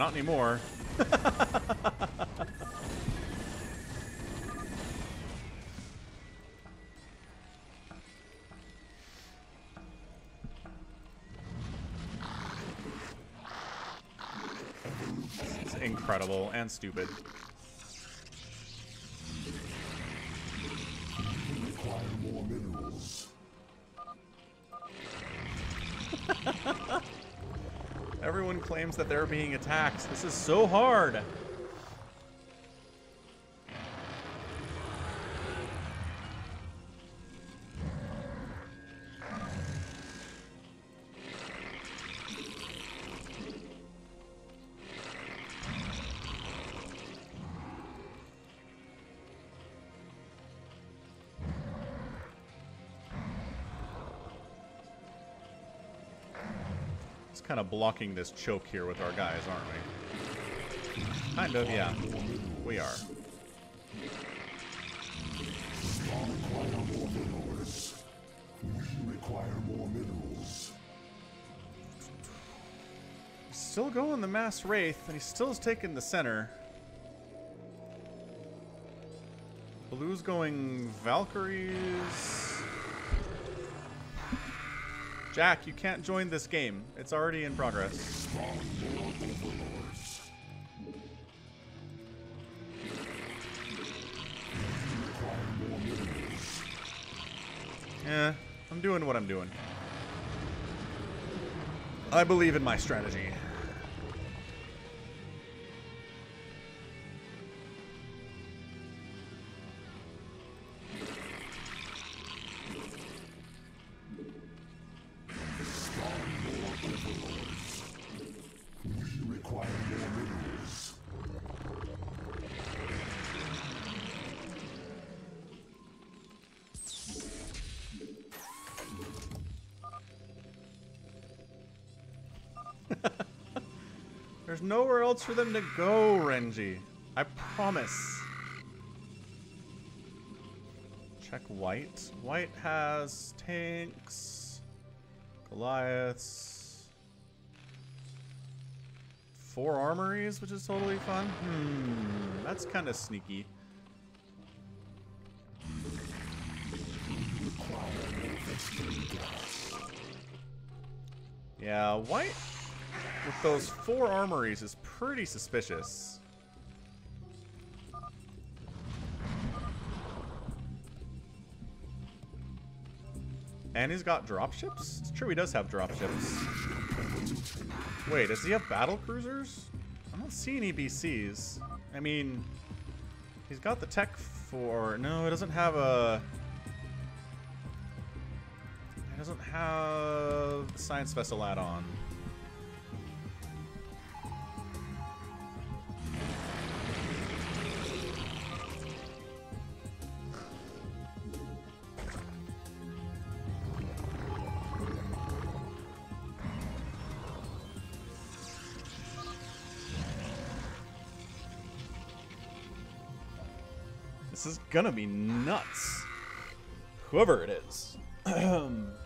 Not anymore. *laughs* incredible and stupid. Claims that they're being attacked. This is so hard. Kind of blocking this choke here with our guys, aren't we? Kind of, yeah. We are. Still going the Mass Wraith, and he still is taking the center. Blue's going Valkyries. Jack, you can't join this game. It's already in progress. Yeah, I'm doing what I'm doing. I believe in my strategy. Nowhere else for them to go, Renji. I promise. Check white. White has tanks, Goliaths, four armories, which is totally fun. Hmm, that's kind of sneaky. Those four armories is pretty suspicious. And he's got dropships? It's true, he does have dropships. Wait, does he have battle cruisers? I don't see any BCs. I mean, he's got the tech for... No, it doesn't have a... It doesn't have Science Vessel add-on. Gonna be nuts. Whoever it is. *clears throat*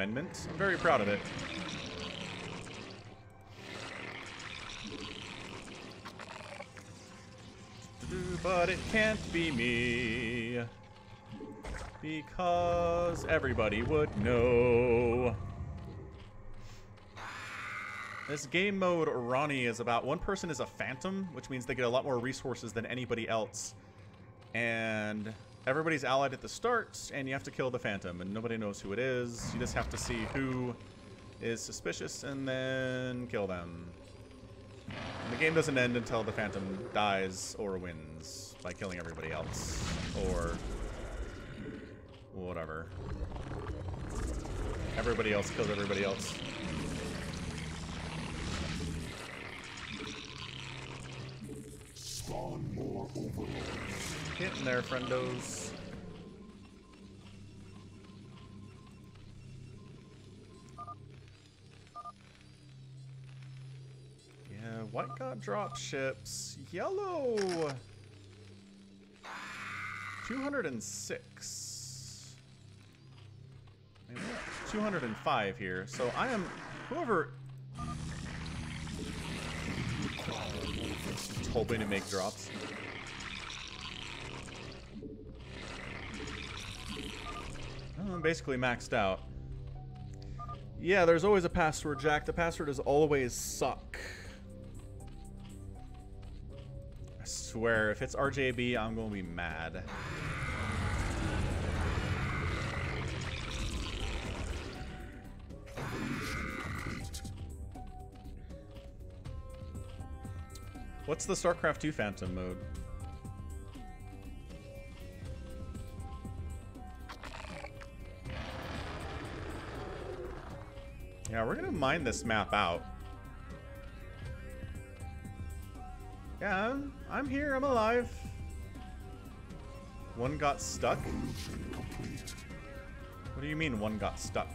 Amendment. I'm very proud of it. But it can't be me. Because everybody would know. This game mode, Ronnie, is about one person is a phantom, which means they get a lot more resources than anybody else. And everybody's allied at the start, and you have to kill the phantom, and nobody knows who it is. You just have to see who is suspicious and then kill them. And the game doesn't end until the phantom dies or wins by killing everybody else. Or whatever. Everybody else kills everybody else. Spawn more overlords. Getting there, friendos. Yeah, white got drop ships. Yellow! 206. Maybe 205 here. So I am... Whoever... Hoping to make drops. I'm basically maxed out. Yeah, there's always a password, Jack. The password is always suck. I swear, if it's RJB, I'm gonna be mad. What's the StarCraft 2 Phantom mode? Gonna mine this map out. Yeah, I'm, I'm here, I'm alive. One got stuck? What do you mean one got stuck?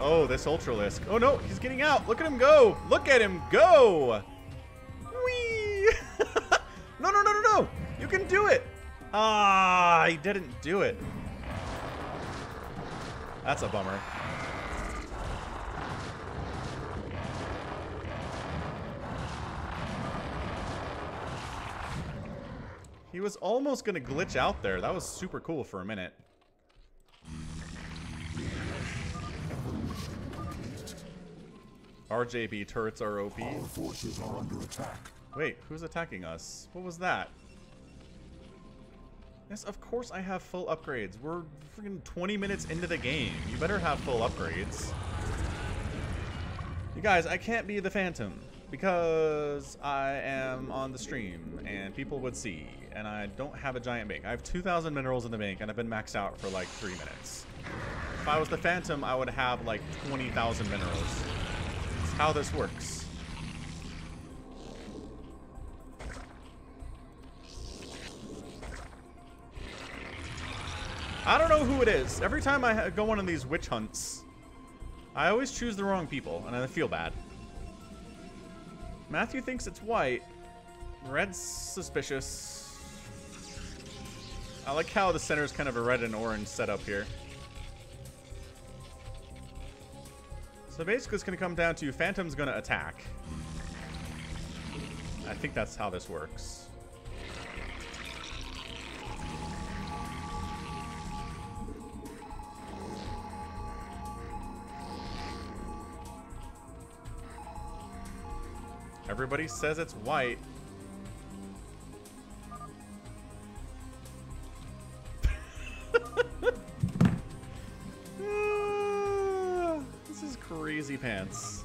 Oh, this Ultralisk. Oh no, he's getting out. Look at him go. Look at him go. Whee! *laughs* no, no, no, no, no. You can do it. Ah, he didn't do it. That's a bummer. He was almost going to glitch out there. That was super cool for a minute. RJB turrets are OP. Our forces are under attack. Wait, who's attacking us? What was that? Yes, of course I have full upgrades. We're freaking 20 minutes into the game. You better have full upgrades. You guys, I can't be the Phantom because I am on the stream and people would see and I don't have a giant bank. I have 2,000 minerals in the bank and I've been maxed out for like three minutes. If I was the Phantom, I would have like 20,000 minerals. That's how this works. I don't know who it is. Every time I go one of these witch hunts, I always choose the wrong people, and I feel bad. Matthew thinks it's white. Red's suspicious. I like how the center is kind of a red and orange setup here. So basically it's going to come down to Phantom's going to attack. I think that's how this works. Everybody says it's white. *laughs* This is crazy pants.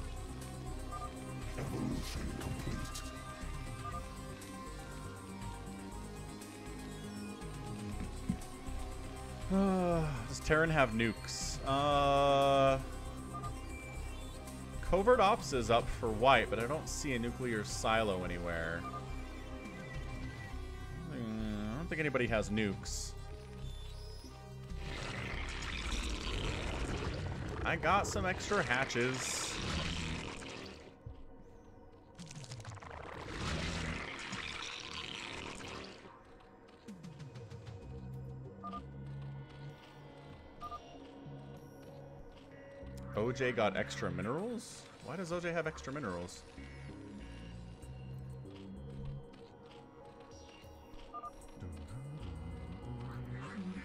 *sighs* Does Terran have nukes? Uh, Covert Ops is up for white, but I don't see a nuclear silo anywhere. Hmm, I don't think anybody has nukes. I got some extra hatches. OJ got extra minerals? Why does OJ have extra minerals?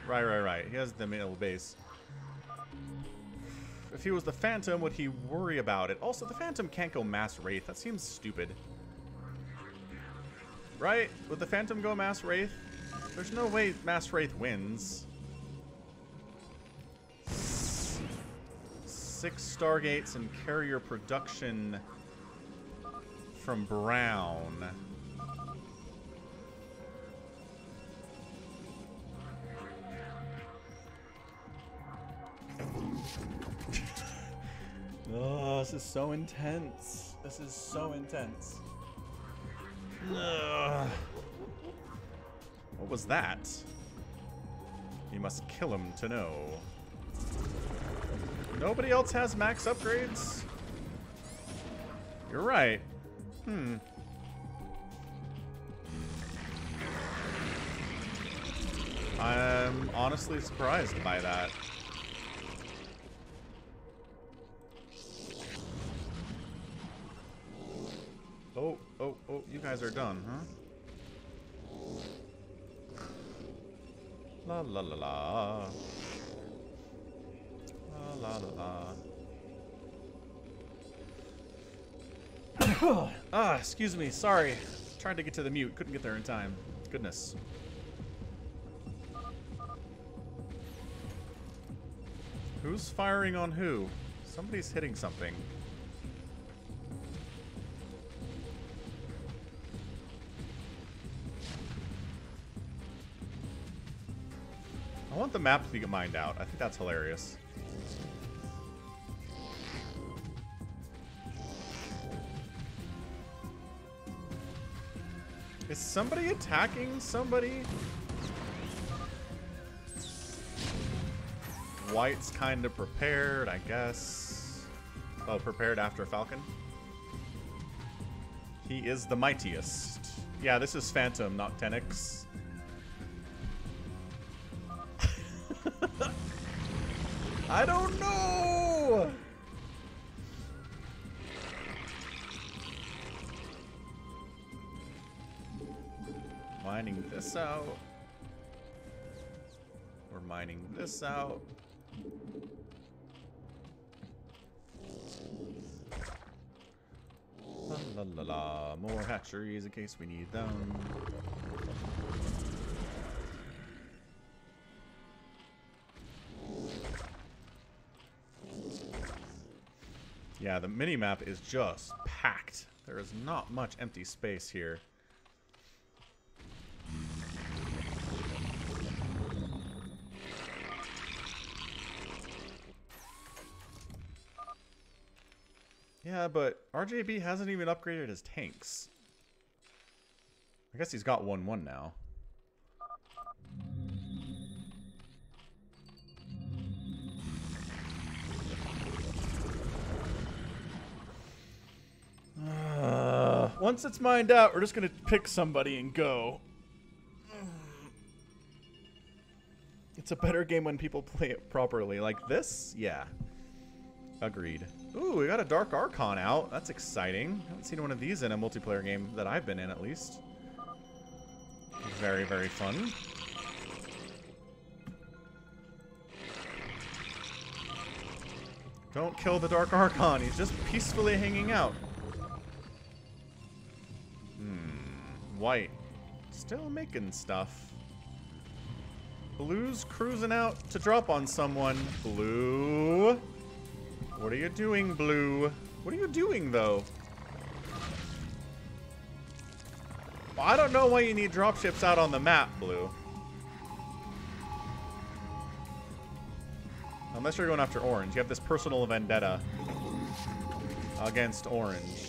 Right, right, right. He has the middle base. If he was the Phantom, would he worry about it? Also, the Phantom can't go Mass Wraith. That seems stupid. Right? Would the Phantom go Mass Wraith? There's no way Mass Wraith wins. Six Stargates and carrier production from Brown. *laughs* Oh, this is so intense. This is so intense. Ugh. What was that? You must kill him to know. Nobody else has max upgrades? You're right. Hmm. I'm honestly surprised by that. Oh, oh, oh, you guys are done, huh? La la la la. La la la. ah, excuse me, sorry. Tried to get to the mute, couldn't get there in time. Goodness. Who's firing on who? Somebody's hitting something. I want the map to be mined out. I think that's hilarious. Is somebody attacking somebody? White's kind of prepared, I guess. Oh, prepared after Falcon? He is the mightiest. Yeah, this is Phantom, not Tenix. I don't know! Mining this out. We're mining this out. La la la la. More hatcheries in case we need them. Yeah, the mini-map is just packed. There is not much empty space here. Yeah, but RJB hasn't even upgraded his tanks. I guess he's got 1-1 now. Uh, once it's mined out, we're just gonna pick somebody and go. It's a better game when people play it properly. Like this? Yeah. Agreed. Ooh, we got a Dark Archon out. That's exciting. I haven't seen one of these in a multiplayer game that I've been in, at least. Very, very fun. Don't kill the Dark Archon. He's just peacefully hanging out. White. Still making stuff. Blue's cruising out to drop on someone. Blue. What are you doing, Blue? What are you doing, though? Well, I don't know why you need dropships out on the map, Blue. Unless you're going after Orange. You have this personal vendetta against Orange.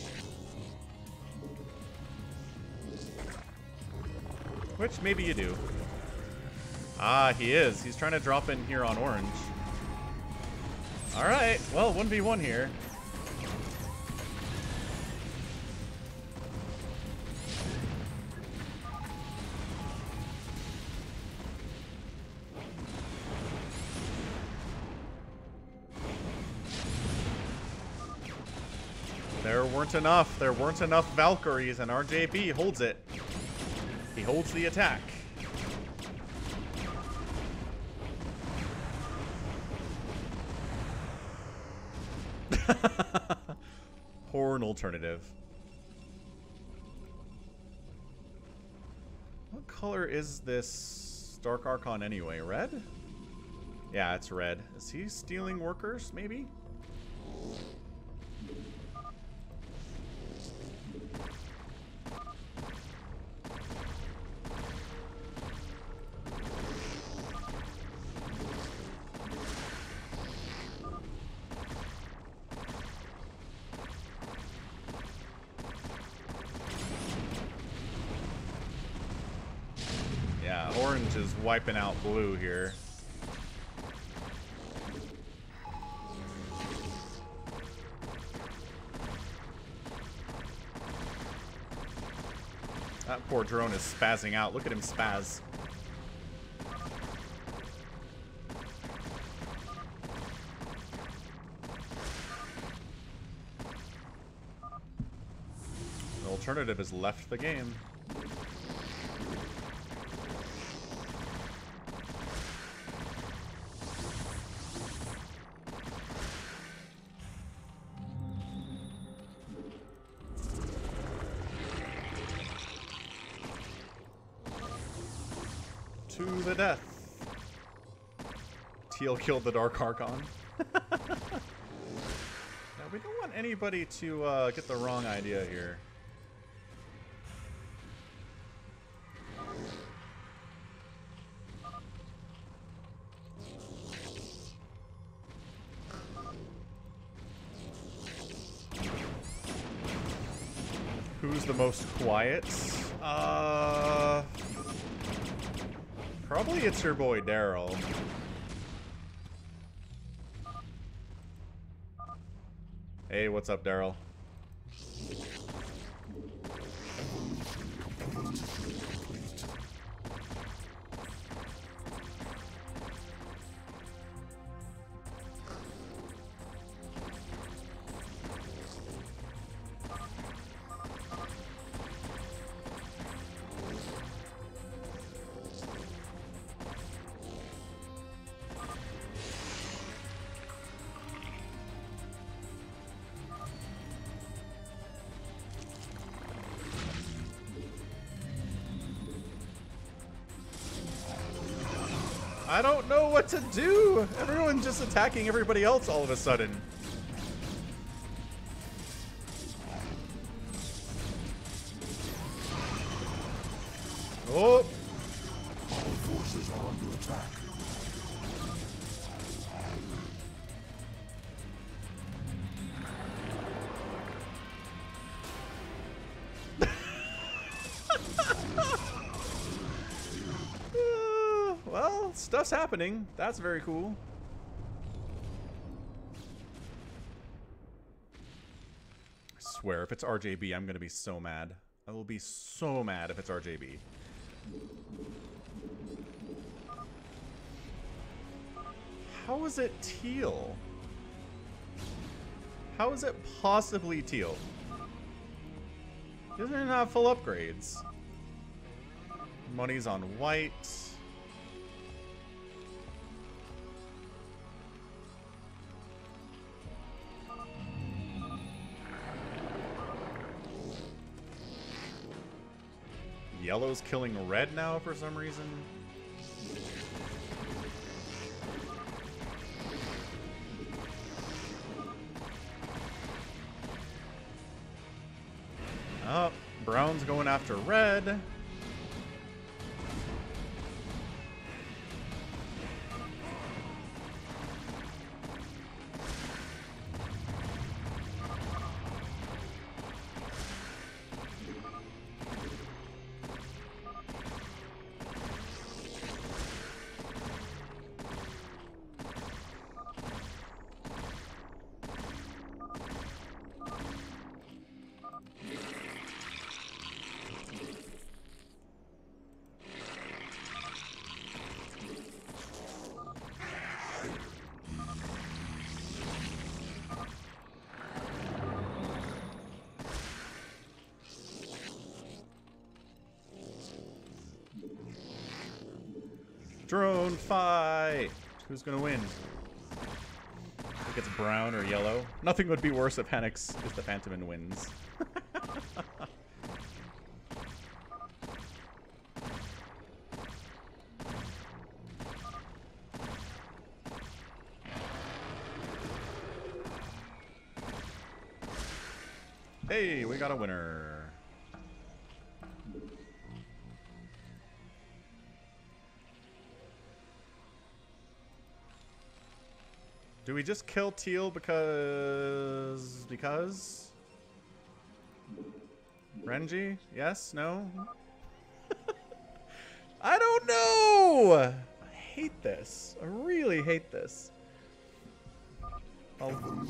Which maybe you do. Ah, he is. He's trying to drop in here on Orange. Alright, well, 1v1 here. There weren't enough. There weren't enough Valkyries, and RJB holds it. He holds the attack. *laughs* Porn alternative. What color is this Dark Archon anyway? Red? Yeah, it's red. Is he stealing workers, maybe? Wiping out blue here. That poor drone is spazzing out. Look at him spaz. The alternative has left the game. Killed the Dark Archon. *laughs* now, we don't want anybody to uh, get the wrong idea here. Who's the most quiet? Uh, probably it's your boy Daryl. Hey, what's up, Daryl? To do. Everyone just attacking everybody else all of a sudden. Oh, forces are under attack. Stuff's happening. That's very cool. I swear, if it's RJB, I'm gonna be so mad. I will be so mad if it's RJB. How is it teal? How is it possibly teal? Doesn't it have full upgrades? Money's on white. Yellow's killing red now for some reason. Oh, brown's going after red. Who's gonna win? I think it's brown or yellow. Nothing would be worse if Henix is the Phantom and wins. *laughs* just kill Teal because... because? Renji? Yes? No? *laughs* I don't know! I hate this. I really hate this. I'll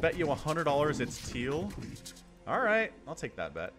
bet you $100 it's Teal. Alright, I'll take that bet.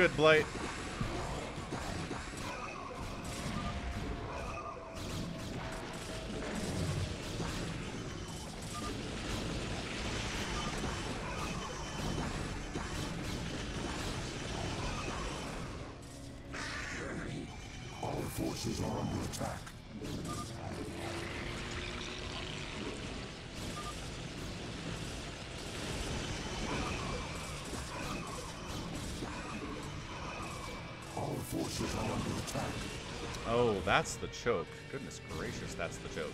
Good, Blight. That's the choke. Goodness gracious, that's the choke.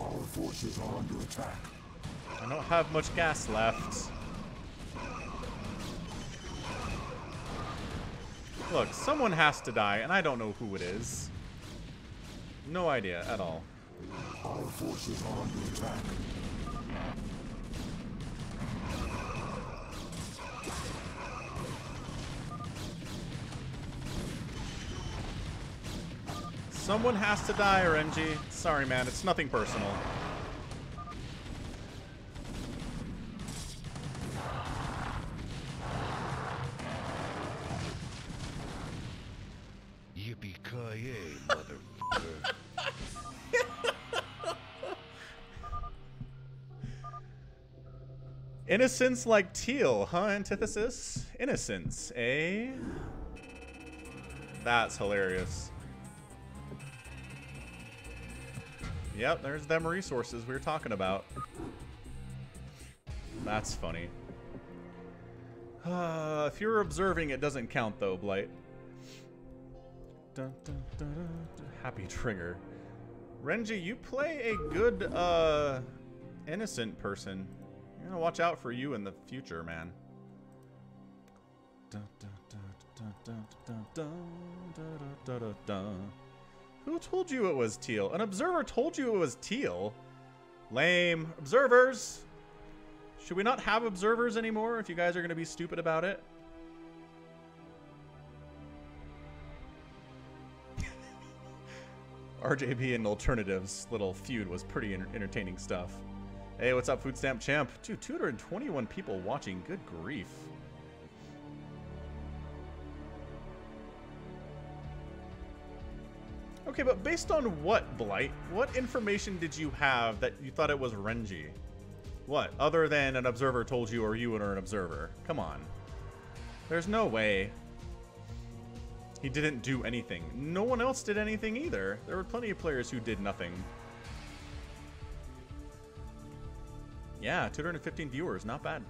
Our forces are under attack. I don't have much gas left. Look, someone has to die, and I don't know who it is. No idea at all. Our forces are under attack. Someone has to die, Renji. Sorry, man. It's nothing personal. Yippee-ki-yay, motherfucker. *laughs* Innocence like teal, huh, Antithesis? Innocence, eh? That's hilarious. Yep, there's them resources we were talking about. That's funny. Uh, if you're observing, it doesn't count though, Blight. Dun, dun, dun. Happy trigger. Renji, you play a good, uh, innocent person. I'm gonna watch out for you in the future, man. Dun, dun, dun, dun, dun, dun, dun, dun, dun, dun. Who told you it was teal? An observer told you it was teal. Lame. Observers! Should we not have observers anymore if you guys are gonna be stupid about it? *laughs* RJB and Alternatives little feud was pretty entertaining stuff. Hey, what's up, Food Stamp Champ? Dude, 221 people watching. Good grief. Okay, but based on what, Blight? What information did you have that you thought it was Renji? What, other than an observer told you or you were an observer? Come on. There's no way. He didn't do anything. No one else did anything either. There were plenty of players who did nothing. Yeah, 215 viewers, not bad.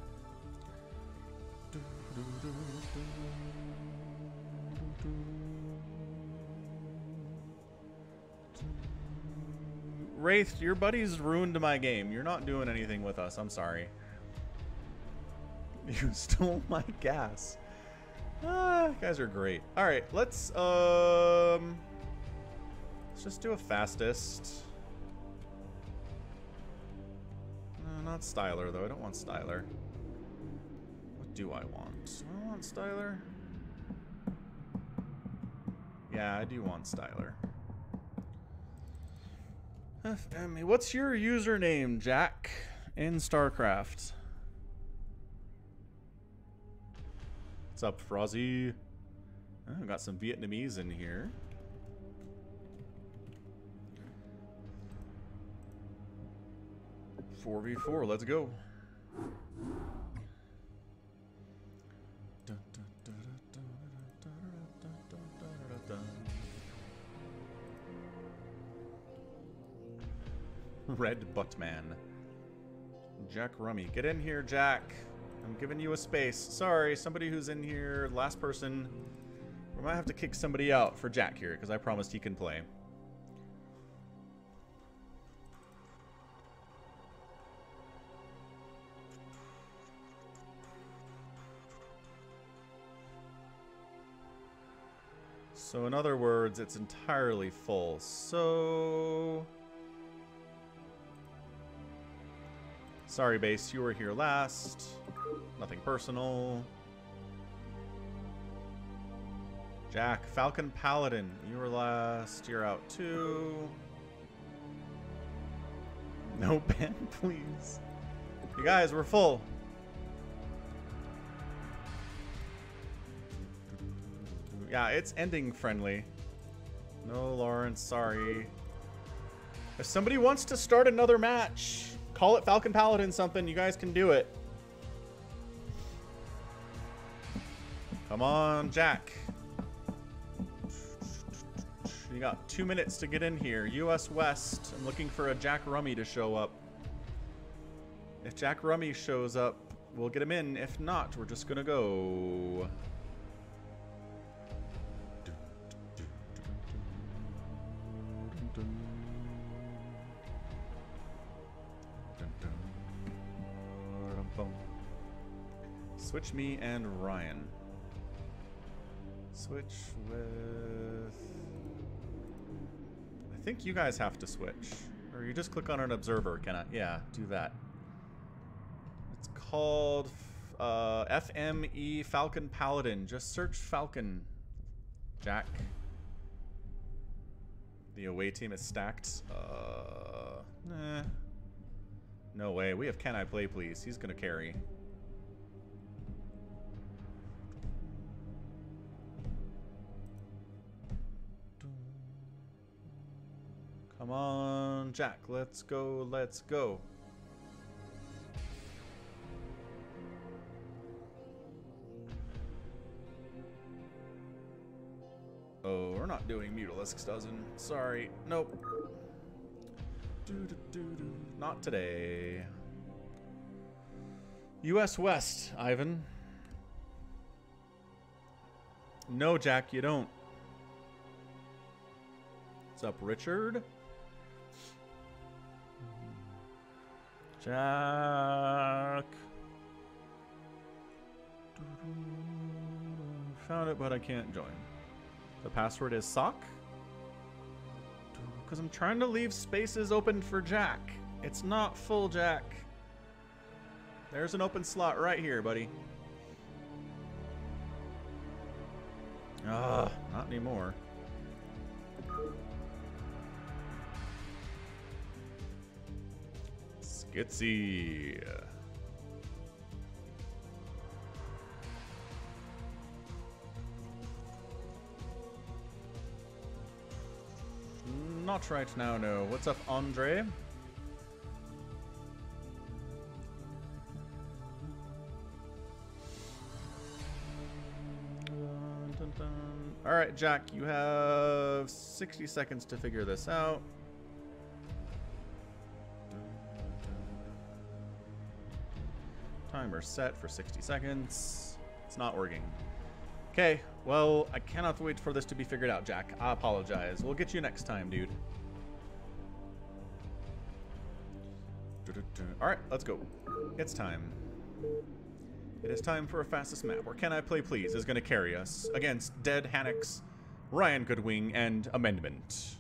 Wraith, your buddies ruined my game. You're not doing anything with us. I'm sorry. *laughs* You stole my gas. Ah, guys are great. All right, let's um, let's just do a fastest. No, not Styler though. I don't want Styler. What do I want? Do I want Styler? Yeah, I do want Styler. What's your username, Jack, in StarCraft? What's up, Frozzy? Oh, got some Vietnamese in here. Four v four. Let's go. Red Buttman. Jack Rummy. Get in here, Jack. I'm giving you a space. Sorry, somebody who's in here, last person. We might have to kick somebody out for Jack here, because I promised he can play. So in other words, it's entirely full. So... Sorry, base, you were here last. Nothing personal. Jack, Falcon Paladin, you were last. You're out too. No *laughs* ban, please. You guys, we're full. Yeah, it's ending friendly. No, Lawrence, sorry. If somebody wants to start another match, call it Falcon Paladin something. You guys can do it. Come on, Jack. You got two minutes to get in here. US West. I'm looking for a Jack Rummy to show up. If Jack Rummy shows up, we'll get him in. If not, we're just gonna go. Switch me and Ryan. Switch with... I think you guys have to switch. Or you just click on an observer, can I? Yeah, do that. It's called uh, FME Falcon Paladin. Just search Falcon, Jack. The away team is stacked. Uh, nah. No way. We have Can I Play Please. He's going to carry. Come on, Jack. Let's go. Let's go. Oh, we're not doing Mutalisks dozen. Sorry. Nope. Doo -doo -doo. Not today. US West, Ivan. No, Jack, you don't. What's up, Richard? Jack. Found it, but I can't join. The password is sock. Because I'm trying to leave spaces open for Jack. It's not full, Jack. There's an open slot right here, buddy. Ah, not anymore. Gitsy. Not right now, no. What's up, Andre? All right, Jack, you have 60 seconds to figure this out. Timer set for 60 seconds. It's not working. Okay, well, I cannot wait for this to be figured out, Jack. I apologize. We'll get you next time, dude. All right, let's go. It's time. It is time for a fastest map where Can I Play Please is going to carry us against Dead Hannix, Ryan Goodwing, and Amendment.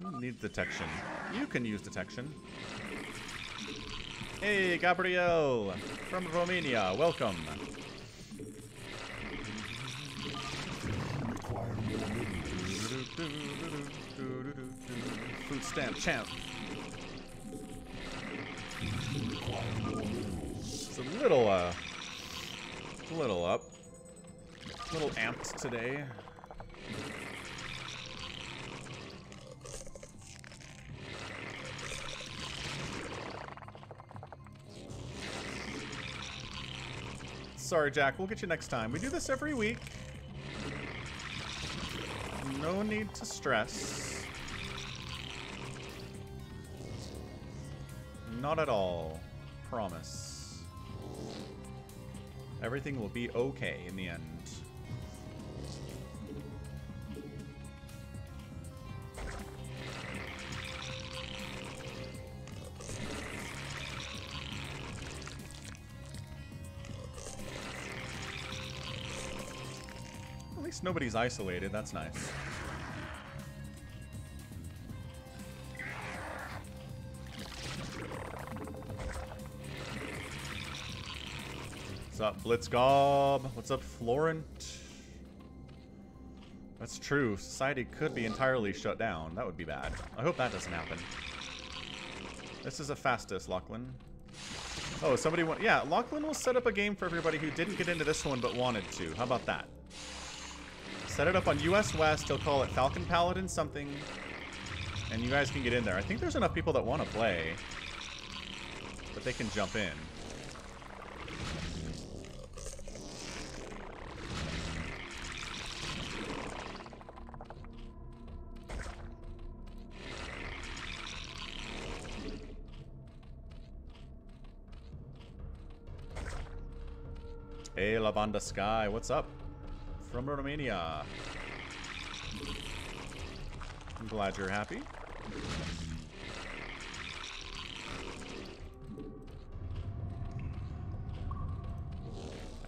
Needs detection? You can use detection. Hey, Gabriel from Romania. Welcome. Food stamp champ. It's a little, uh, a little up. A little amped today. Sorry, Jack. We'll get you next time. We do this every week. No need to stress. Not at all. Promise. Everything will be okay in the end. Nobody's isolated. That's nice. What's up, Blitzgob? What's up, Florent? That's true. Society could be entirely shut down. That would be bad. I hope that doesn't happen. This is a fastest, Lachlan. Oh, somebody want... Yeah, Lachlan will set up a game for everybody who didn't get into this one but wanted to. How about that? Set it up on US West. He'll call it Falcon Paladin something. And you guys can get in there. I think there's enough people that want to play. But they can jump in. Hey, Lavanda Sky, what's up? From Romania. I'm glad you're happy.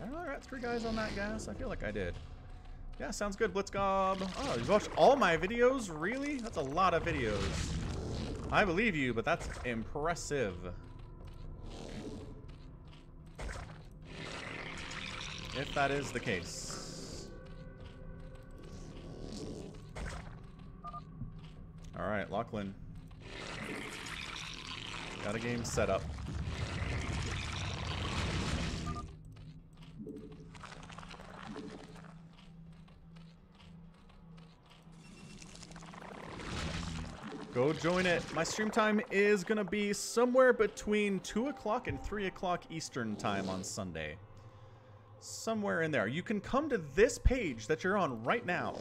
I got three guys on that gas. I feel like I did. Yeah, sounds good, Blitzgob. Oh, you watched all my videos? Really? That's a lot of videos. I believe you, but that's impressive. If that is the case. Alright, Lachlan. Got a game set up. Go join it. My stream time is going to be somewhere between 2 o'clock and 3 o'clock Eastern time on Sunday somewhere in there. You can come to this page that you're on right now.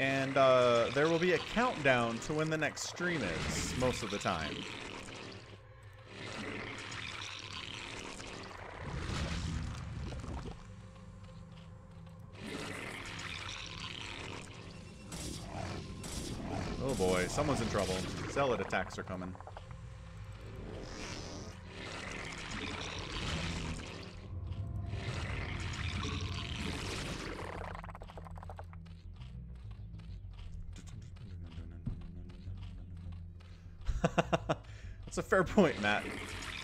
And uh, there will be a countdown to when the next stream is, most of the time. Oh boy, someone's in trouble. Zealot attacks are coming. *laughs* That's a fair point, Matt.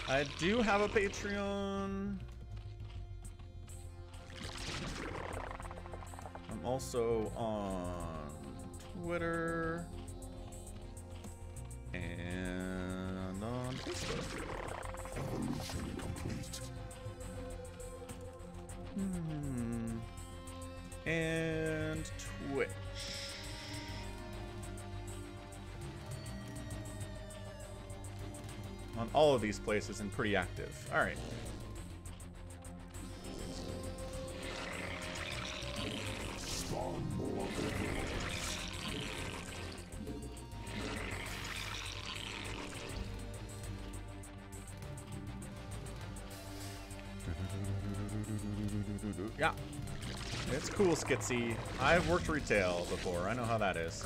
I do have a Patreon. I'm also on Twitter and on Facebook. Hmm. And Twitch. On all of these places and pretty active. Alright. Yeah. It's cool, Skitsy. I've worked retail before. I know how that is.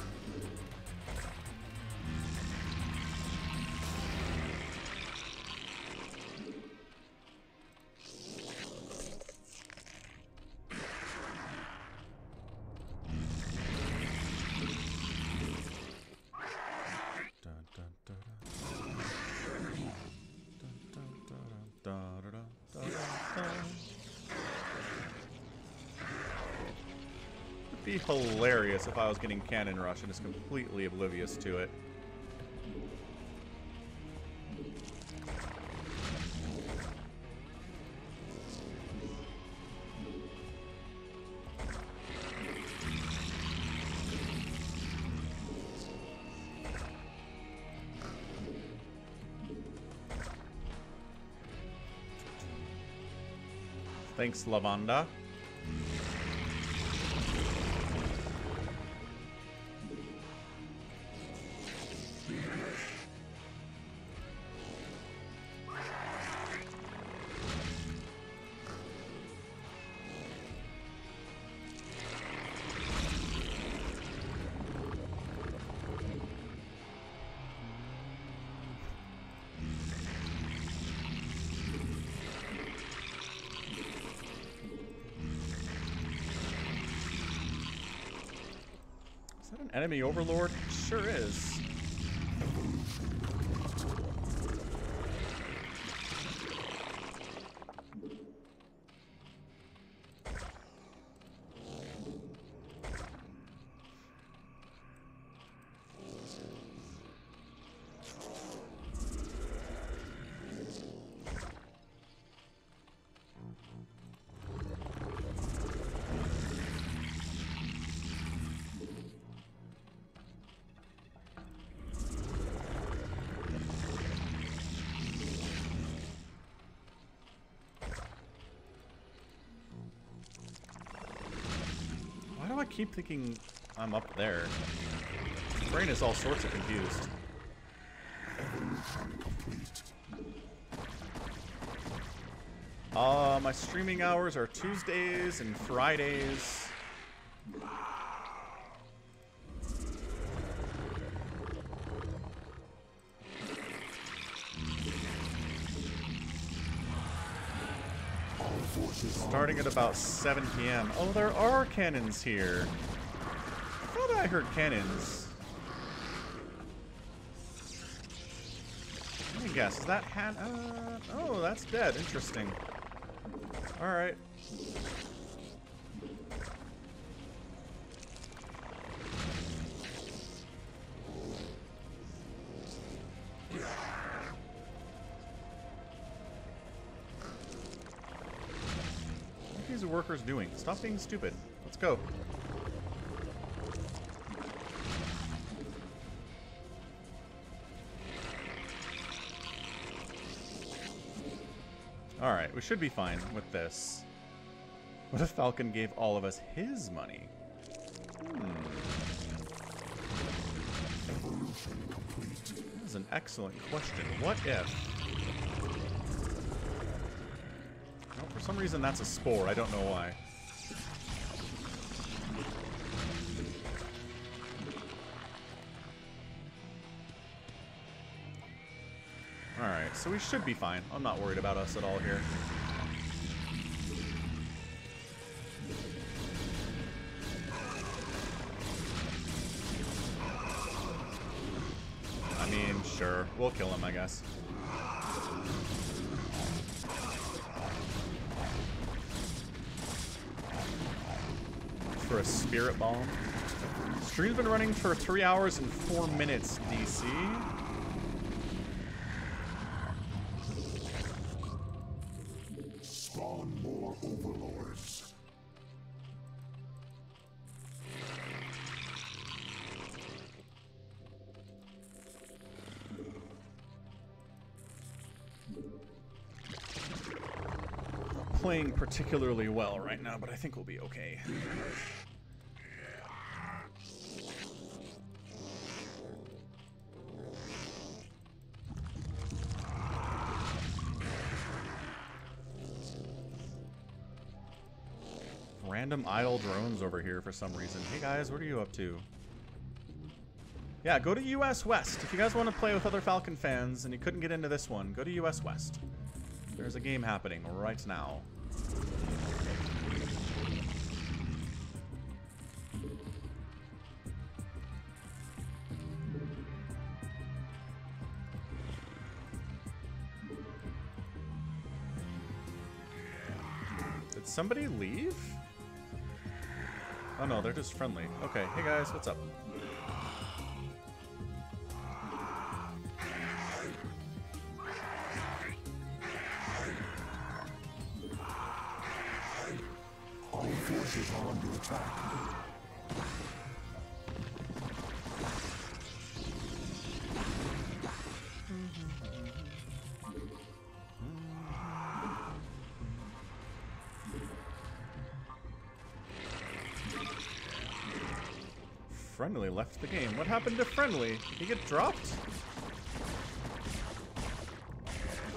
If I was getting Cannon Rush and is completely oblivious to it. Thanks, Lavanda. That an enemy overlord? Sure is. Keep thinking I'm up there? My brain is all sorts of confused. Uh, my streaming hours are Tuesdays and Fridays. At about 7 p.m. Oh, there are cannons here. I thought I heard cannons. Let me guess. Is that Han? Uh, oh, that's dead. Interesting. All right. Stop being stupid. Let's go. Alright, we should be fine with this. What if Falcon gave all of us his money? complete. That is an excellent question. What if... No, for some reason that's a spore. I don't know why. We should be fine. I'm not worried about us at all here. I mean, sure. We'll kill him, I guess. For a spirit bomb. Stream's been running for three hours and four minutes, DC. Playing particularly well right now, but I think we'll be okay. Random idle drones over here for some reason. Hey guys, what are you up to? Yeah, go to US West. If you guys want to play with other Falcon fans and you couldn't get into this one, go to US West. There's a game happening right now. Friendly. Okay, hey guys, what's up? The game. What happened to Friendly? Did he get dropped?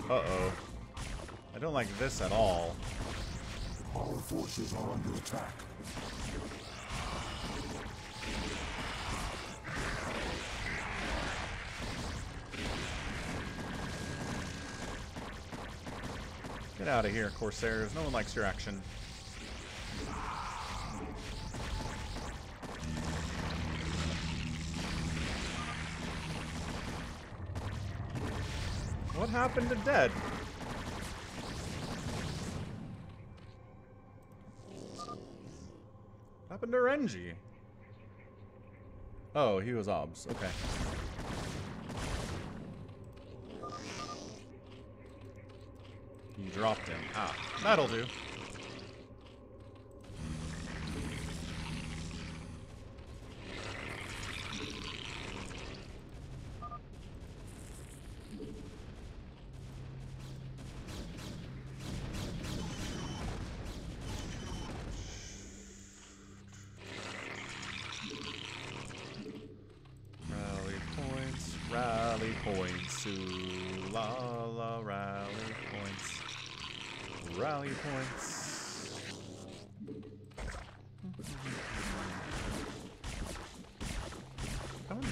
Uh-oh. I don't like this at all. Our forces are under attack. Get out of here, Corsairs. No one likes your action. What happened to Dead? What happened to Renji? Oh, he was obs. Okay. You dropped him. Ah, that'll do.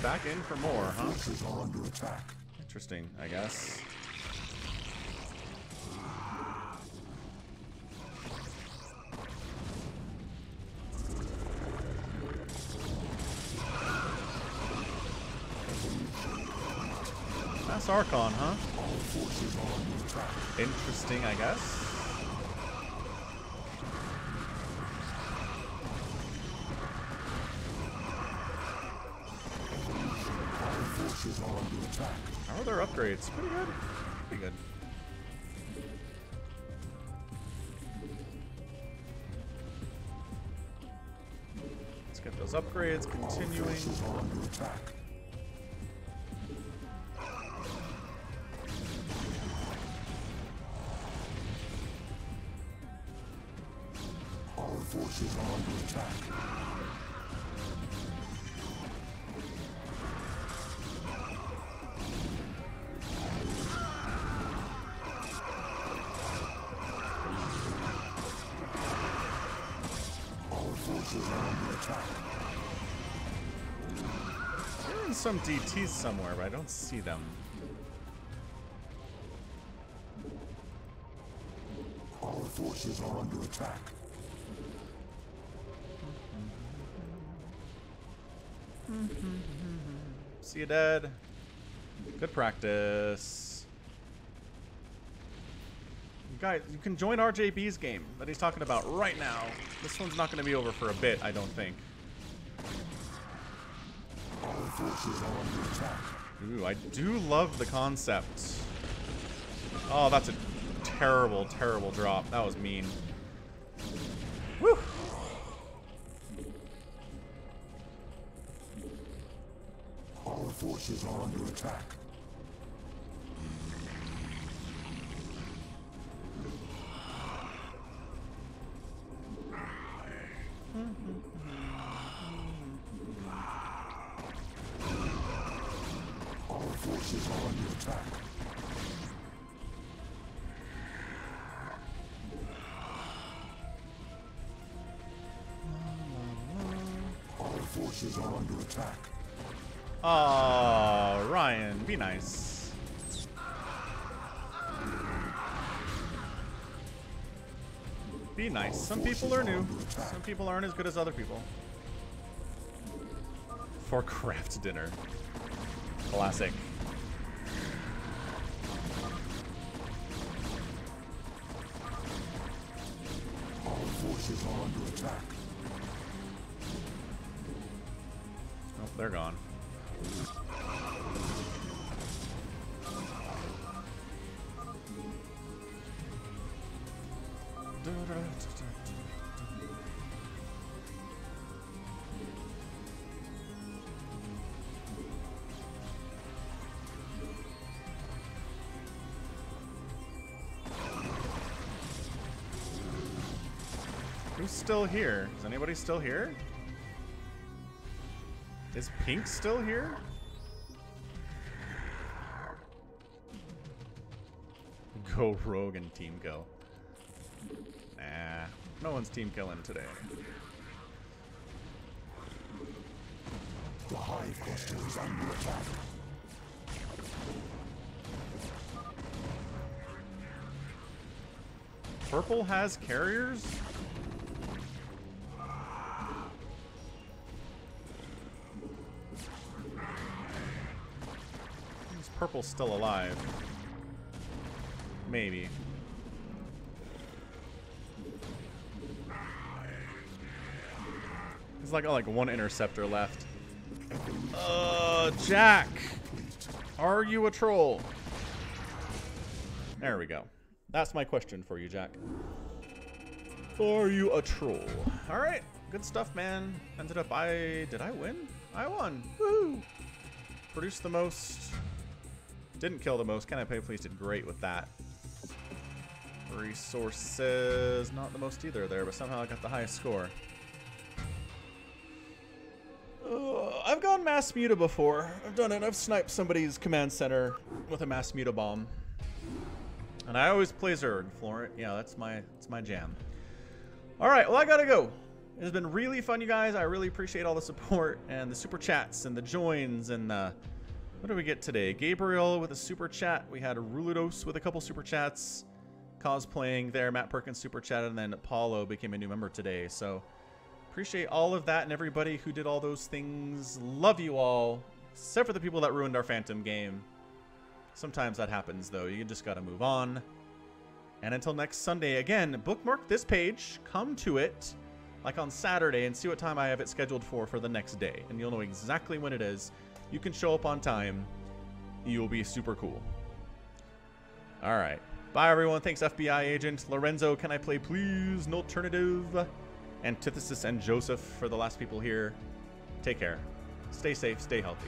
Back in for more, huh? Forces are under attack. Interesting, I guess. That's Archon, huh? Our forces are under attack. Interesting, I guess. Upgrades? Pretty good. Pretty good. Let's get those upgrades continuing. Some DTs somewhere, but I don't see them. Our forces are under attack. See you dead. Good practice. Guys, you can join RJB's game that he's talking about right now. This one's not going to be over for a bit, I don't think. Ooh, I do love the concept. Oh, that's a terrible, terrible drop. That was mean. Woo! Our forces are under attack. Attack. Oh, ah, Ryan, be nice. Be nice. Some people are new. Some people aren't as good as other people. For craft dinner. Classic. Still here? Is anybody still here? Is Pink still here? *laughs* Go Rogue and Team Kill. Nah, no one's Team Killing today. The hive cluster is under attack. Purple has carriers? Still alive? Maybe. He's like like one interceptor left. Uh, Jack, are you a troll? There we go. That's my question for you, Jack. Are you a troll? All right, good stuff, man. Ended up, I did I win? I won. Woo! Produced the most. Didn't kill the most. Can I pay please? Did great with that. Resources, not the most either there, but somehow I got the highest score. Uh, I've gone mass muta before. I've done it. I've sniped somebody's command center with a mass muta bomb. And I always play Zerg, Florent. Yeah, that's my that's my jam. All right, well I gotta go. It has been really fun, you guys. I really appreciate all the support and the super chats and the joins and the. What did we get today? Gabriel with a super chat. We had Rulidos with a couple super chats. Cosplaying there. Matt Perkins super chat, and then Paulo became a new member today. So appreciate all of that and everybody who did all those things. Love you all, except for the people that ruined our Phantom game. Sometimes that happens, though. You just gotta move on. And until next Sunday, again, bookmark this page, come to it, like on Saturday, and see what time I have it scheduled for for the next day. And you'll know exactly when it is. You can show up on time. You'll be super cool. All right. Bye, everyone. Thanks, FBI agent. Lorenzo, can I play, please? No alternative. Antithesis and Joseph for the last people here. Take care. Stay safe. Stay healthy.